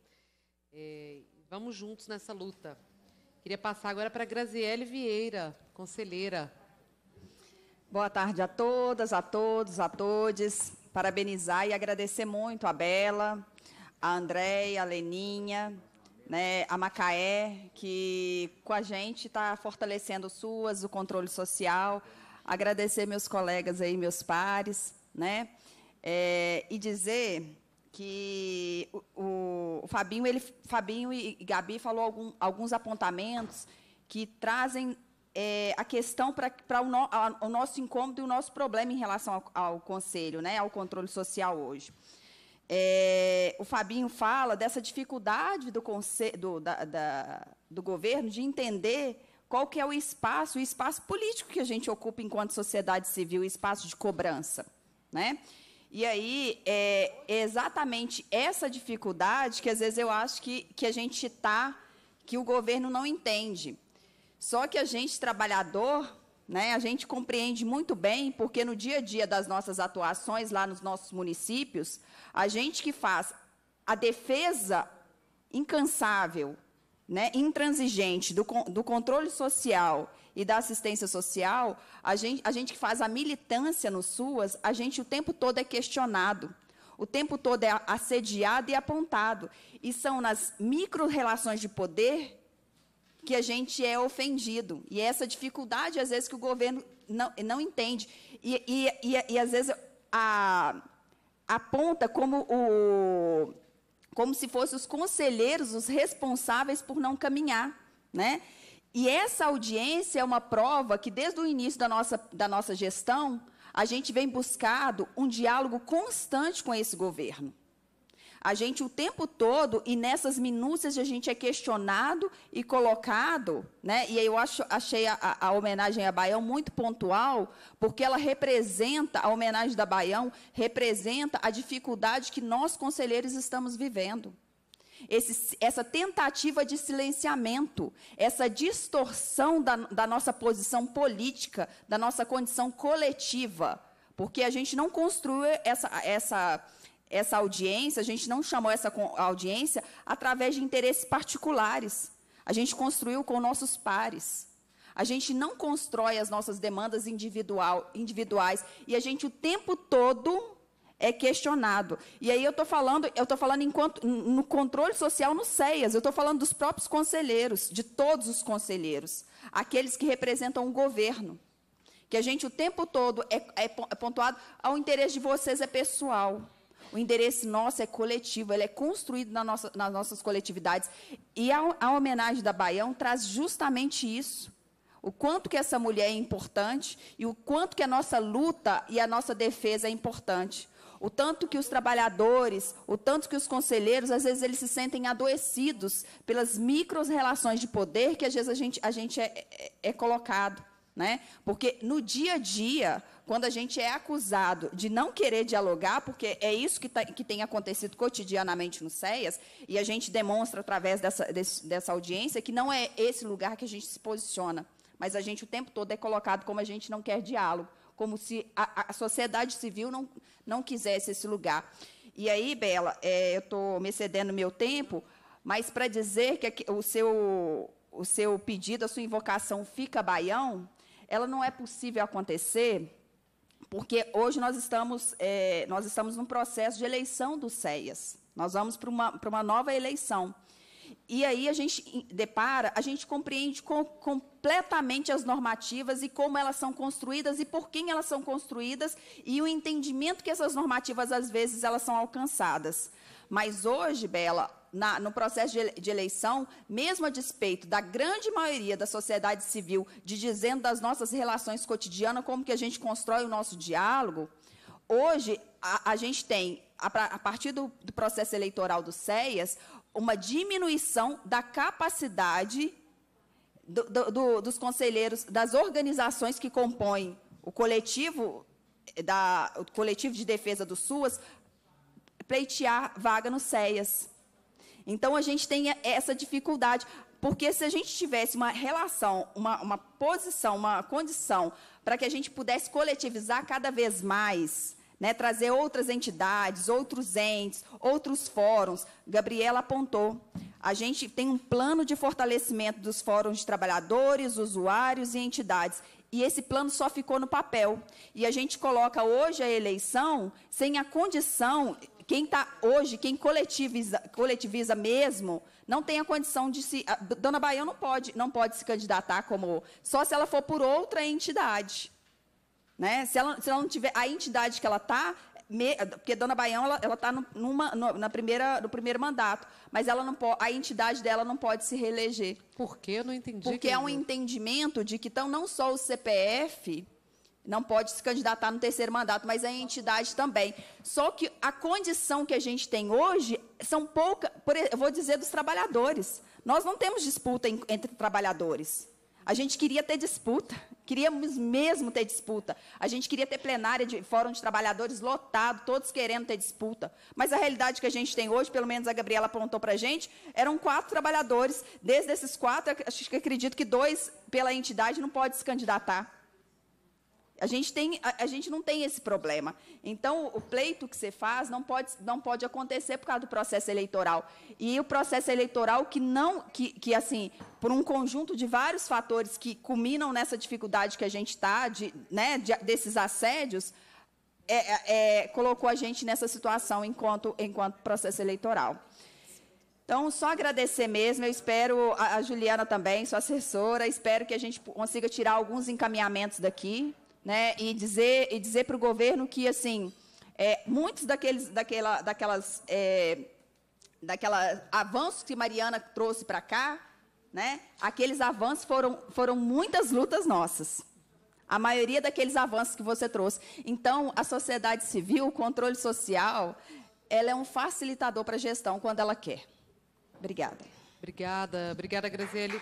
É, vamos juntos nessa luta. Queria passar agora para a Graziele Vieira, conselheira. Boa tarde a todas, a todos, a todes. Parabenizar e agradecer muito a Bela, a Andréia, a Leninha, né, a Macaé, que com a gente está fortalecendo suas, o controle social. Agradecer meus colegas aí, meus pares, né? É, e dizer que o, o, Fabinho, ele, Fabinho e Gabi falou algum, alguns apontamentos que trazem é, a questão para o, no, o, nosso incômodo e o nosso problema em relação ao, ao Conselho, né, ao controle social hoje. É, o Fabinho fala dessa dificuldade do, do, da, da, do governo de entender qual que é o espaço, o espaço político que a gente ocupa enquanto sociedade civil, o espaço de cobrança. Né? E aí, é exatamente essa dificuldade que, às vezes, eu acho que, que a gente está, que o governo não entende. Só que a gente, trabalhador, né, a gente compreende muito bem, porque no dia a dia das nossas atuações lá nos nossos municípios, a gente que faz a defesa incansável, né, intransigente do, do controle social e da assistência social, a gente, a gente que faz a militância no SUAS, a gente o tempo todo é questionado. O tempo todo é assediado e apontado. E são nas micro-relações de poder que a gente é ofendido. E é essa dificuldade, às vezes, que o governo não, não entende. E, e, e, e às vezes, a, aponta como, o, como se fossem os conselheiros os responsáveis por não caminhar. Né? E essa audiência é uma prova que, desde o início da nossa, da nossa gestão, a gente vem buscado um diálogo constante com esse governo. A gente, o tempo todo, e nessas minúcias, a gente é questionado e colocado, né? e eu acho, achei a, a, homenagem a Baião muito pontual, porque ela representa, a homenagem da Baião, representa a dificuldade que nós, conselheiros, estamos vivendo esse, essa tentativa de silenciamento, essa distorção da, da nossa posição política, da nossa condição coletiva, porque a gente não construiu essa, essa, essa audiência, a gente não chamou essa audiência através de interesses particulares. A gente construiu com nossos pares. A gente não constrói as nossas demandas individual, individuais e a gente o tempo todo é questionado. E aí eu estou falando, eu estou falando enquanto, no controle social no CEAS, eu estou falando dos próprios conselheiros, de todos os conselheiros, aqueles que representam o governo. Que a gente o tempo todo é, é, é pontuado, ao interesse de vocês é pessoal. O interesse nosso é coletivo, ele é construído na nossa, nas nossas coletividades. E a, a homenagem da Baião traz justamente isso o quanto que essa mulher é importante e o quanto que a nossa luta e a nossa defesa é importante o tanto que os trabalhadores, o tanto que os conselheiros, às vezes eles se sentem adoecidos pelas micro-relações de poder que às vezes a gente, a gente é, é, é colocado. Né? Porque no dia a dia, quando a gente é acusado de não querer dialogar, porque é isso que, tá, que tem acontecido cotidianamente no CEAS, e a gente demonstra através dessa, desse, dessa audiência que não é esse lugar que a gente se posiciona, mas a gente o tempo todo é colocado como a gente não quer diálogo, como se a, a sociedade civil não, não quisesse esse lugar. E aí, Bela, é, eu estou me cedendo meu tempo, mas para dizer que o seu, o seu pedido, a sua invocação fica baião, ela não é possível acontecer, porque hoje nós estamos, é, nós estamos num processo de eleição do CEAS. Nós vamos para uma, para uma nova eleição. E aí a gente depara, a gente compreende com, completamente as normativas e como elas são construídas e por quem elas são construídas e o entendimento que essas normativas às vezes elas são alcançadas. Mas hoje, Bela, na, no processo de, de, eleição, mesmo a despeito da grande maioria da sociedade civil de dizendo das nossas relações cotidianas, como que a gente constrói o nosso diálogo, hoje a, a gente tem, a, a partir do, do processo eleitoral do CEAS, uma diminuição da capacidade do, do, do, dos conselheiros, das organizações que compõem o coletivo, da, o coletivo de defesa do SUAS, pleitear vaga no CEAS. Então, a gente tem essa dificuldade, porque se a gente tivesse uma relação, uma, uma posição, uma condição para que a gente pudesse coletivizar cada vez mais né, trazer outras entidades, outros entes, outros fóruns. Gabriela apontou. A gente tem um plano de fortalecimento dos fóruns de trabalhadores, usuários e entidades. E esse plano só ficou no papel. E a gente coloca hoje a eleição sem a condição. Quem está hoje, quem coletiviza, coletiviza mesmo, não tem a condição de se. A Dona Baião não pode, não pode se candidatar como. Só se ela for por outra entidade. Né? Se, ela, se ela não tiver a entidade que ela está, porque Dona Baião ela está na primeira no primeiro mandato, mas ela não a entidade dela não pode se reeleger. Por quê? Eu não entendi. Porque é um querida. entendimento de que então não só o CPF não pode se candidatar no terceiro mandato, mas a entidade também. Só que a condição que a gente tem hoje são poucas, eu vou dizer dos trabalhadores. Nós não temos disputa em- entre trabalhadores. A gente queria ter disputa, queríamos mesmo ter disputa. A gente queria ter plenária de fórum de trabalhadores lotado, todos querendo ter disputa. Mas a realidade que a gente tem hoje, pelo menos a Gabriela apontou para a gente, eram quatro trabalhadores. Desde esses quatro, acho que acredito que dois pela entidade não pode se candidatar. A gente, tem, a, a gente não tem esse problema. Então, o pleito que você faz não pode, não pode acontecer por causa do processo eleitoral. E o processo eleitoral que não, que, que assim, por um conjunto de vários fatores que culminam nessa dificuldade que a gente está, de, né, de- desses assédios, é, é, é, colocou a gente nessa situação enquanto, enquanto processo eleitoral. Então, só agradecer mesmo. Eu espero, a, a Juliana também, sua assessora, espero que a gente consiga tirar alguns encaminhamentos daqui, né? E dizer, e dizer para o governo que, assim, é, muitos daqueles, daquela, daquelas, é, daquela avanços que Mariana trouxe para cá, né? Aqueles avanços foram, foram muitas lutas nossas. A maioria daqueles avanços que você trouxe. Então, a sociedade civil, o controle social, ela é um facilitador para a gestão quando ela quer. Obrigada. Obrigada, obrigada, Graziele.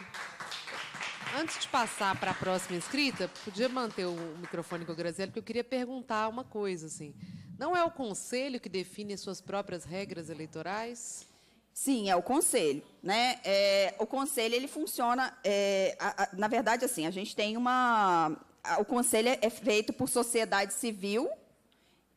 Antes de passar para a próxima inscrita, podia manter o microfone com a Graziele, porque eu queria perguntar uma coisa, assim. Não é o conselho que define suas próprias regras eleitorais? Sim, é o conselho, né? É, o conselho ele funciona, é, a- a- na verdade, assim, a gente tem uma, a- o conselho é feito por sociedade civil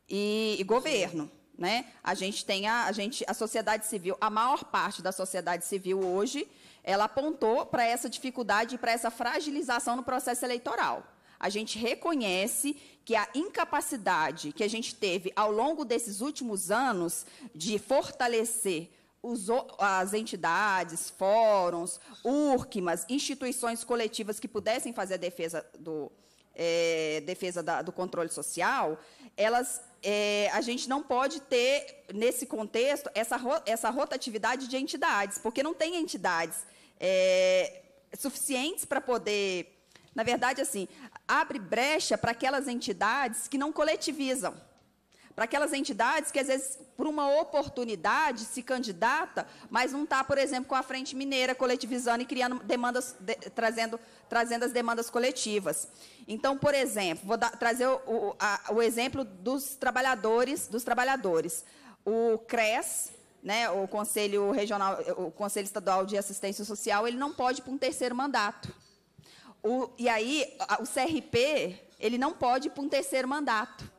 e, e governo, né? A gente tem a, a gente, a sociedade civil, a maior parte da sociedade civil hoje, ela apontou para essa dificuldade e para essa fragilização no processo eleitoral. A gente reconhece que a incapacidade que a gente teve ao longo desses últimos anos de fortalecer os as entidades, fóruns, URCMAs, instituições coletivas que pudessem fazer a defesa do, eh, defesa da- do controle social, elas, eh, a gente não pode ter, nesse contexto, essa, essa rotatividade de entidades, porque não tem entidades eh, suficientes para poder. Na verdade, assim, abre brecha para aquelas entidades que não coletivizam para aquelas entidades que, às vezes, por uma oportunidade, se candidata, mas não está, por exemplo, com a Frente Mineira coletivizando e criando demandas, de- trazendo, trazendo as demandas coletivas. Então, por exemplo, vou trazer o, o- a- o exemplo dos trabalhadores, dos trabalhadores. O CRES, né, o Conselho Regional, o Conselho Estadual de Assistência Social, ele não pode para um terceiro mandato. O- e aí, o CRP, ele não pode para um terceiro mandato.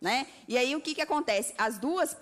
Né? E aí, o que, que acontece? As duas.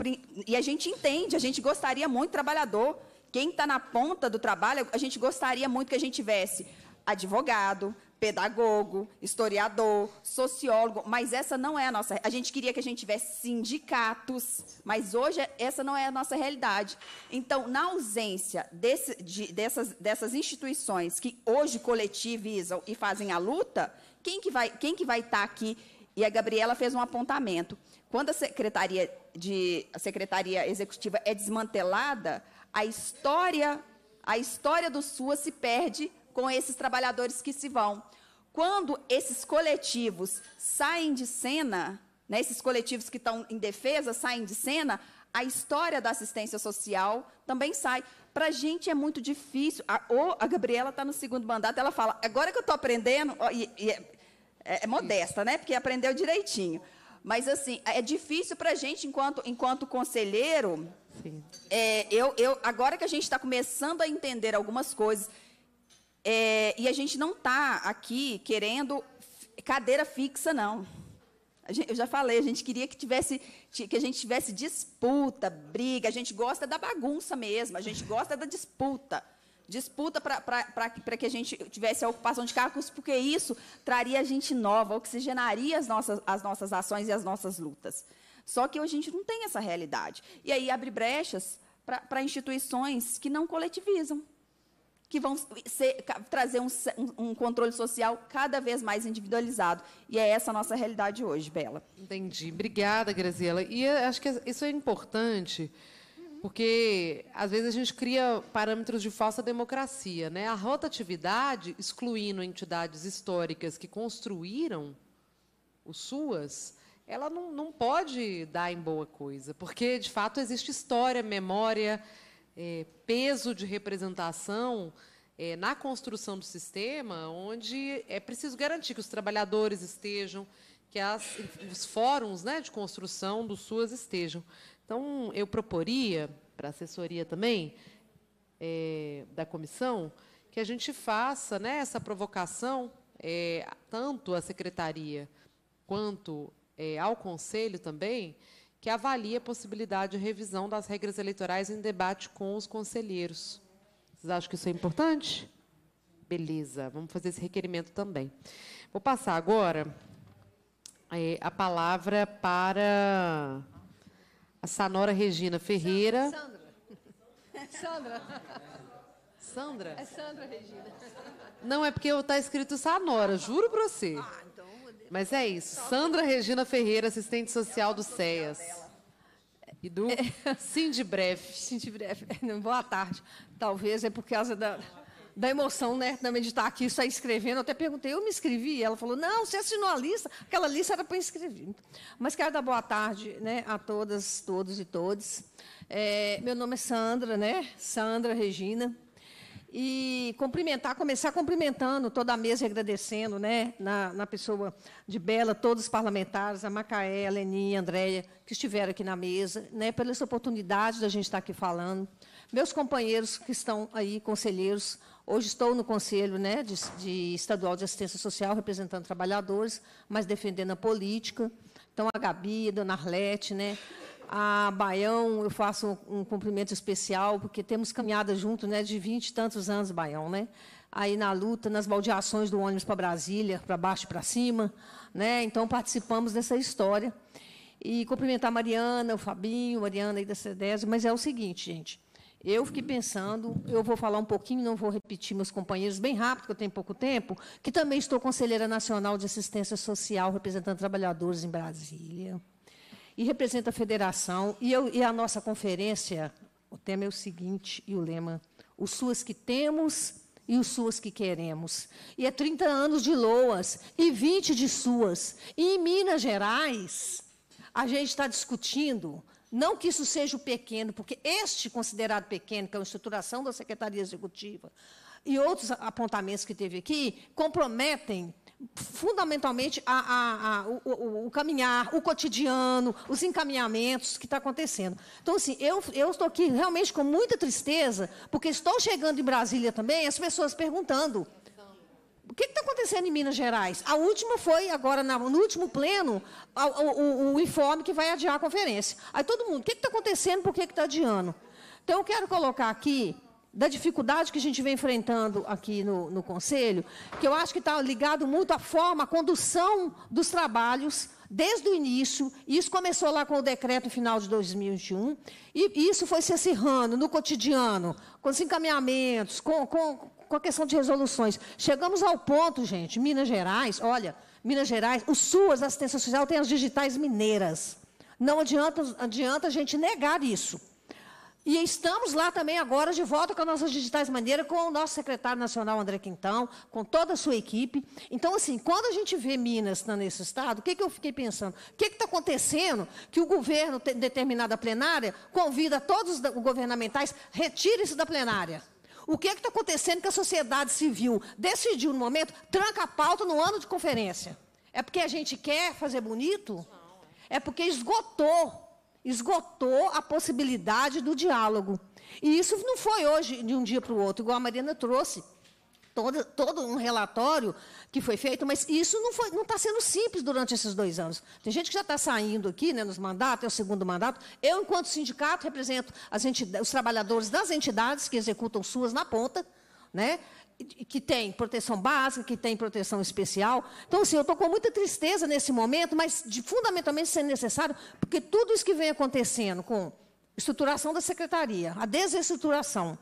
E a gente entende, a gente gostaria muito, trabalhador, quem está na ponta do trabalho, a gente gostaria muito que a gente tivesse advogado, pedagogo, historiador, sociólogo, mas essa não é a nossa. A gente queria que a gente tivesse sindicatos, mas hoje essa não é a nossa realidade. Então, na ausência desse- de- dessas, dessas instituições que hoje coletivizam e fazem a luta, quem que vai quem que vai estar aqui? E a Gabriela fez um apontamento. Quando a secretaria de a secretaria executiva é desmantelada, a história a história do SUA se perde com esses trabalhadores que se vão. Quando esses coletivos saem de cena, né, esses coletivos que estão em defesa saem de cena, a história da assistência social também sai. Para a gente é muito difícil. A, ou a Gabriela está no segundo mandato, ela fala, agora que eu estou aprendendo, e- e é, é- é modesta, né? Porque aprendeu direitinho. Mas, assim, é difícil para a gente, enquanto, enquanto conselheiro, é, eu, eu, agora que a gente está começando a entender algumas coisas, é, e a gente não está aqui querendo cadeira fixa, não. Gente- eu já falei, a gente queria que tivesse ti- que a gente tivesse disputa, briga. A gente gosta da bagunça mesmo. A gente gosta da disputa. Disputa para que a gente tivesse a ocupação de cargos, porque isso traria gente nova, oxigenaria as nossas, as nossas ações e as nossas lutas. Só que hoje a gente não tem essa realidade. E aí abre brechas para instituições que não coletivizam que vão ser, trazer um, um, controle social cada vez mais individualizado. E é essa a nossa realidade hoje, Bela. Entendi. Obrigada, Graziela. E acho que isso é importante, porque às vezes a gente cria parâmetros de falsa democracia. Né? A rotatividade, excluindo entidades históricas que construíram os SUAS, ela não, não pode dar em boa coisa, porque, de fato, existe história, memória, é, peso de representação é, na construção do sistema, onde é preciso garantir que os trabalhadores estejam, que as, os fóruns né, de construção do SUAS estejam. Então, eu proporia, para a assessoria também, é, da comissão, que a gente faça né, essa provocação, é, tanto à secretaria quanto é, ao Conselho também, que avalie a possibilidade de revisão das regras eleitorais em debate com os conselheiros. Vocês acham que isso é importante? Beleza, vamos fazer esse requerimento também. Vou passar agora é, a palavra para a Sanora Regina Ferreira. Sandra. Sandra. Sandra? É Sandra Regina. Não, é porque está escrito Sanora, juro para você. Ah. Mas é isso. Sandra Regina Ferreira, assistente social do CEAS. E do Sindibref. Sindibref. Boa tarde. Talvez é por causa da, da emoção, né? Também de estar aqui, sair escrevendo. Eu até perguntei, eu me inscrevi? Ela falou, não, você assinou a lista. Aquela lista era para inscrever. Mas quero dar boa tarde né, a todas, todos e todos. É, meu nome é Sandra, né? Sandra Regina e cumprimentar, começar cumprimentando toda a mesa e agradecendo, né, na, na pessoa de Bela, todos os parlamentares, a Macaé, a Leninha, a Andréia, que estiveram aqui na mesa, né, pela essa oportunidade da gente estar aqui falando. Meus companheiros que estão aí, conselheiros, hoje estou no Conselho né, de, de Estadual de Assistência Social, representando trabalhadores, mas defendendo a política. Então, a Gabi, a dona Arlete, né, a Baião, eu faço um, cumprimento especial, porque temos caminhada junto né, de 20 e tantos anos, Baião. Né? Aí na luta, nas baldeações do ônibus para Brasília, para baixo e para cima. Né? Então, participamos dessa história. E cumprimentar a Mariana, o Fabinho, Mariana aí da CEDES, mas é o seguinte, gente. Eu fiquei pensando, eu vou falar um pouquinho, não vou repetir meus companheiros bem rápido, porque eu tenho pouco tempo, que também estou conselheira nacional de assistência social, representando trabalhadores em Brasília e representa a federação. E, eu, e a nossa conferência, o tema é o seguinte, e o lema, os SUAS que temos e os SUAS que queremos. E é 30 anos de LOAS e 20 de SUAS. E em Minas Gerais, a gente está discutindo, não que isso seja o pequeno, porque este considerado pequeno, que é a estruturação da Secretaria Executiva, e outros apontamentos que teve aqui, comprometem fundamentalmente a, a, a, o, o, caminhar, o cotidiano, os encaminhamentos que está acontecendo. Então, assim, eu, eu estou aqui realmente com muita tristeza, porque estou chegando em Brasília também, as pessoas perguntando. O que está acontecendo em Minas Gerais? A última foi, agora, no último pleno, o, o, o informe que vai adiar a conferência. Aí todo mundo, o que está acontecendo, por que está adiando? Então, eu quero colocar aqui da dificuldade que a gente vem enfrentando aqui no, no Conselho, que eu acho que está ligado muito à forma, à condução dos trabalhos desde o início. Isso começou lá com o decreto final de 2021, e isso foi se acirrando no cotidiano, com os encaminhamentos, com, com, com a questão de resoluções. Chegamos ao ponto, gente, Minas Gerais, olha, Minas Gerais, o SUAS, assistência social, tem as digitais mineiras. Não adianta, adianta a gente negar isso. E estamos lá também agora de volta com as nossas digitais maneiras, com o nosso secretário nacional André Quintão, com toda a sua equipe. Então, assim, quando a gente vê Minas nesse estado, o que, que eu fiquei pensando? O que está acontecendo que o governo, em determinada plenária, convida todos os governamentais, retire-se da plenária. O que está acontecendo que a sociedade civil decidiu, no momento, tranca a pauta no ano de conferência? É porque a gente quer fazer bonito? É porque esgotou esgotou a possibilidade do diálogo. E isso não foi hoje, de um dia para o outro, igual a Mariana trouxe. Todo, todo um relatório que foi feito, mas isso não está não tá sendo simples durante esses dois anos. Tem gente que já está saindo aqui né, nos mandatos, é o segundo mandato. Eu, enquanto sindicato, represento os trabalhadores das entidades que executam suas na ponta, né? Que tem proteção básica, que tem proteção especial. Então, assim, eu estou com muita tristeza nesse momento, mas de, fundamentalmente sendo necessário, porque tudo isso que vem acontecendo com estruturação da secretaria, a desestruturação,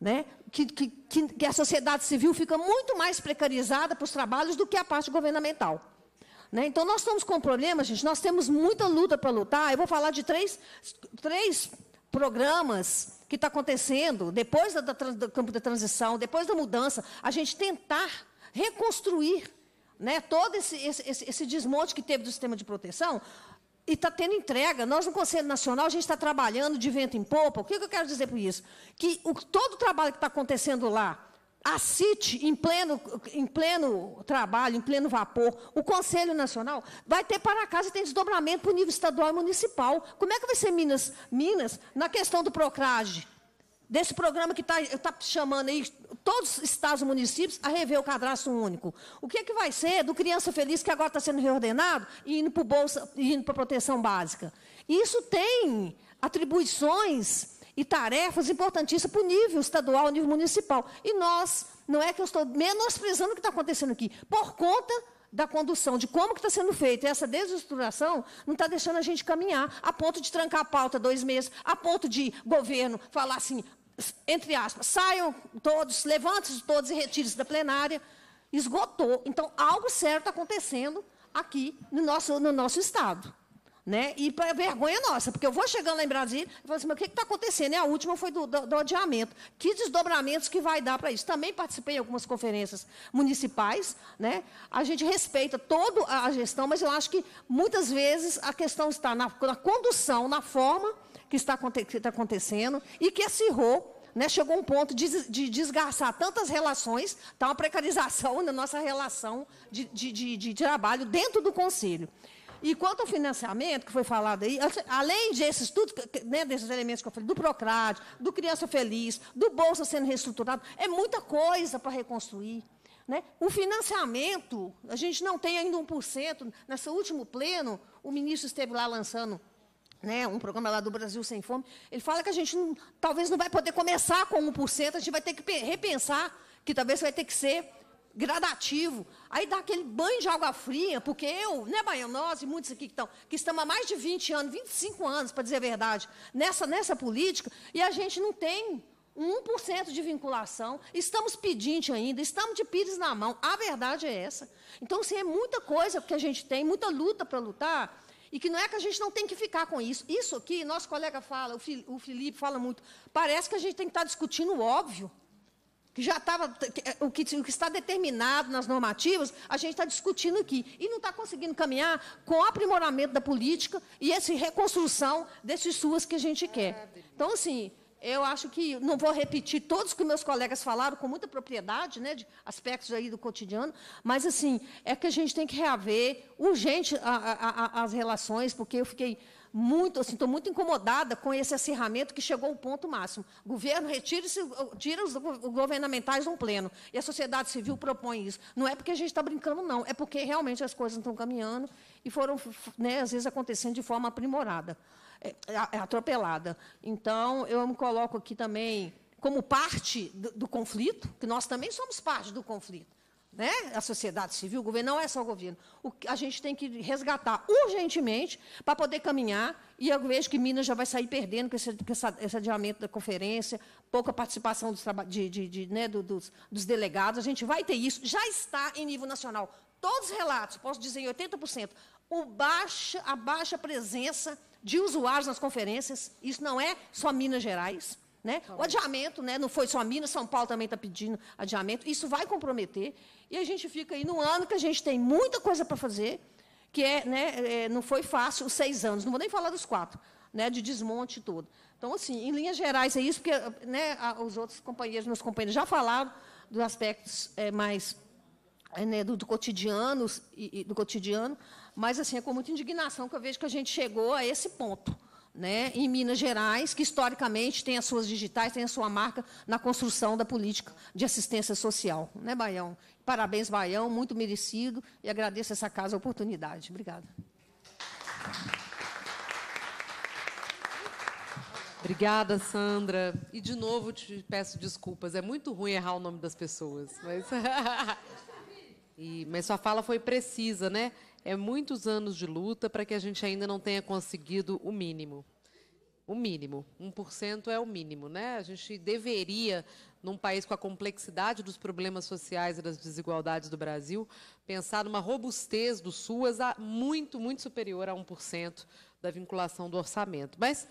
né? Que, que, que, que a sociedade civil fica muito mais precarizada para os trabalhos do que a parte governamental. Né? Então, nós estamos com problemas, gente. Nós temos muita luta para lutar. Eu vou falar de três, três programas que está acontecendo depois da, do campo da transição, depois da mudança. A gente tentar reconstruir né, todo esse, esse, esse desmonte que teve do sistema de proteção e está tendo entrega. Nós, no Conselho Nacional, a gente está trabalhando de vento em popa. O que, que eu quero dizer por isso? Que o, todo o trabalho que está acontecendo lá, a CIT, em pleno, em pleno trabalho, em pleno vapor, o Conselho Nacional vai ter para casa tem desdobramento para o nível estadual e municipal. Como é que vai ser Minas, Minas na questão do Procrage? Desse programa que está tá chamando aí todos os estados e municípios a rever o cadastro único. O que, é que vai ser do Criança Feliz, que agora está sendo reordenado, e indo para Bolsa, e indo para a proteção básica? Isso tem atribuições e tarefas importantíssimas para o nível estadual, nível municipal. E nós, não é que eu estou menosprezando o que está acontecendo aqui, por conta da condução, de como que está sendo feita. Essa desestruturação não está deixando a gente caminhar, a ponto de trancar a pauta dois meses, a ponto de governo falar assim, entre aspas, saiam todos, levantem-se todos e retirem-se da plenária. Esgotou. Então, algo certo está acontecendo aqui no nosso, no nosso Estado. Né? E para vergonha nossa, porque eu vou chegando lá em Brasília e falo assim, mas o que está acontecendo? E a última foi do, do, do, adiamento. Que desdobramentos que vai dar para isso? Também participei em algumas conferências municipais. Né? A gente respeita toda a gestão, mas eu acho que muitas vezes a questão está na, na condução, na forma que está, que está acontecendo e que acirrou né, chegou um ponto de, de desgastar tantas relações, está uma precarização na nossa relação de, de, de trabalho dentro do Conselho. E quanto ao financiamento, que foi falado aí, além desses tudo, né, desses elementos que eu falei, do Procrade, do Criança Feliz, do Bolsa sendo reestruturado, é muita coisa para reconstruir. Né? O financiamento, a gente não tem ainda 1%. Nesse último pleno, o ministro esteve lá lançando né, um programa lá do Brasil Sem Fome. Ele fala que a gente não, talvez não vai poder começar com 1%, a gente vai ter que repensar, que talvez vai ter que ser gradativo. Aí dá aquele banho de água fria, porque eu, né, Baiano, nós e muitos aqui que estão, que estamos há mais de 20 anos, 25 anos, para dizer a verdade, nessa, nessa política, e a gente não tem 1% de vinculação, estamos pedindo ainda, estamos de pires na mão. A verdade é essa. Então, assim, é muita coisa que a gente tem, muita luta para lutar, e que não é que a gente não tem que ficar com isso. Isso aqui, nosso colega fala, o Felipe fala muito, parece que a gente tem que estar discutindo o óbvio que já estava, é, o que, o que está determinado nas normativas, a gente está discutindo aqui. E não está conseguindo caminhar com o aprimoramento da política e essa reconstrução desses SUAS que a gente quer. Então, assim, eu acho que não vou repetir todos que meus colegas falaram com muita propriedade, né, de aspectos aí do cotidiano, mas assim é que a gente tem que reaver urgente a, a, a, as relações, porque eu fiquei muito, assim, estou muito incomodada com esse acirramento que chegou ao ponto máximo. O governo retira, tira os governamentais de um pleno. E a sociedade civil propõe isso. Não é porque a gente está brincando, não. É porque realmente as coisas estão caminhando e foram, né, às vezes, acontecendo de forma aprimorada, é, é, atropelada. Então, eu me coloco aqui também como parte do, do conflito, que nós também somos parte do conflito né? a sociedade civil, o governo não é só o governo. O, a gente tem que resgatar urgentemente para poder caminhar, e eu vejo que Minas já vai sair perdendo com esse, com essa, esse adiamento da conferência, pouca participação dos, de, de, de, né, do, dos, dos delegados. A gente vai ter isso, já está em nível nacional. Todos os relatos, posso dizer em 80%, o baixa, a baixa presença de usuários nas conferências, isso não é só Minas Gerais. Né? O adiamento, né? não foi só Minas, São Paulo também está pedindo adiamento. Isso vai comprometer. E a gente fica aí num ano que a gente tem muita coisa para fazer, que é, né, é, não foi fácil os seis anos, não vou nem falar dos quatro, né, de desmonte tudo. Então, assim, em linhas gerais é isso, porque né, os outros companheiros, meus companheiros já falaram dos aspectos é, mais é, né, do, do, cotidiano, e, e, do cotidiano, mas assim, é com muita indignação que eu vejo que a gente chegou a esse ponto né, em Minas Gerais, que historicamente tem as suas digitais, tem a sua marca na construção da política de assistência social. Né, Baião? Parabéns, Baião, muito merecido, e agradeço essa casa a oportunidade. Obrigada. Obrigada, Sandra. E, de novo, te peço desculpas. É muito ruim errar o nome das pessoas. Mas, e, mas sua fala foi precisa, né? é muitos anos de luta para que a gente ainda não tenha conseguido o mínimo. O mínimo. 1% é o mínimo. Né? A gente deveria, num país com a complexidade dos problemas sociais e das desigualdades do Brasil, pensar numa robustez do SUAS muito, muito superior a 1% da vinculação do orçamento. Mas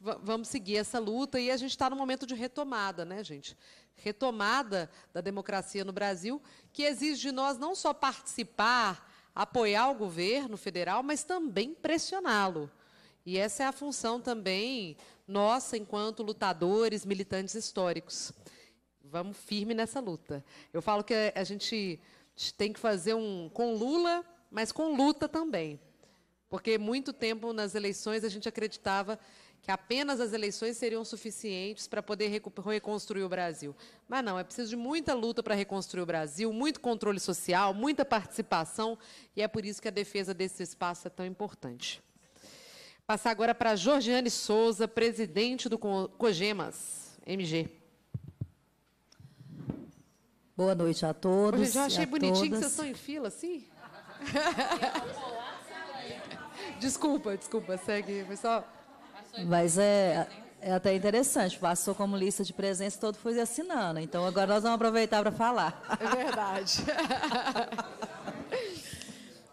vamos seguir essa luta e a gente está no momento de retomada, né, gente? Retomada da democracia no Brasil, que exige de nós não só participar, apoiar o governo federal, mas também pressioná-lo. E essa é a função também nossa, enquanto lutadores, militantes históricos. Vamos firme nessa luta. Eu falo que a gente tem que fazer um com Lula, mas com luta também. Porque muito tempo nas eleições a gente acreditava que apenas as eleições seriam suficientes para poder reconstruir o Brasil. Mas não, é preciso de muita luta para reconstruir o Brasil, muito controle social, muita participação, e é por isso que a defesa desse espaço é tão importante. Passar agora para Georgiane Souza, presidente do COGEMAS, MG. Boa noite a todos. Hoje já achei bonitinho todas. que vocês estão em fila, assim. desculpa, desculpa, segue. Só. Mas é, é até interessante. Passou como lista de presença, todo foi assinando. Então agora nós vamos aproveitar para falar. É verdade.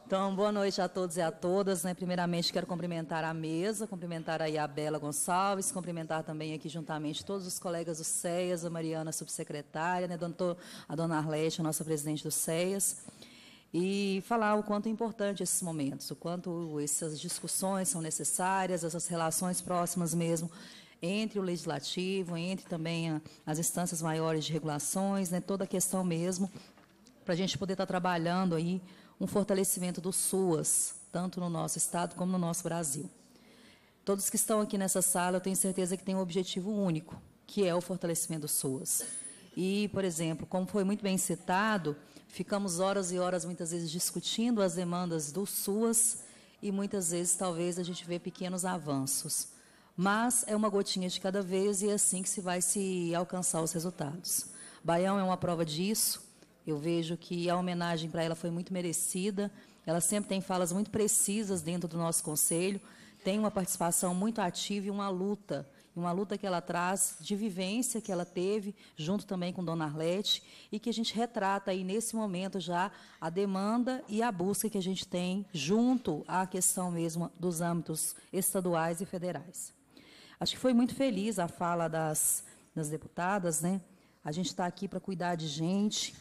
Então, boa noite a todos e a todas. Né? Primeiramente, quero cumprimentar a mesa, cumprimentar aí a Bela Gonçalves, cumprimentar também aqui juntamente todos os colegas do SEAS, a Mariana, subsecretária, né? a dona Arlete, a nossa presidente do SEAS e falar o quanto é importante esses momentos, o quanto essas discussões são necessárias, essas relações próximas mesmo entre o legislativo, entre também as instâncias maiores de regulações, né, toda a questão mesmo, para a gente poder estar tá trabalhando aí um fortalecimento do SUAS, tanto no nosso estado como no nosso Brasil. Todos que estão aqui nessa sala, eu tenho certeza que têm um objetivo único, que é o fortalecimento do SUAS. E, por exemplo, como foi muito bem citado, Ficamos horas e horas, muitas vezes, discutindo as demandas do SUAS e muitas vezes, talvez, a gente vê pequenos avanços. Mas é uma gotinha de cada vez e é assim que se vai se alcançar os resultados. Baião é uma prova disso. Eu vejo que a homenagem para ela foi muito merecida. Ela sempre tem falas muito precisas dentro do nosso conselho, tem uma participação muito ativa e uma luta uma luta que ela traz de vivência que ela teve, junto também com Dona Arlete, e que a gente retrata aí nesse momento já a demanda e a busca que a gente tem junto à questão mesmo dos âmbitos estaduais e federais. Acho que foi muito feliz a fala das, das deputadas, né? A gente está aqui para cuidar de gente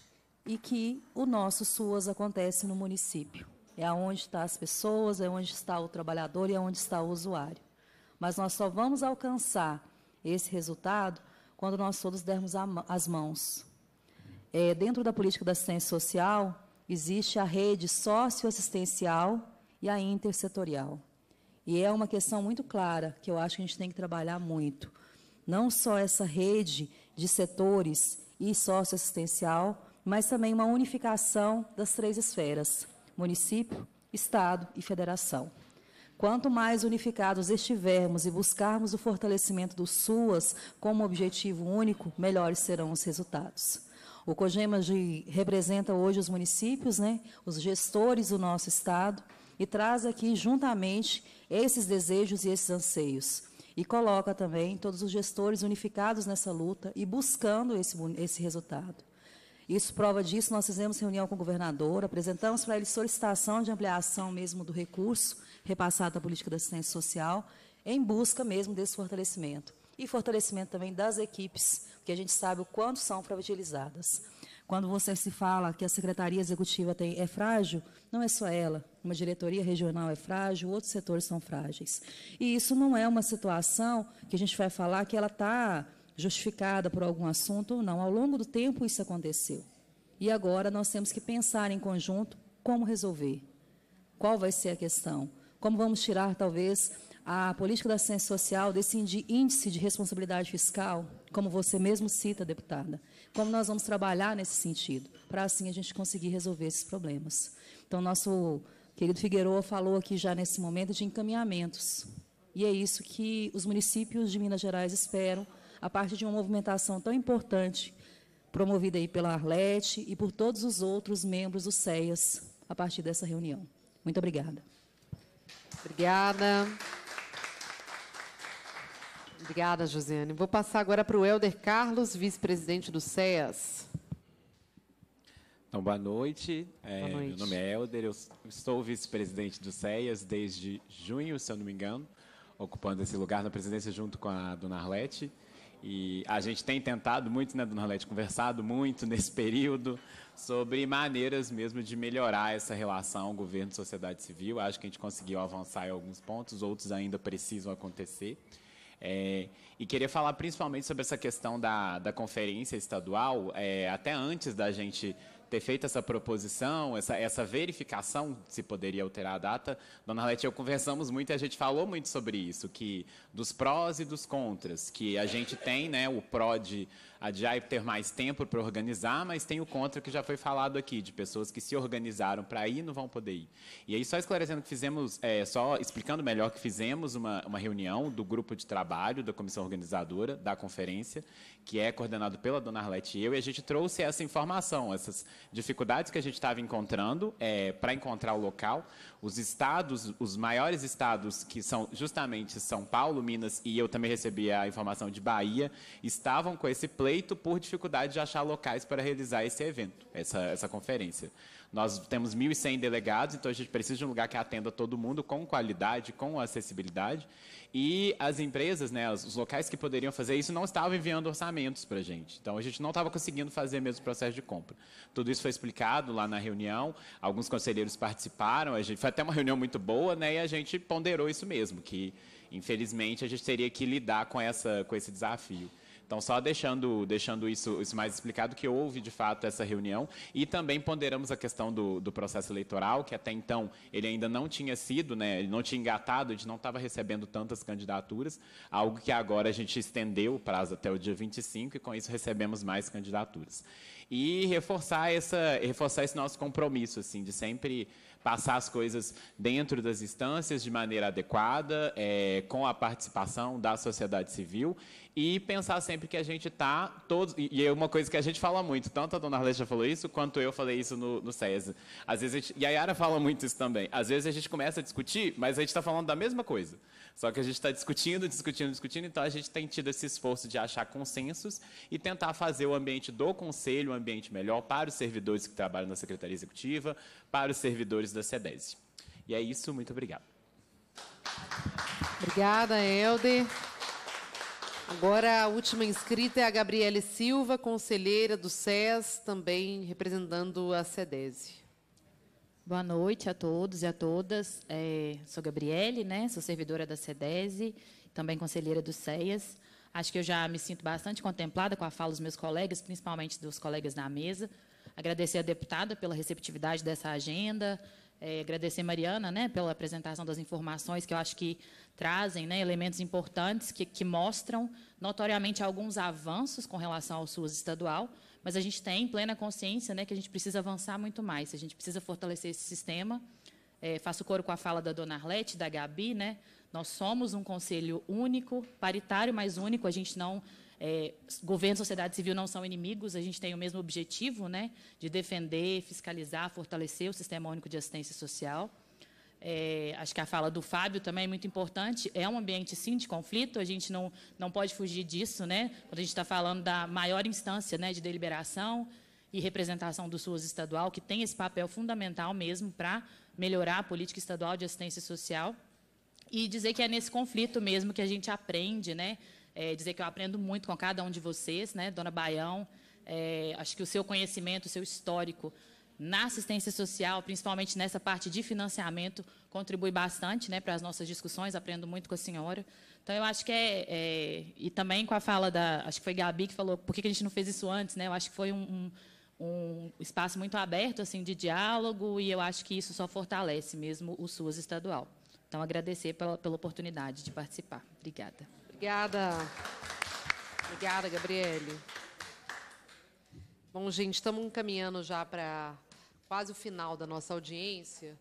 e que o nosso SUAS acontece no município. É onde estão as pessoas, é onde está o trabalhador e é onde está o usuário. Mas nós só vamos alcançar esse resultado quando nós todos dermos as mãos. É, dentro da política da assistência social, existe a rede socioassistencial e a intersetorial. E é uma questão muito clara que eu acho que a gente tem que trabalhar muito. Não só essa rede de setores e socioassistencial, mas também uma unificação das três esferas: município, Estado e federação. Quanto mais unificados estivermos e buscarmos o fortalecimento do SUAS como objetivo único, melhores serão os resultados. O COGEMAS representa hoje os municípios, né, os gestores do nosso Estado, e traz aqui juntamente esses desejos e esses anseios. E coloca também todos os gestores unificados nessa luta e buscando esse, esse resultado. Isso prova disso, nós fizemos reunião com o governador, apresentamos para ele solicitação de ampliação mesmo do recurso repassado à política da assistência social, em busca mesmo desse fortalecimento. E fortalecimento também das equipes, porque a gente sabe o quanto são fragilizadas. Quando você se fala que a secretaria executiva tem, é frágil, não é só ela. Uma diretoria regional é frágil, outros setores são frágeis. E isso não é uma situação que a gente vai falar que ela está justificada por algum assunto ou não. Ao longo do tempo isso aconteceu. E agora nós temos que pensar em conjunto como resolver. Qual vai ser a questão? Como vamos tirar, talvez, a política da ciência social desse índice de responsabilidade fiscal, como você mesmo cita, deputada? Como nós vamos trabalhar nesse sentido, para assim a gente conseguir resolver esses problemas? Então, nosso querido Figueiredo falou aqui já nesse momento de encaminhamentos. E é isso que os municípios de Minas Gerais esperam a partir de uma movimentação tão importante promovida aí pela Arlete e por todos os outros membros do SEAS a partir dessa reunião. Muito obrigada. Obrigada. Obrigada, Josiane. Vou passar agora para o Helder Carlos, vice-presidente do SEAS. Então, boa noite. É, Boa noite. Meu nome é Helder, eu estou vice-presidente do CEAS desde junho, se eu não me engano, ocupando esse lugar na presidência junto com a dona Arlete. E a gente tem tentado muito, né, dona Arlete, conversado muito nesse período sobre maneiras mesmo de melhorar essa relação governo-sociedade civil. Acho que a gente conseguiu avançar em alguns pontos, outros ainda precisam acontecer. É, e queria falar principalmente sobre essa questão da, da conferência estadual, é, até antes da gente ter feito essa proposição, essa, essa verificação se poderia alterar a data, Dona Arlete e eu conversamos muito e a gente falou muito sobre isso, que dos prós e dos contras, que a gente tem né, o pró de adiar e ter mais tempo para organizar, mas tem o contra que já foi falado aqui, de pessoas que se organizaram para ir e não vão poder ir. E aí, só esclarecendo que fizemos, é, só explicando melhor que fizemos uma, uma reunião do grupo de trabalho da comissão organizadora da conferência, que é coordenado pela dona Arlete e eu, e a gente trouxe essa informação, essas dificuldades que a gente estava encontrando é, para encontrar o local. Os estados, os maiores estados, que são justamente São Paulo, Minas, e eu também recebi a informação de Bahia, estavam com esse pleito por dificuldade de achar locais para realizar esse evento, essa, essa conferência. Nós temos 1.100 delegados, então a gente precisa de um lugar que atenda todo mundo com qualidade, com acessibilidade. E as empresas, né, os locais que poderiam fazer isso, não estavam enviando orçamentos para a gente. Então, a gente não estava conseguindo fazer mesmo o processo de compra. Tudo isso foi explicado lá na reunião, alguns conselheiros participaram, a gente, foi até uma reunião muito boa, né, e a gente ponderou isso mesmo, que, infelizmente, a gente teria que lidar com, essa, com esse desafio. Então, só deixando, deixando isso, isso mais explicado, que houve, de fato, essa reunião. E também ponderamos a questão do, do processo eleitoral, que até então ele ainda não tinha sido, né, ele não tinha engatado, a gente não estava recebendo tantas candidaturas, algo que agora a gente estendeu o prazo até o dia 25 e, com isso, recebemos mais candidaturas. E reforçar, essa, reforçar esse nosso compromisso, assim, de sempre passar as coisas dentro das instâncias de maneira adequada, é, com a participação da sociedade civil e pensar sempre que a gente está todos. E, é uma coisa que a gente fala muito, tanto a dona Arlete já falou isso, quanto eu falei isso no, no SESI. Às vezes gente, e a Yara fala muito isso também. Às vezes a gente começa a discutir, mas a gente está falando da mesma coisa. Só que a gente está discutindo, discutindo, discutindo, então a gente tem tido esse esforço de achar consensos e tentar fazer o ambiente do conselho um ambiente melhor para os servidores que trabalham na Secretaria Executiva, para os servidores da SEDESI. E é isso, muito obrigado. Obrigada, Helder. Agora, a última inscrita é a Gabriele Silva, conselheira do SES, também representando a SEDESI. Boa noite a todos e a todas. É, sou Gabriele, né? Sou servidora da SEDESE, também conselheira do CEAS. Acho que eu já me sinto bastante contemplada com a fala dos meus colegas, principalmente dos colegas da mesa. Agradecer a deputada pela receptividade dessa agenda, é, agradecer Mariana né, pela apresentação das informações, que eu acho que trazem né, elementos importantes que, que mostram notoriamente alguns avanços com relação ao SUS estadual, mas a gente tem plena consciência né, que a gente precisa avançar muito mais, a gente precisa fortalecer esse sistema. É, faço coro com a fala da dona Arlete, da Gabi, né? Nós somos um conselho único, paritário, mas único. A gente não. É, governo e sociedade civil não são inimigos, a gente tem o mesmo objetivo, né? De defender, fiscalizar, fortalecer o Sistema Único de Assistência Social. É, acho que a fala do Fábio também é muito importante. É um ambiente, sim, de conflito, a gente não, não pode fugir disso, né? Quando a gente está falando da maior instância né, de deliberação e representação do SUS estadual, que tem esse papel fundamental mesmo para melhorar a política estadual de assistência social. E dizer que é nesse conflito mesmo que a gente aprende, né? É, dizer que eu aprendo muito com cada um de vocês, né? Dona Baião, é, acho que o seu conhecimento, o seu histórico na assistência social, principalmente nessa parte de financiamento, contribui bastante né, para as nossas discussões, aprendo muito com a senhora. Então, eu acho que é, é, E também com a fala da. Acho que foi Gabi que falou por que a gente não fez isso antes, né? Eu acho que foi um, um, um espaço muito aberto assim, de diálogo e eu acho que isso só fortalece mesmo o SUS estadual. Então, agradecer pela, pela oportunidade de participar. Obrigada. Obrigada. Obrigada, Gabriele. Bom, gente, estamos encaminhando já para quase o final da nossa audiência.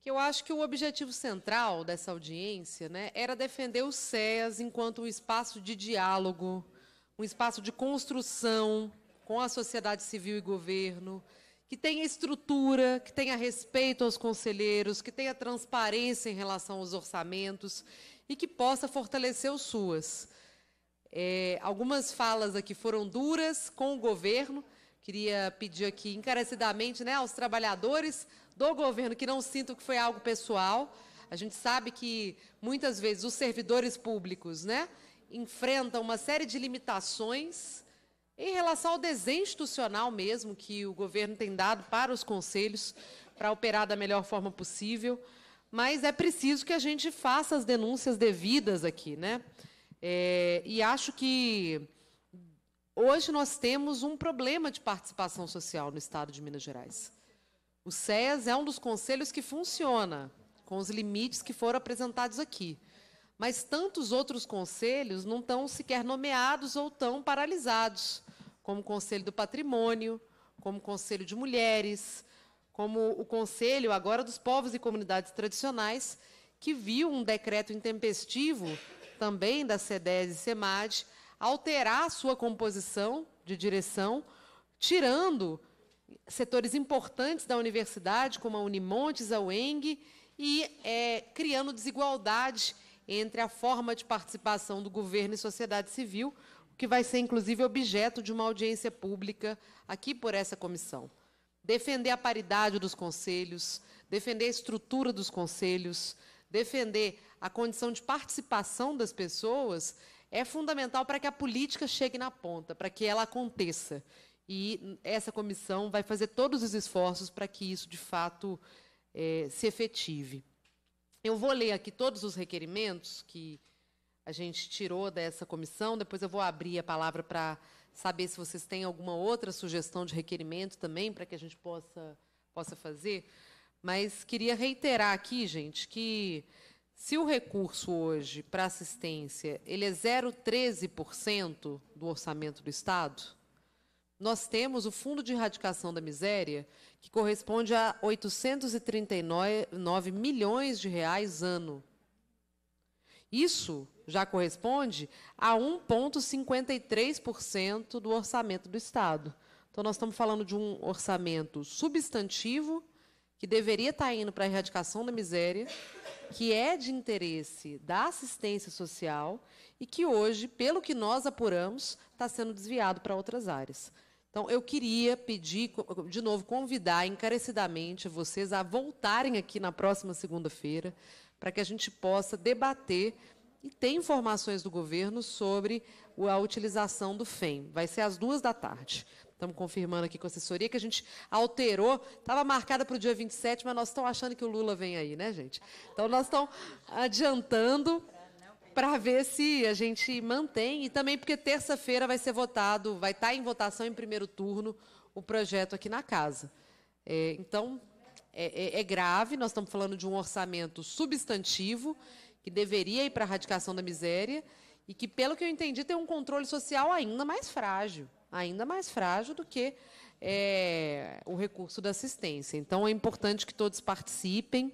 Que eu acho que o objetivo central dessa audiência né, era defender o SEAS enquanto um espaço de diálogo, um espaço de construção com a sociedade civil e governo, que tenha estrutura, que tenha respeito aos conselheiros, que tenha transparência em relação aos orçamentos e que possa fortalecer os SUAS. É, algumas falas aqui foram duras com o governo. Queria pedir aqui encarecidamente né, aos trabalhadores do governo que não sintam que foi algo pessoal. A gente sabe que muitas vezes os servidores públicos né, enfrentam uma série de limitações em relação ao desenho institucional mesmo que o governo tem dado para os conselhos para operar da melhor forma possível. Mas é preciso que a gente faça as denúncias devidas aqui, né? É, e acho que hoje nós temos um problema de participação social no Estado de Minas Gerais. O SES é um dos conselhos que funciona, com os limites que foram apresentados aqui. Mas tantos outros conselhos não estão sequer nomeados ou estão paralisados, como o Conselho do Patrimônio, como o Conselho de Mulheres, como o Conselho agora dos Povos e Comunidades Tradicionais, que viu um decreto intempestivo também da CEDES e SEMAD, alterar a sua composição de direção, tirando setores importantes da universidade, como a Unimontes, a UENG, e é, criando desigualdade entre a forma de participação do governo e sociedade civil, o que vai ser, inclusive, objeto de uma audiência pública aqui por essa comissão. Defender a paridade dos conselhos, defender a estrutura dos conselhos, defender a condição de participação das pessoas é fundamental para que a política chegue na ponta, para que ela aconteça. E essa comissão vai fazer todos os esforços para que isso, de fato, é, se efetive. Eu vou ler aqui todos os requerimentos que a gente tirou dessa comissão, depois eu vou abrir a palavra para saber se vocês têm alguma outra sugestão de requerimento também, para que a gente possa, possa fazer. Mas queria reiterar aqui, gente, que se o recurso hoje para assistência ele é 0,13% do orçamento do Estado, nós temos o Fundo de Erradicação da Miséria, que corresponde a 839 milhões de reais ano. Isso já corresponde a 1,53% do orçamento do Estado. Então, nós estamos falando de um orçamento substantivo que deveria estar indo para a erradicação da miséria, que é de interesse da assistência social e que hoje, pelo que nós apuramos, está sendo desviado para outras áreas. Então, eu queria pedir, de novo, convidar encarecidamente vocês a voltarem aqui na próxima segunda-feira, para que a gente possa debater e ter informações do governo sobre a utilização do FEM. Vai ser às duas da tarde. Estamos confirmando aqui com a assessoria que a gente alterou. Estava marcada para o dia 27, mas nós estamos achando que o Lula vem aí, né, gente? Então, nós estamos adiantando para ver se a gente mantém. E também porque terça-feira vai ser votado, vai estar em votação em primeiro turno o projeto aqui na casa. É, então, é, é, é grave, nós estamos falando de um orçamento substantivo que deveria ir para a erradicação da miséria e que, pelo que eu entendi, tem um controle social ainda mais frágil ainda mais frágil do que é, o recurso da assistência. Então, é importante que todos participem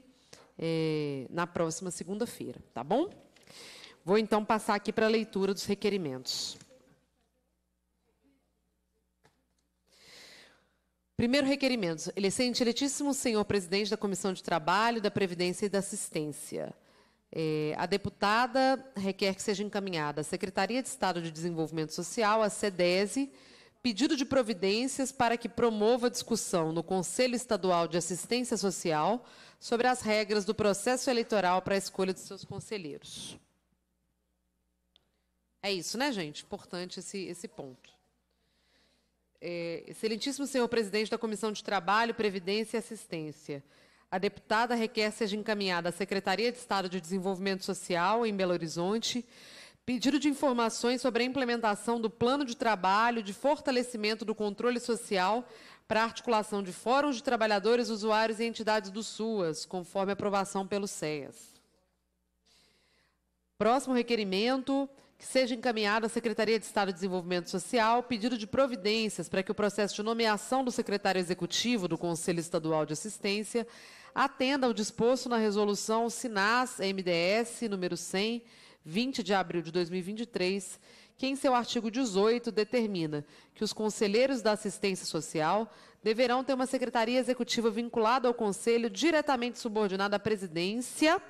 é, na próxima segunda-feira, tá bom? Vou, então, passar aqui para a leitura dos requerimentos. Primeiro requerimento. Excelentíssimo senhor presidente da Comissão de Trabalho, da Previdência e da Assistência. É, a deputada requer que seja encaminhada à Secretaria de Estado de Desenvolvimento Social, a SEDESE, pedido de providências para que promova discussão no Conselho Estadual de Assistência Social sobre as regras do processo eleitoral para a escolha de seus conselheiros. É isso, né, gente? Importante esse, esse ponto. É, excelentíssimo senhor presidente da Comissão de Trabalho, Previdência e Assistência. A deputada requer seja encaminhada à Secretaria de Estado de Desenvolvimento Social, em Belo Horizonte, pedido de informações sobre a implementação do plano de trabalho de fortalecimento do controle social para articulação de fóruns de trabalhadores, usuários e entidades do SUAS, conforme aprovação pelo SEAS. Próximo requerimento, que seja encaminhado à Secretaria de Estado de Desenvolvimento Social pedido de providências para que o processo de nomeação do secretário executivo do Conselho Estadual de Assistência atenda ao disposto na resolução SINAS-MDS número 100, 20 de abril de 2023, que em seu artigo 18 determina que os conselheiros da assistência social deverão ter uma secretaria executiva vinculada ao conselho diretamente subordinada à presidência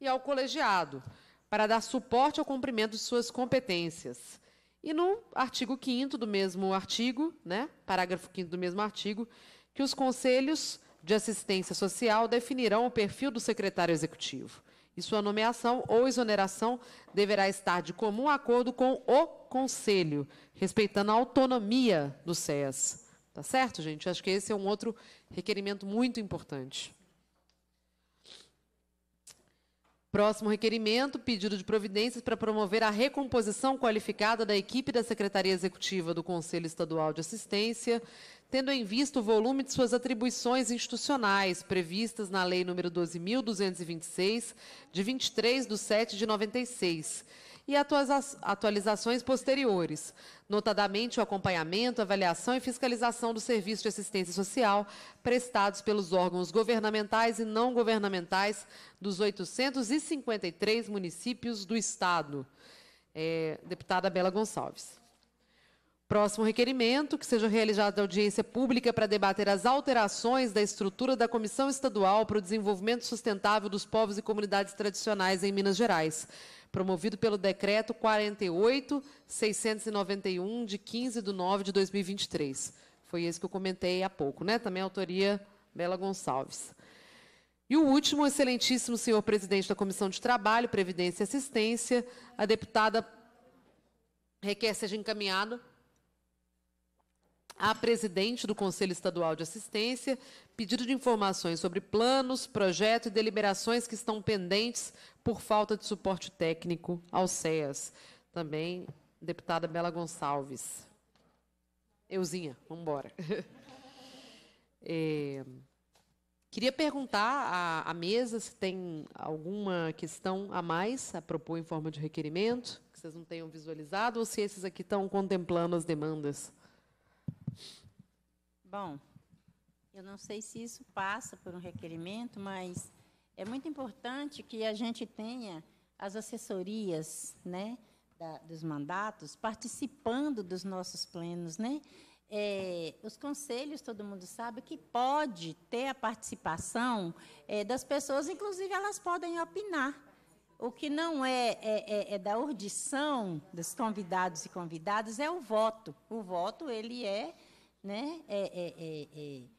e ao colegiado, para dar suporte ao cumprimento de suas competências. E no artigo 5 do mesmo artigo, né, parágrafo 5 do mesmo artigo, que os conselhos de assistência social definirão o perfil do secretário executivo. E sua nomeação ou exoneração deverá estar de comum acordo com o conselho, respeitando a autonomia do SES. Tá certo, gente? Acho que esse é um outro requerimento muito importante. Próximo requerimento, pedido de providências para promover a recomposição qualificada da equipe da Secretaria Executiva do Conselho Estadual de Assistência, tendo em vista o volume de suas atribuições institucionais previstas na Lei nº 12.226, de 23 de 7 de 96, e atualizações posteriores, notadamente o acompanhamento, avaliação e fiscalização do serviço de assistência social prestados pelos órgãos governamentais e não governamentais dos 853 municípios do Estado. É, deputada Bela Gonçalves. Próximo requerimento, que seja realizada audiência pública para debater as alterações da estrutura da Comissão Estadual para o Desenvolvimento Sustentável dos Povos e Comunidades Tradicionais em Minas Gerais, promovido pelo Decreto 48.691, de 15 de 9 de 2023. Foi esse que eu comentei há pouco, né? Também autoria Bela Gonçalves. E o último, excelentíssimo senhor presidente da Comissão de Trabalho, Previdência e Assistência, a deputada requer seja encaminhado à presidente do Conselho Estadual de Assistência pedido de informações sobre planos, projeto e deliberações que estão pendentes por falta de suporte técnico ao CEAS. Também, deputada Bela Gonçalves. Euzinha, vamos embora. É, queria perguntar à, à mesa se tem alguma questão a mais a propor em forma de requerimento, que vocês não tenham visualizado, ou se esses aqui estão contemplando as demandas. Bom, eu não sei se isso passa por um requerimento, mas é muito importante que a gente tenha as assessorias, né, da, dos mandatos participando dos nossos plenos, né? É, os conselhos, todo mundo sabe que pode ter a participação é, das pessoas, inclusive elas podem opinar. O que não é, é, é, é da ordição dos convidados e convidadas é o voto. O voto ele é né, é, é, é, é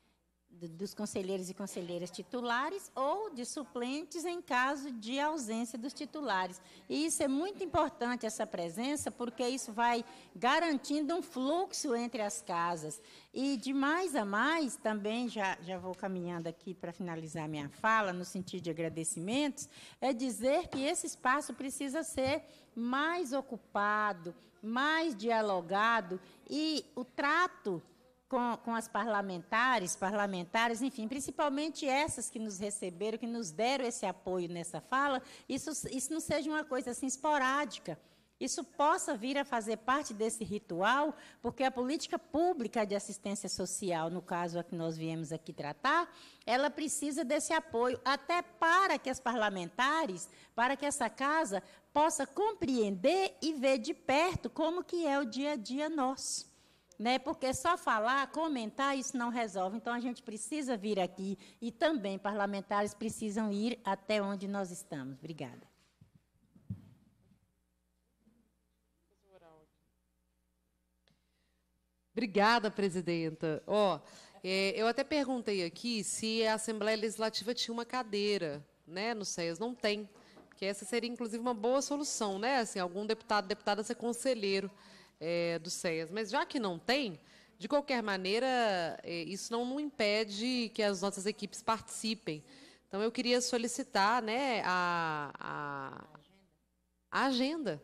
dos conselheiros e conselheiras titulares ou de suplentes em caso de ausência dos titulares. E isso é muito importante, essa presença, porque isso vai garantindo um fluxo entre as casas. E de mais a mais, também já, já vou caminhando aqui para finalizar minha fala, no sentido de agradecimentos, é dizer que esse espaço precisa ser mais ocupado, mais dialogado e o trato com, com as parlamentares, parlamentares, enfim, principalmente essas que nos receberam, que nos deram esse apoio nessa fala, isso, isso não seja uma coisa assim esporádica. Isso possa vir a fazer parte desse ritual, porque a política pública de assistência social, no caso a que nós viemos aqui tratar, ela precisa desse apoio, até para que as parlamentares, para que essa casa possa compreender e ver de perto como que é o dia a dia nosso né? Porque só falar, comentar, isso não resolve. Então a gente precisa vir aqui e também parlamentares precisam ir até onde nós estamos. Obrigada. Obrigada, presidenta. Ó, oh, é, eu até perguntei aqui se a Assembleia Legislativa tinha uma cadeira, né? No SES não tem, que essa seria inclusive uma boa solução, né? Assim, algum deputado, deputada ser conselheiro é, do SEAS. Mas já que não tem, de qualquer maneira, é, isso não, não impede que as nossas equipes participem. Então, eu queria solicitar né, a, a, a agenda,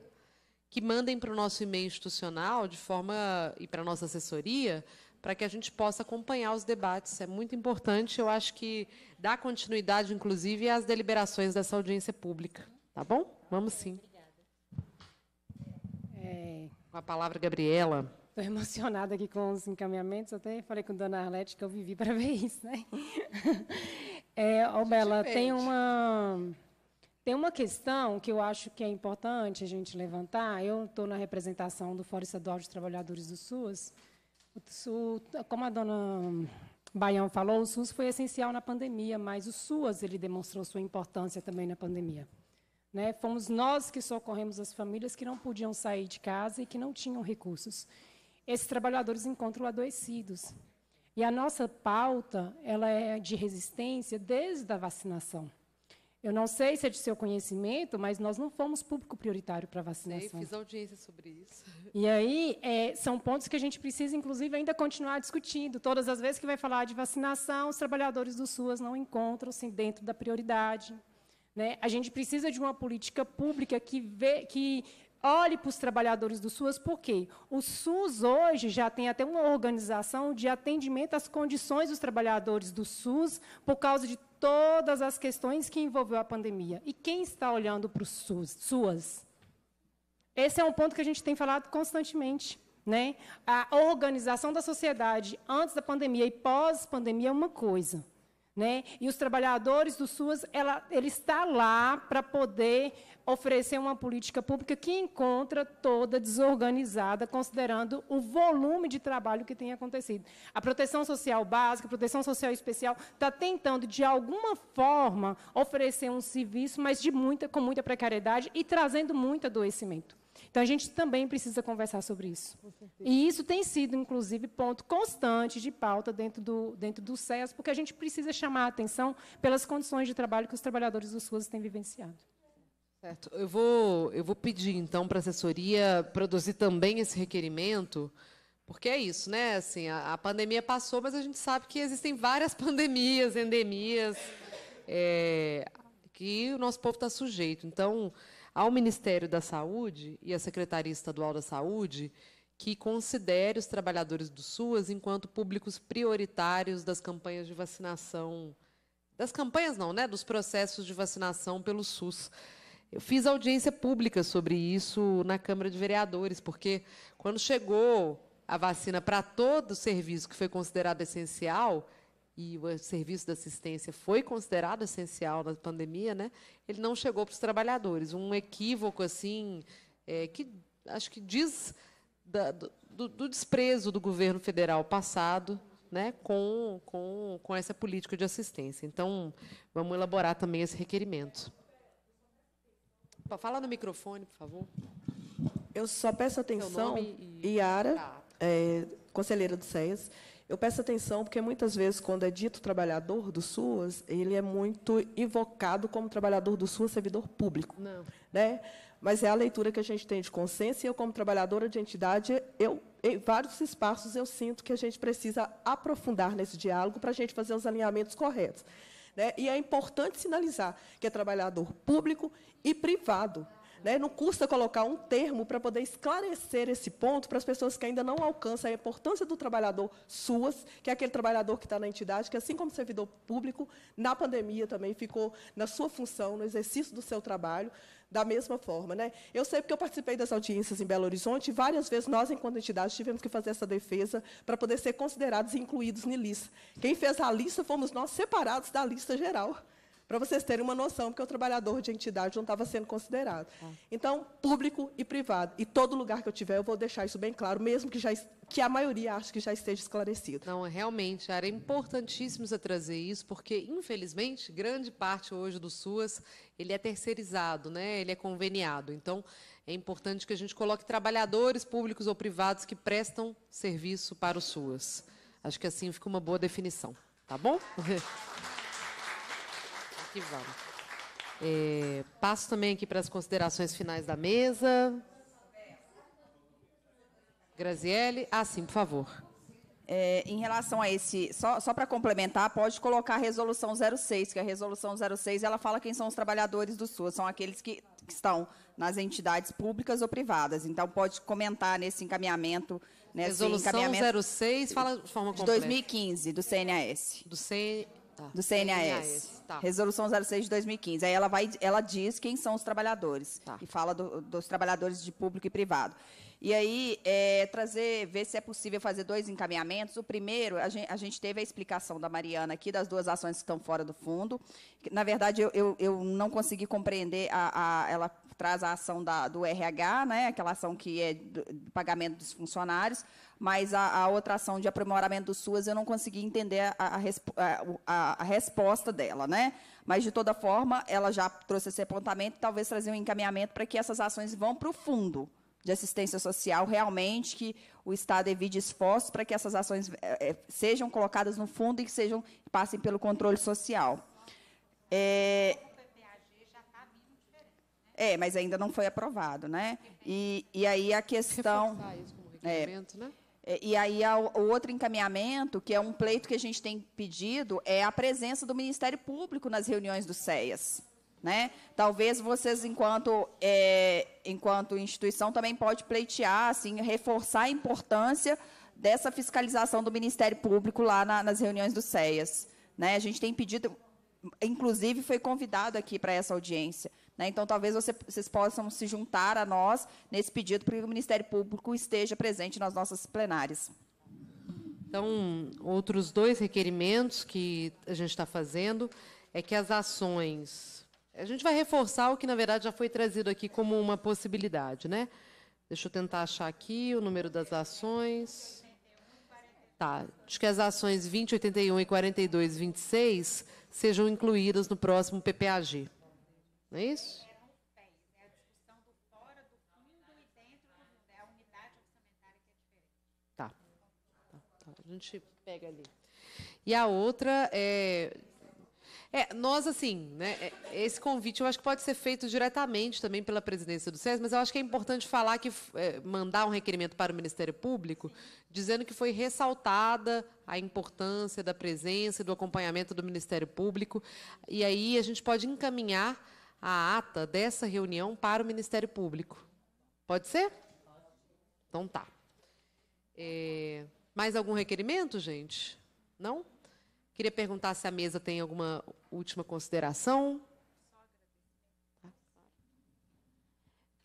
que mandem para o nosso e-mail institucional de forma e para a nossa assessoria, para que a gente possa acompanhar os debates. É muito importante, eu acho que dá continuidade, inclusive, às deliberações dessa audiência pública. Tá bom? Vamos sim. É, com a palavra, Gabriela. Estou emocionada aqui com os encaminhamentos. Até falei com a dona Arlete que eu vivi para ver isso, né? É, oh, Bela, tem uma, tem uma questão que eu acho que é importante a gente levantar. Eu estou na representação do Fórum Estadual dos Trabalhadores do SUS. O, como a dona Baião falou, o SUS foi essencial na pandemia, mas o SUAS ele demonstrou sua importância também na pandemia. Né? Fomos nós que socorremos as famílias que não podiam sair de casa e que não tinham recursos. Esses trabalhadores encontram adoecidos. E a nossa pauta ela é de resistência desde a vacinação. Eu não sei se é de seu conhecimento, mas nós não fomos público prioritário para vacinação. Sei, fiz audiência sobre isso. E aí, é, são pontos que a gente precisa, inclusive, ainda continuar discutindo. Todas as vezes que vai falar de vacinação, os trabalhadores do SUAS não encontram-se dentro da prioridade. Né? A gente precisa de uma política pública que, vê, que olhe para os trabalhadores do SUS, porque o SUS hoje já tem até uma organização de atendimento às condições dos trabalhadores do SUS por causa de todas as questões que envolveu a pandemia. E quem está olhando para o SUS? SUAS? Esse é um ponto que a gente tem falado constantemente. Né? A organização da sociedade antes da pandemia e pós-pandemia é uma coisa. Né? E os trabalhadores do SUAS, ela, ele está lá para poder oferecer uma política pública que encontra toda desorganizada, considerando o volume de trabalho que tem acontecido. A proteção social básica, a proteção social especial, está tentando, de alguma forma, oferecer um serviço, mas de muita, com muita precariedade e trazendo muito adoecimento. Então, a gente também precisa conversar sobre isso. E isso tem sido, inclusive, ponto constante de pauta dentro do, dentro do SES, porque a gente precisa chamar a atenção pelas condições de trabalho que os trabalhadores do SUAS têm vivenciado. Certo. Eu vou, eu vou pedir, então, para a assessoria produzir também esse requerimento, porque é isso, né? Assim, a, a, pandemia passou, mas a gente sabe que existem várias pandemias, endemias, é, que o nosso povo está sujeito. Então, ao Ministério da Saúde e à Secretaria Estadual da Saúde que considere os trabalhadores do SUAS enquanto públicos prioritários das campanhas de vacinação, das campanhas não, né, dos processos de vacinação pelo SUS. Eu fiz audiência pública sobre isso na Câmara de Vereadores, porque quando chegou a vacina para todo o serviço que foi considerado essencial, e o serviço de assistência foi considerado essencial na pandemia, né? Ele não chegou para os trabalhadores. Um equívoco assim é, que acho que diz da, do, do, desprezo do governo federal passado, né? Com, com, com essa política de assistência. Então, vamos elaborar também esse requerimento. Fala no microfone, por favor. Eu só peço atenção, e... Iara, ah. é, conselheira do SES, eu peço atenção porque muitas vezes, quando é dito trabalhador do SUAS, ele é muito invocado como trabalhador do SUAS, servidor público. Não. Né? Mas é a leitura que a gente tem de consciência, e eu, como trabalhadora de entidade, eu, em vários espaços eu sinto que a gente precisa aprofundar nesse diálogo para a gente fazer os alinhamentos corretos. Né? E é importante sinalizar que é trabalhador público e privado. Né? Não custa colocar um termo para poder esclarecer esse ponto para as pessoas que ainda não alcançam a importância do trabalhador SUAS, que é aquele trabalhador que está na entidade, que, assim como servidor público, na pandemia também ficou na sua função, no exercício do seu trabalho, da mesma forma. Né? Eu sei porque eu participei das audiências em Belo Horizonte, e várias vezes nós, enquanto entidade, tivemos que fazer essa defesa para poder ser considerados e incluídos na lista. Quem fez a lista fomos nós separados da lista geral para vocês terem uma noção, porque o trabalhador de entidade não estava sendo considerado. Ah. Então, público e privado. E todo lugar que eu tiver, eu vou deixar isso bem claro, mesmo que, já, que a maioria acho que já esteja esclarecido. Não, realmente, era importantíssimo você trazer isso, porque, infelizmente, grande parte hoje do SUAS ele é terceirizado, né? ele é conveniado. Então, é importante que a gente coloque trabalhadores públicos ou privados que prestam serviço para o SUAS. Acho que assim fica uma boa definição. Tá bom? que vamos. É, passo também aqui para as considerações finais da mesa. Graziele. Ah, sim, por favor. É, em relação a esse, só, só para complementar, pode colocar a resolução 06, que a resolução 06 ela fala quem são os trabalhadores do SUS, são aqueles que, que estão nas entidades públicas ou privadas. Então, pode comentar nesse encaminhamento. Nesse resolução encaminhamento 06, fala de forma completa. De 2015, do CNAS. Do C... Tá. Do CNAS. Tá. Resolução 06 de 2015. Aí ela, vai, ela diz quem são os trabalhadores. Tá. E fala do, dos trabalhadores de público e privado. E aí, é, trazer, ver se é possível fazer dois encaminhamentos. O primeiro, a gente, a gente, teve a explicação da Mariana aqui das duas ações que estão fora do fundo. Na verdade, eu, eu, eu não consegui compreender, a, a, ela traz a ação da, do RH, né, aquela ação que é do, do pagamento dos funcionários, mas a, a, outra ação de aprimoramento do SUAS eu não consegui entender a, a, a, resposta dela. Né? Mas, de toda forma, ela já trouxe esse apontamento e talvez trazer um encaminhamento para que essas ações vão para o fundo de assistência social, realmente que o Estado evite esforços para que essas ações é, sejam colocadas no fundo e que sejam passem pelo controle social. É, é, mas ainda não foi aprovado, né? E, e aí a questão. É, né? É, e aí o outro encaminhamento, que é um pleito que a gente tem pedido, é a presença do Ministério Público nas reuniões do CEAS. Né? Talvez vocês, enquanto, é, enquanto instituição, também pode pleitear, assim, reforçar a importância dessa fiscalização do Ministério Público lá na, nas reuniões do CEAS. Né? A gente tem pedido, inclusive foi convidado aqui para essa audiência. Né? Então, talvez você, vocês possam se juntar a nós nesse pedido para que o Ministério Público esteja presente nas nossas plenárias. Então, outros dois requerimentos que a gente está fazendo é que as ações. A gente vai reforçar o que, na verdade, já foi trazido aqui como uma possibilidade. Né? Deixa eu tentar achar aqui o número das ações. Tá. Acho que as ações 20, 81 e 42, 26 sejam incluídas no próximo PPAG. Não é isso? Tá. tá, tá. A gente pega ali. E a outra é é, nós, assim, né, é, esse convite eu acho que pode ser feito diretamente também pela presidência do SES, mas eu acho que é importante falar que é, mandar um requerimento para o Ministério Público dizendo que foi ressaltada a importância da presença e do acompanhamento do Ministério Público, e aí a gente pode encaminhar a ata dessa reunião para o Ministério Público. Pode ser? Então tá. É, mais algum requerimento, gente? Não? Queria perguntar se a mesa tem alguma última consideração.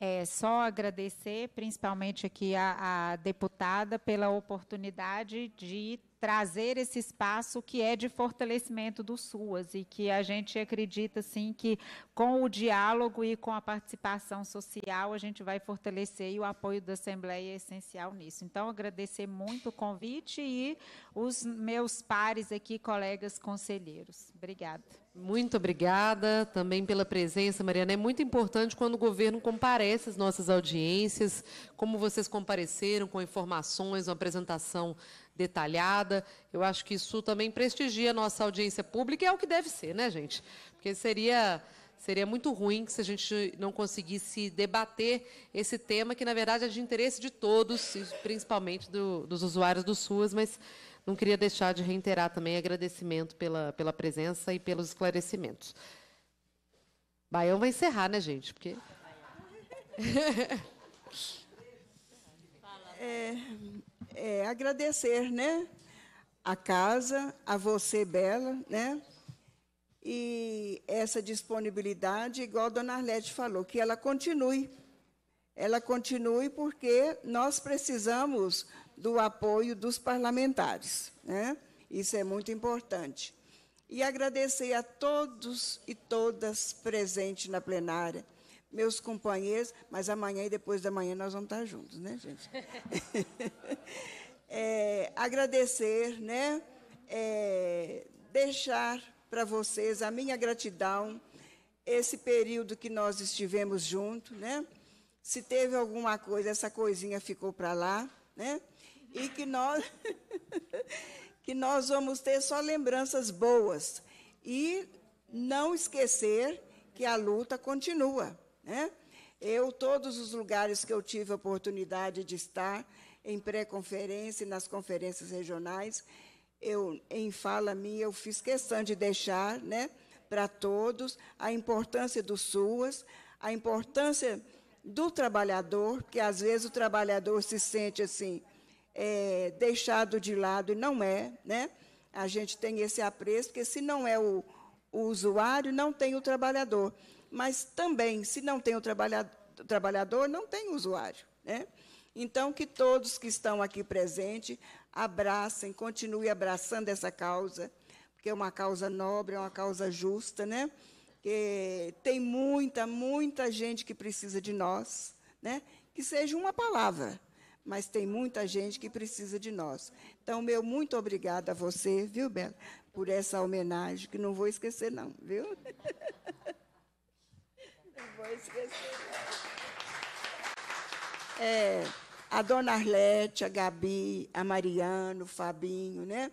É só agradecer, principalmente aqui a, deputada, pela oportunidade de trazer esse espaço que é de fortalecimento do SUAS e que a gente acredita sim que com o diálogo e com a participação social a gente vai fortalecer e o apoio da Assembleia é essencial nisso. Então agradecer muito o convite e os meus pares aqui, colegas conselheiros. Obrigada. Muito obrigada também pela presença, Mariana. É muito importante quando o governo comparece às nossas audiências, como vocês compareceram com informações, uma apresentação detalhada. Eu acho que isso também prestigia a nossa audiência pública e é o que deve ser, né, gente? Porque seria seria muito ruim se a gente não conseguisse debater esse tema que, na verdade, é de interesse de todos, principalmente do, dos usuários do SUAS, mas não queria deixar de reiterar também agradecimento pela, pela presença e pelos esclarecimentos. Baião vai encerrar, né, gente? Porque... É, é, agradecer, né? A casa, a você, Bela, né? E essa disponibilidade, igual a dona Arlete falou, que ela continue. Ela continue porque nós precisamos do apoio dos parlamentares, né? Isso é muito importante. E agradecer a todos e todas presentes na plenária meus companheiros, mas amanhã e depois da manhã nós vamos estar juntos, né, gente? é, agradecer, né? É, deixar para vocês a minha gratidão, esse período que nós estivemos juntos, né? Se teve alguma coisa, essa coisinha ficou para lá, né? E que nós, que nós vamos ter só lembranças boas. E não esquecer que a luta continua. Né? Eu, todos os lugares que eu tive a oportunidade de estar, em pré-conferência e nas conferências regionais, eu, em fala minha, eu fiz questão de deixar né, para todos a importância do SUAS, a importância do trabalhador, porque às vezes o trabalhador se sente assim, é, deixado de lado, e não é. Né? A gente tem esse apreço, porque se não é o, o usuário, não tem o trabalhador mas também, se não tem o trabalhador, não tem o usuário. Né? Então, que todos que estão aqui presentes abracem, continuem abraçando essa causa, porque é uma causa nobre, é uma causa justa, né? que tem muita, muita gente que precisa de nós, né? que seja uma palavra, mas tem muita gente que precisa de nós. Então, meu muito obrigada a você, viu, Bela, por essa homenagem, que não vou esquecer, não, viu? Vou esquecer. É, a dona Arlete, a Gabi, a Mariano, o Fabinho, né?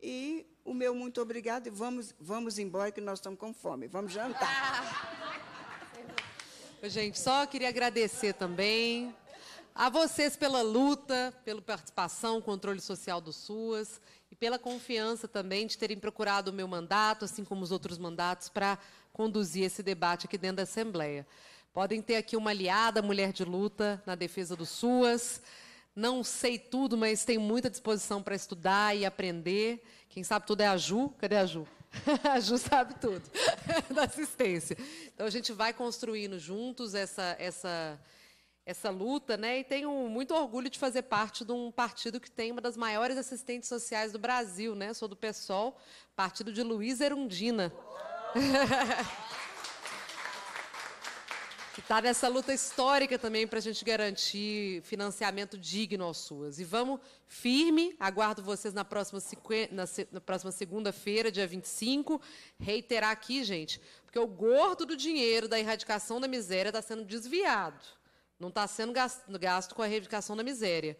E o meu muito obrigado e vamos, vamos embora que nós estamos com fome. Vamos jantar. Gente, só queria agradecer também a vocês pela luta, pela participação, controle social do SUAS e pela confiança também de terem procurado o meu mandato, assim como os outros mandatos, para conduzir esse debate aqui dentro da Assembleia. Podem ter aqui uma aliada, mulher de luta, na defesa do SUAS. Não sei tudo, mas tenho muita disposição para estudar e aprender. Quem sabe tudo é a Ju. Cadê a Ju? a Ju sabe tudo da assistência. Então a gente vai construindo juntos essa essa essa luta, né? E tenho muito orgulho de fazer parte de um partido que tem uma das maiores assistentes sociais do Brasil, né? Sou do PSOL, partido de Luiz Erundina. Que está nessa luta histórica também para a gente garantir financiamento digno às suas. E vamos firme, aguardo vocês na próxima, na, na próxima segunda-feira, dia 25, reiterar aqui, gente, porque o gordo do dinheiro da erradicação da miséria está sendo desviado, não está sendo gasto, gasto com a erradicação da miséria.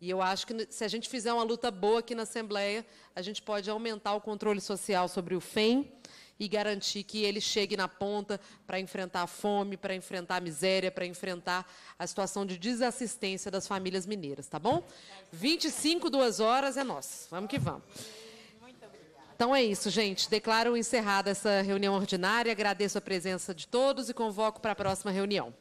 E eu acho que se a gente fizer uma luta boa aqui na Assembleia, a gente pode aumentar o controle social sobre o FEM e garantir que ele chegue na ponta para enfrentar a fome, para enfrentar a miséria, para enfrentar a situação de desassistência das famílias mineiras, tá bom? 25, duas horas é nosso. Vamos que vamos. Então é isso, gente. Declaro encerrada essa reunião ordinária. Agradeço a presença de todos e convoco para a próxima reunião.